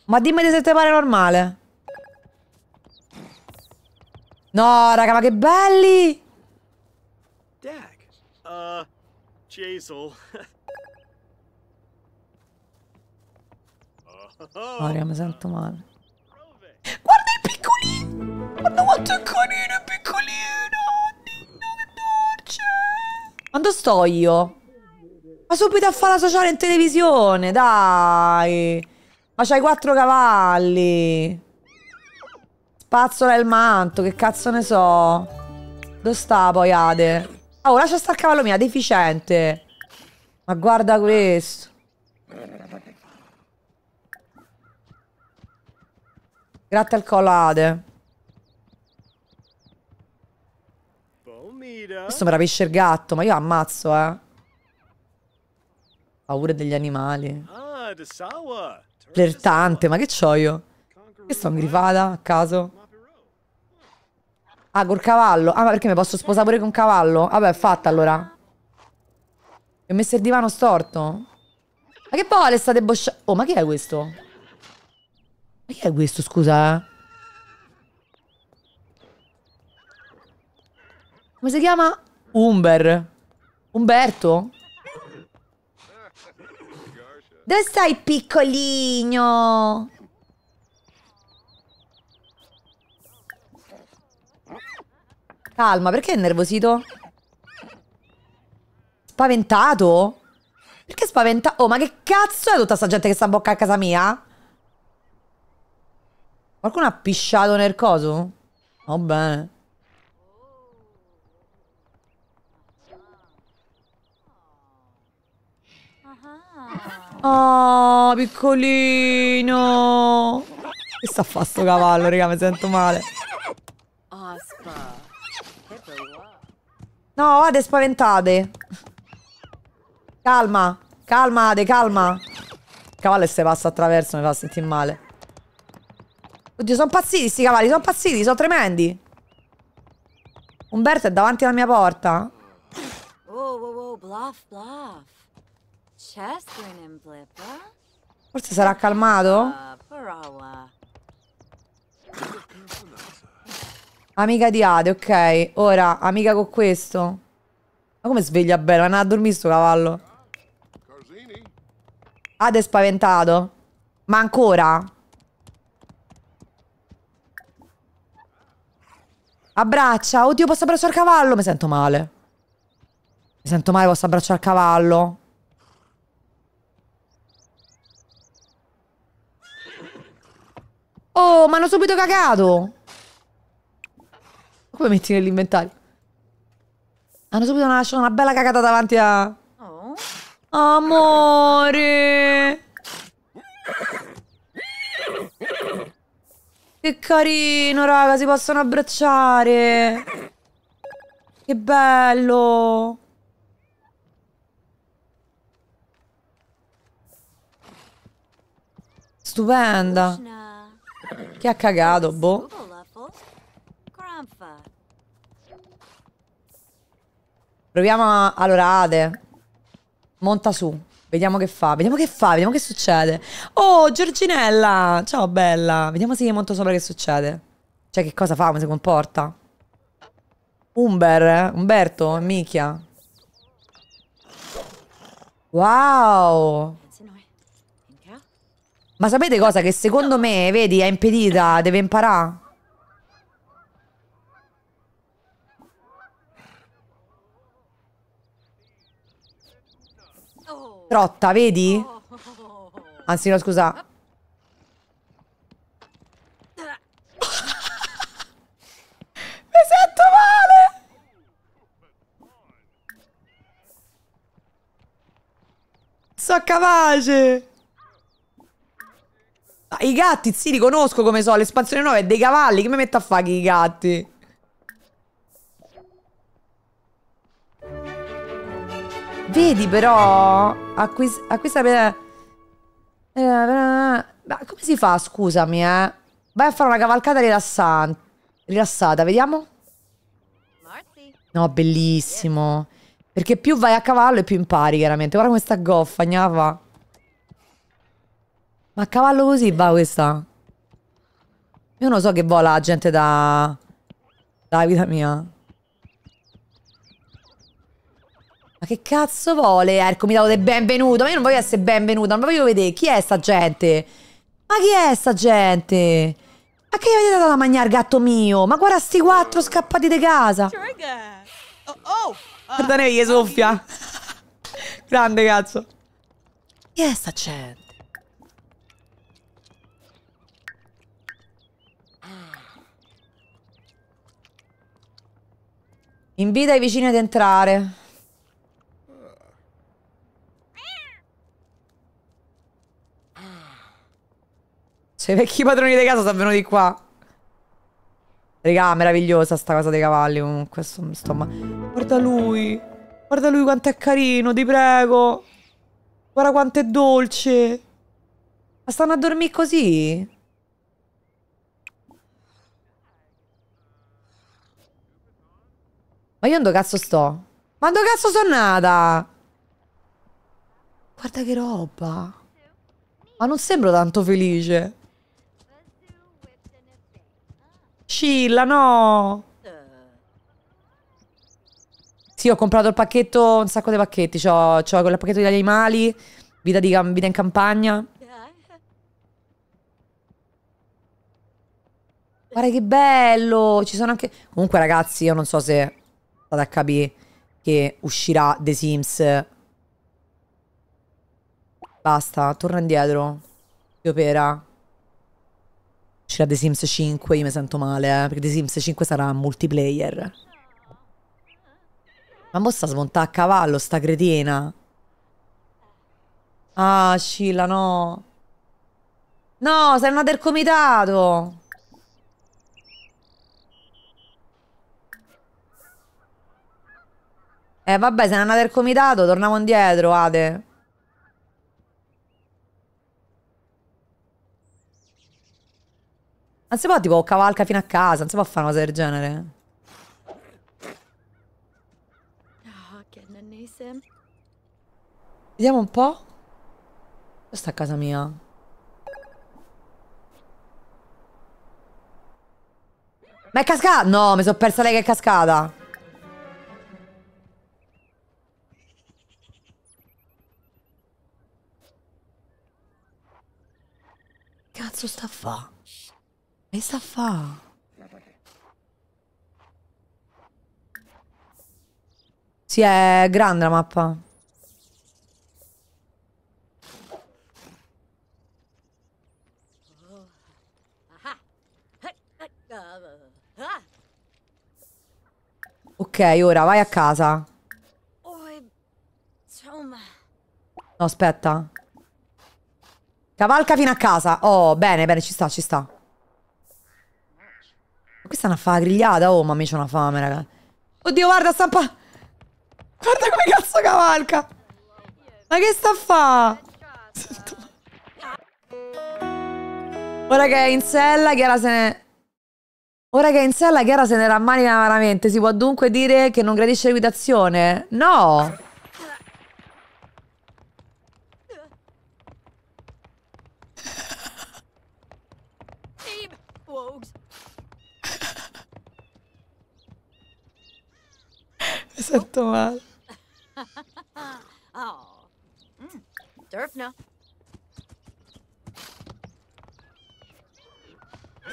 Ma dimmi se ti pare normale. No, raga, ma che belli! Dag. Uh, raga, mi sento male. Guarda il piccolino! Guarda quanto è carino il piccolino! Oddio, che dolce! Quando sto io? Ma subito a fare la sociale in televisione, dai! Ma c'hai quattro cavalli! Spazzola il manto, che cazzo ne so? Dove sta poi Ade? Oh, lascia stare il cavallo mia, deficiente! Ma guarda questo! Grazie al collo Ade. Questo mi rapisce il gatto, ma io ammazzo, eh. Paura degli animali. Flirtante, ma che c'ho io? Che sto ingrifata a caso? Ah, col cavallo. Ah, ma perché mi posso sposare pure con cavallo? Vabbè, fatta allora. E ho messo il divano storto? Ma che vuole state boscia... Oh, ma chi è questo? Ma chi è questo, scusa? Come si chiama? Umber. Umberto? Dove stai, piccolino? Calma, perché è innervosito? Spaventato? Perché spaventato? Oh, ma che cazzo è tutta sta gente che sta a bocca a casa mia? Qualcuno ha pisciato nel coso? Va bene. Oh, piccolino. Che sta a fa sto cavallo, raga, mi sento male. No, vade spaventate. Calma, calmate, calma. Il cavallo se passa attraverso mi fa sentire male. Oddio, sono pazziti sti cavalli, sono pazziti, sono tremendi. Umberto è davanti alla mia porta. Forse sarà calmato? Uh. Amica di Ade, ok. Ora, amica con questo. Ma come sveglia bene? Ma non ha dormito sto cavallo. Ade è spaventato. Ma ancora? Abbraccia. Oddio, posso abbracciare il cavallo? Mi sento male. Mi sento male, posso abbracciare il cavallo. Oh, mi hanno subito cagato. Come metti nell'inventario? Hanno subito lasciato una bella cagata davanti a... Oh. Amore. Che carino, raga, si possono abbracciare. Che bello. Stupenda. Chi ha cagato, boh. Proviamo a... Allora, Ade. Monta su. Vediamo che fa. Vediamo che fa. Vediamo che succede. Oh, Giorginella. Ciao, bella. Vediamo se io monto sopra che succede. Cioè, che cosa fa? Come si comporta? Umber. eh? Umberto. Michia. Wow. Ma sapete cosa? Che secondo me, vedi, è impedita. Deve imparare. Trotta, vedi? Anzi, no, scusa. Mi sento male! So capace! Ah, I gatti, sì, li conosco come so. L'espansione nuova è dei cavalli. Che mi metto a fare i gatti? Vedi però, acquis- acquista per... Eh, Ma come si fa, scusami, eh? Vai a fare una cavalcata rilassante. Rilassata, vediamo? No, bellissimo. Perché più vai a cavallo e più impari, chiaramente. Guarda come sta goffa, gnava. Ma a cavallo così va questa? Io non so che vola la gente da... Da vita mia. Ma che cazzo vuole? Eh, il comitato del benvenuto. Ma io non voglio essere benvenuta, non voglio vedere chi è sta gente. Ma chi è sta gente? Ma che gli avete dato da mangiare, gatto mio? Ma guarda sti quattro scappati di casa. Guarda lei che soffia. Grande cazzo. Chi è sta gente? Invita i vicini ad entrare. Cioè, i vecchi padroni di casa sono venuti qua. Raga, meravigliosa sta cosa dei cavalli comunque. Sto, sto ma... Guarda lui. Guarda lui quanto è carino, ti prego. Guarda quanto è dolce. Ma stanno a dormire così? Ma io dove cazzo sto? Ma dove cazzo sono nata? Guarda che roba. Ma non sembro tanto felice. Scilla, no. Sì, ho comprato il pacchetto, un sacco di pacchetti. C'ho, quel pacchetto degli animali, Vita, di, vita in campagna. Guarda che bello! Ci sono anche... Comunque ragazzi, io non so se state a capire che uscirà The Sims. Basta, torna indietro. Che opera. Uscirà The Sims 5, io mi sento male, eh, perché The Sims 5 sarà multiplayer. Ma mo sta smontata a cavallo, sta cretina. Ah, Scilla, no. No, sei una del comitato. Eh, vabbè, sei una del comitato, torniamo indietro, Ade. Non si può tipo cavalca fino a casa, non si può fare una cosa del genere. Vediamo un po'. Questa è casa mia. Ma è cascata? No, mi sono persa lei che è cascata. Cazzo sta a fa? Che sta fa? Sì, è grande la mappa. Ok, ora vai a casa. No, aspetta. Cavalca fino a casa. Oh, bene, bene, ci sta, ci sta. Questa è una fa grigliata. Oh, mamma mia, c'ho una fame, raga. Oddio, guarda, stampa. Guarda come cazzo cavalca. Ma che sta a fa? Ora che è in sella, Chiara se ne... Ora che è in sella, Chiara se ne rammanica veramente. Si può dunque dire che non gradisce l'equitazione? No! Mi sento male. Durfna.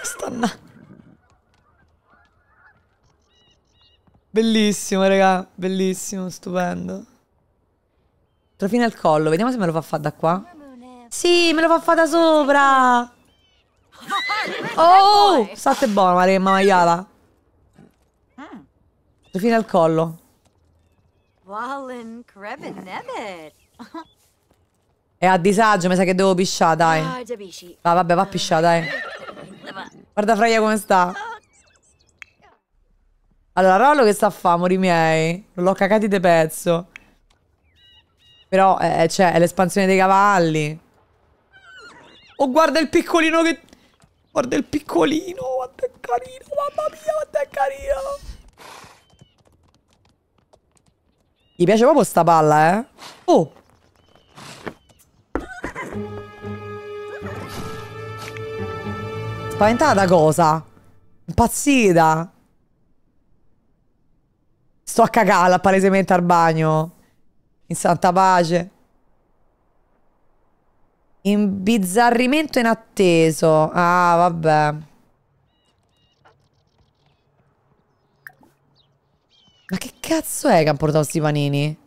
Stanna. Bellissimo, raga. Bellissimo, stupendo. Trofino al collo. Vediamo se me lo fa fare da qua. Sì, me lo fa fare da sopra. Oh, state buono, Maria maiala. Trofino al collo. Wallen Krebin Nebbit. È a disagio, mi sa che devo pisciare, dai. Va, vabbè, va a pisciare, dai. Guarda Freya come sta. Allora, Rollo che sta a fare, amori miei? Non l'ho cagati de pezzo. Però, eh, c'è, è l'espansione dei cavalli. Oh, guarda il piccolino che... Guarda il piccolino, quanto è carino, mamma mia, quanto è carino. Gli piace proprio sta palla, eh? Oh! Spaventata cosa? Impazzita. Sto a cagare palesemente al bagno. In santa pace. Imbizzarrimento inatteso. Ah, vabbè. Ma che cazzo è che hanno portato sti panini?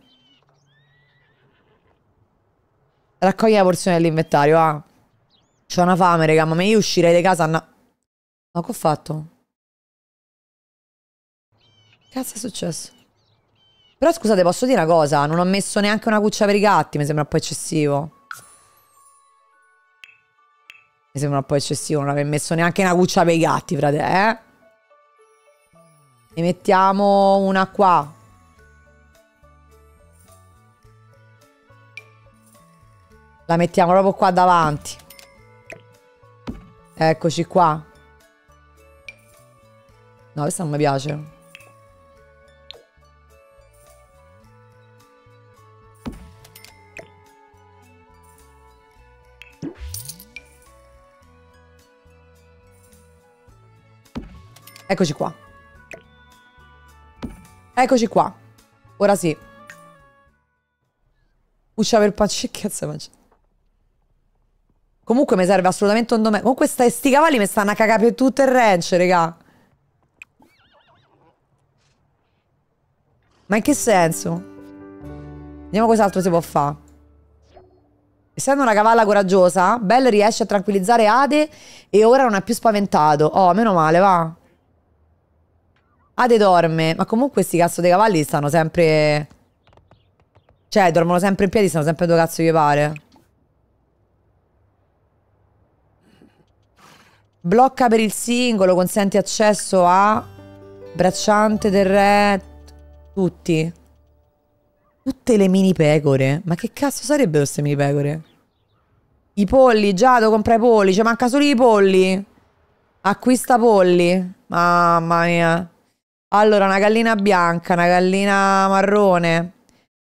Raccogli la porzione dell'inventario, ah. C'ho una fame, raga, ma io uscirei di casa Ma che ho fatto? Cazzo è successo? Però scusate, posso dire una cosa? Non ho messo neanche una cuccia per i gatti, mi sembra un po' eccessivo. Mi sembra un po' eccessivo non aver messo neanche una cuccia per i gatti, frate, eh? Ne mettiamo una qua. La mettiamo proprio qua davanti. Eccoci qua. No, questa non mi piace. Eccoci qua. Eccoci qua. Ora sì. Cuccia per pancia. Che cazzo mangia? Comunque mi serve assolutamente un domenico. Comunque sta- sti cavalli mi stanno a cagare per tutto il ranch, raga. Ma in che senso? Vediamo cos'altro si può fare. Essendo una cavalla coraggiosa, Belle riesce a tranquillizzare Ade e ora non è più spaventato. Oh, meno male, va. Ade dorme, ma comunque sti cazzo dei cavalli stanno sempre... Cioè, dormono sempre in piedi, stanno sempre dove cazzo gli pare. Blocca per il singolo, consente accesso a... Bracciante del re... Tutti. Tutte le mini pecore. Ma che cazzo sarebbero queste mini pecore? I polli, Giado compra i polli, ci manca solo i polli. Acquista polli. Mamma mia. Allora, una gallina bianca, una gallina marrone,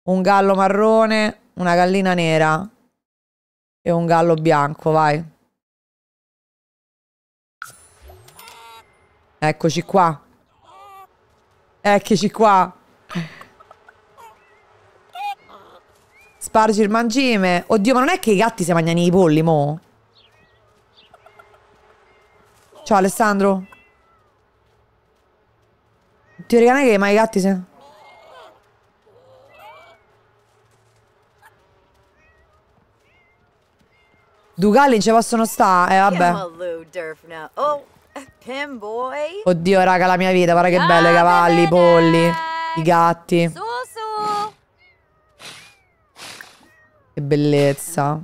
un gallo marrone, una gallina nera e un gallo bianco, vai. Eccoci qua. Eccoci qua. Spargi il mangime. Oddio, ma non è che i gatti si mangiano i polli, mo? Ciao Alessandro. Non è che mai i gatti si... Dugali ci possono stare, eh vabbè. Oh. Oddio, raga, la mia vita, guarda che bello, i cavalli, i polli, i gatti. Che bellezza.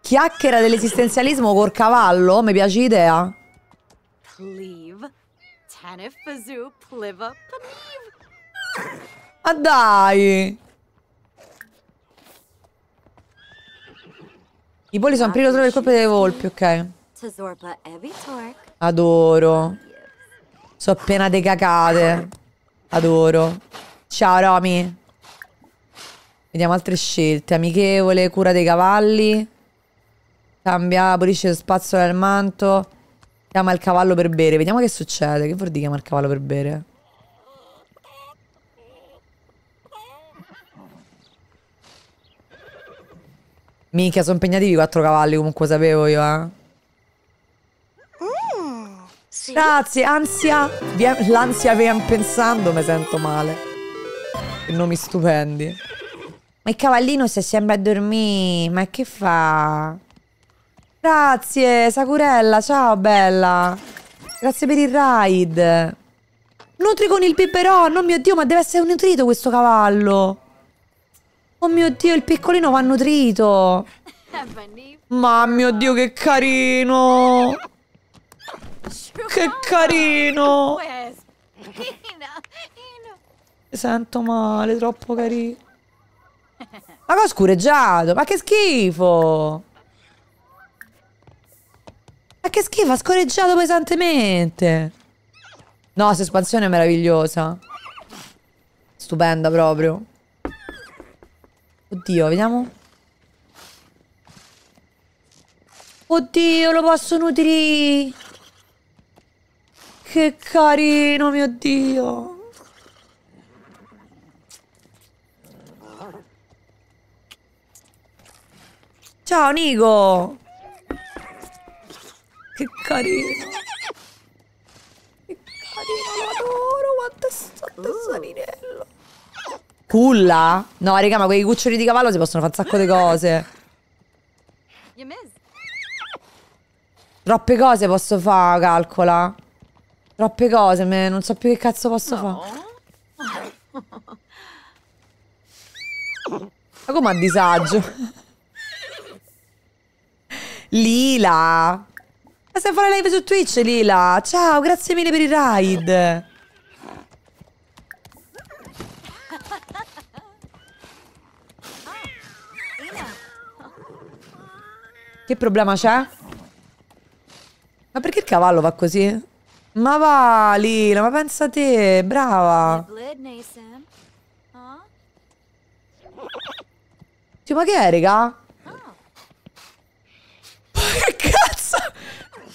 Chiacchiera dell'esistenzialismo col cavallo? Mi piace l'idea. Cleave. Pliva Paniv. Ma dai! I polli sono pericolosi per colpa delle volpi, ok. Adoro. Sono appena decacate. Adoro. Ciao Romy. Vediamo altre scelte. Amichevole, cura dei cavalli. Cambia, abolisce lo spazio del manto. Chiama il cavallo per bere. Vediamo che succede. Che vuol dire chiama il cavallo per bere? Minchia, sono impegnativi i quattro cavalli, comunque sapevo io, eh. Grazie, ansia. L'ansia viene pensando, mi sento male. Che nomi stupendi. Ma il cavallino si sembra a dormire. Ma che fa? Grazie, Sakurella. Ciao, bella. Grazie per il ride. Nutri con il biberon. Oh mio Dio, ma deve essere nutrito questo cavallo. Oh mio Dio, il piccolino va nutrito. Ma mio Dio, che carino. Che carino. Mi sento male, troppo carino. Ma cosa scureggiato? Ma che schifo! Ma che schifo, ha scorreggiato pesantemente. No, questa espansione è meravigliosa. Stupenda proprio. Oddio, vediamo. Oddio, lo posso nutrire. Che carino, mio Dio. Ciao, Nico. Che carino. Che carino, lo adoro. Quanto è stato tesorinello. Culla? No, raga, ma quei cuccioli di cavallo si possono fare un sacco di cose. Troppe cose posso fare, calcola. Troppe cose, me- non so più che cazzo posso fare. Ma come a disagio? Lila! Stai a fare live su Twitch, Lila? Ciao, grazie mille per il ride. Che problema c'è? Ma perché il cavallo va così? Ma va, Lila, ma pensa a te, brava. Huh? Cioè, ma che è, raga? Ma che cazzo?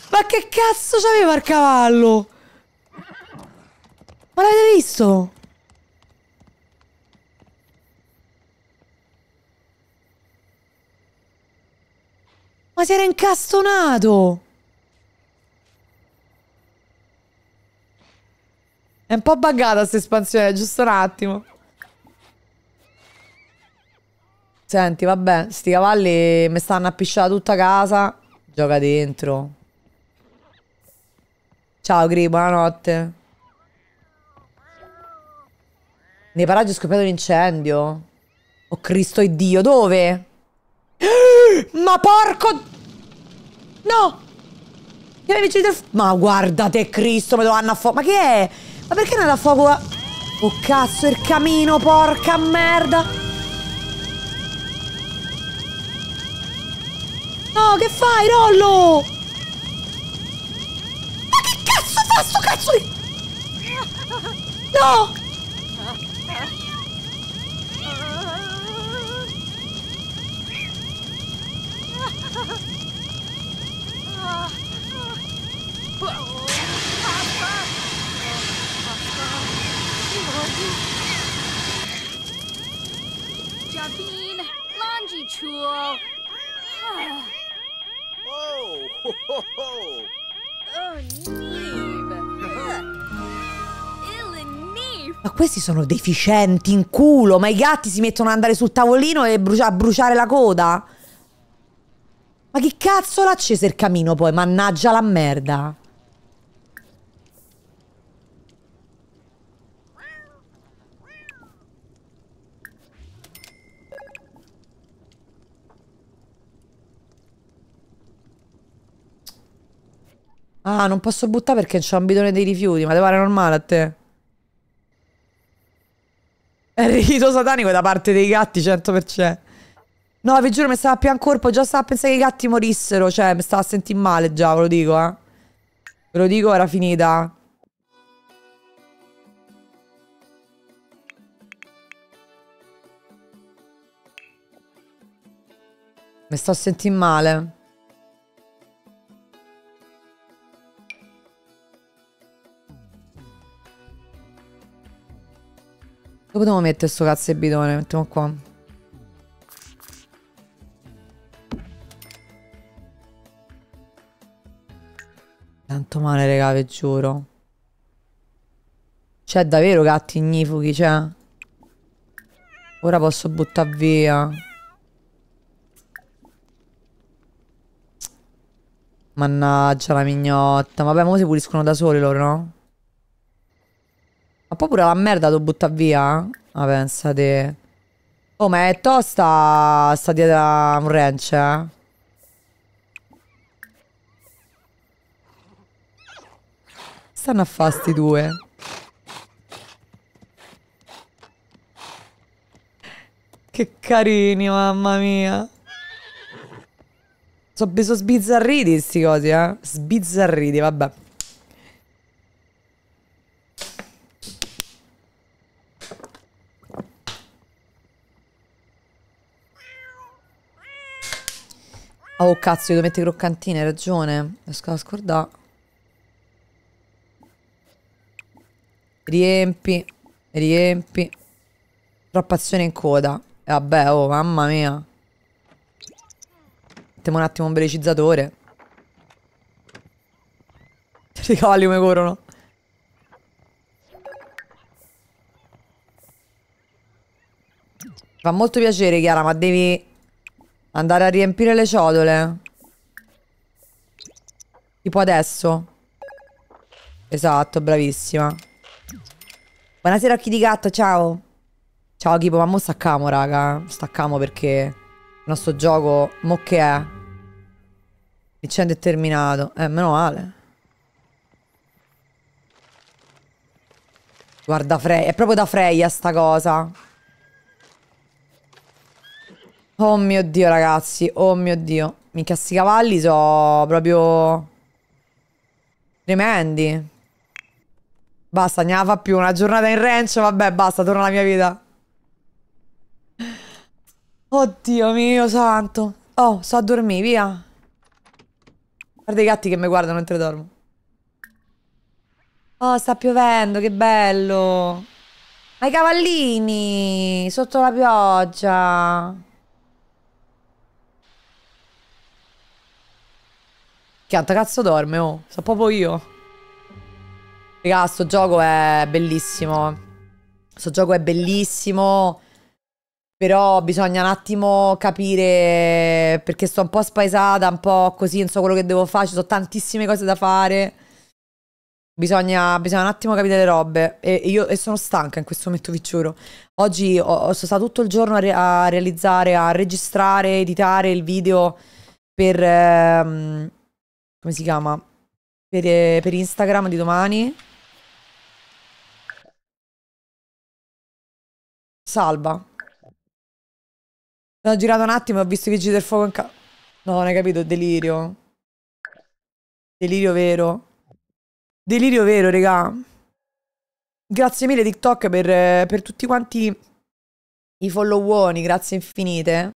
Ma che cazzo c'aveva il cavallo? Ma l'avete visto? Ma si era incastonato! È un po' buggata questa espansione, giusto un attimo. Senti, vabbè, sti cavalli mi stanno a tutta casa. Gioca dentro. Ciao, Gri, buonanotte. Nei paraggi è scoppiato un incendio. Oh Cristo e Dio, dove? Ma porco... No! Ma guardate Cristo, mi dovranno a fuoco. Ma che è? Ma perché non è a fuoco? Oh cazzo, il camino, porca merda. No, che fai, Rollo? Cazzo, cazzo cazzo. No! Javine, laundry tool. Oh, ho, ho, ho. Ma questi sono deficienti in culo. Ma i gatti si mettono ad andare sul tavolino e brucia- a bruciare la coda. Ma che cazzo l'ha acceso il camino poi? Mannaggia la merda. Ah, non posso buttare perché c'ho un bidone dei rifiuti, ma ti pare normale a te? È il rito satanico da parte dei gatti, 100%. No, vi giuro, mi stava più ancora corpo, già stava a pensare che i gatti morissero, cioè, mi stava a sentire male già, ve lo dico, eh. Ve lo dico, era finita. Mi sto a sentire male. Dove devo mettere sto cazzo di bidone? Mettiamo qua. Tanto male, raga, vi giuro. C'è davvero gatti ignifughi, c'è? Ora posso buttare via. Mannaggia la mignotta. Vabbè, ma si puliscono da soli loro, no? Ma poi pure la merda devo buttare via? Ma pensate. Oh, ma è tosta sta dietro a un ranch, eh? Stanno a fare sti due. Che carini, mamma mia. Sono so sbizzarriti sti cosi, eh? Sbizzarriti, vabbè. Oh cazzo, io devo mettere i croccantini, hai ragione. Riesco a scordare. Riempi, riempi. Troppa azione in coda. E vabbè, oh, mamma mia. Mettiamo un attimo un velocizzatore. I cavalli come corrono. Fa molto piacere, Chiara, ma devi andare a riempire le ciotole. Tipo adesso. Esatto, bravissima. Buonasera occhi di gatto, ciao. Ciao Kipo, ma mo staccamo, raga. Staccamo perché il nostro gioco, mo che è? Incendio è terminato. Eh, meno male. Guarda Freya, è proprio da Freya sta cosa. Oh mio Dio, ragazzi. Oh mio Dio. Minchia, sti cavalli sono proprio... Tremendi. Basta, ne fa più. Una giornata in ranch, vabbè, basta, torna alla mia vita. Oddio mio santo. Oh, sto a dormire, via. Guarda i gatti che mi guardano mentre dormo. Oh, sta piovendo, che bello. Ma i cavallini sotto la pioggia. Chianta cazzo dorme, oh. So proprio io. Raga, sto gioco è bellissimo. Sto gioco è bellissimo. Però bisogna un attimo capire perché sto un po' spaesata, un po' così, non so quello che devo fare, ci sono tantissime cose da fare. Bisogna, bisogna un attimo capire le robe. E, e io e sono stanca in questo momento, vi giuro. Oggi ho, ho- sono stata tutto il giorno a, re- a realizzare, a registrare, editare il video per... ehm, come si chiama? Per, eh, per Instagram di domani. Salva. Ho girato un attimo e ho visto i vigili del fuoco in ca... No, non hai capito, delirio. Delirio vero. Delirio vero, regà. Grazie mille TikTok per, per tutti quanti i followoni, grazie infinite.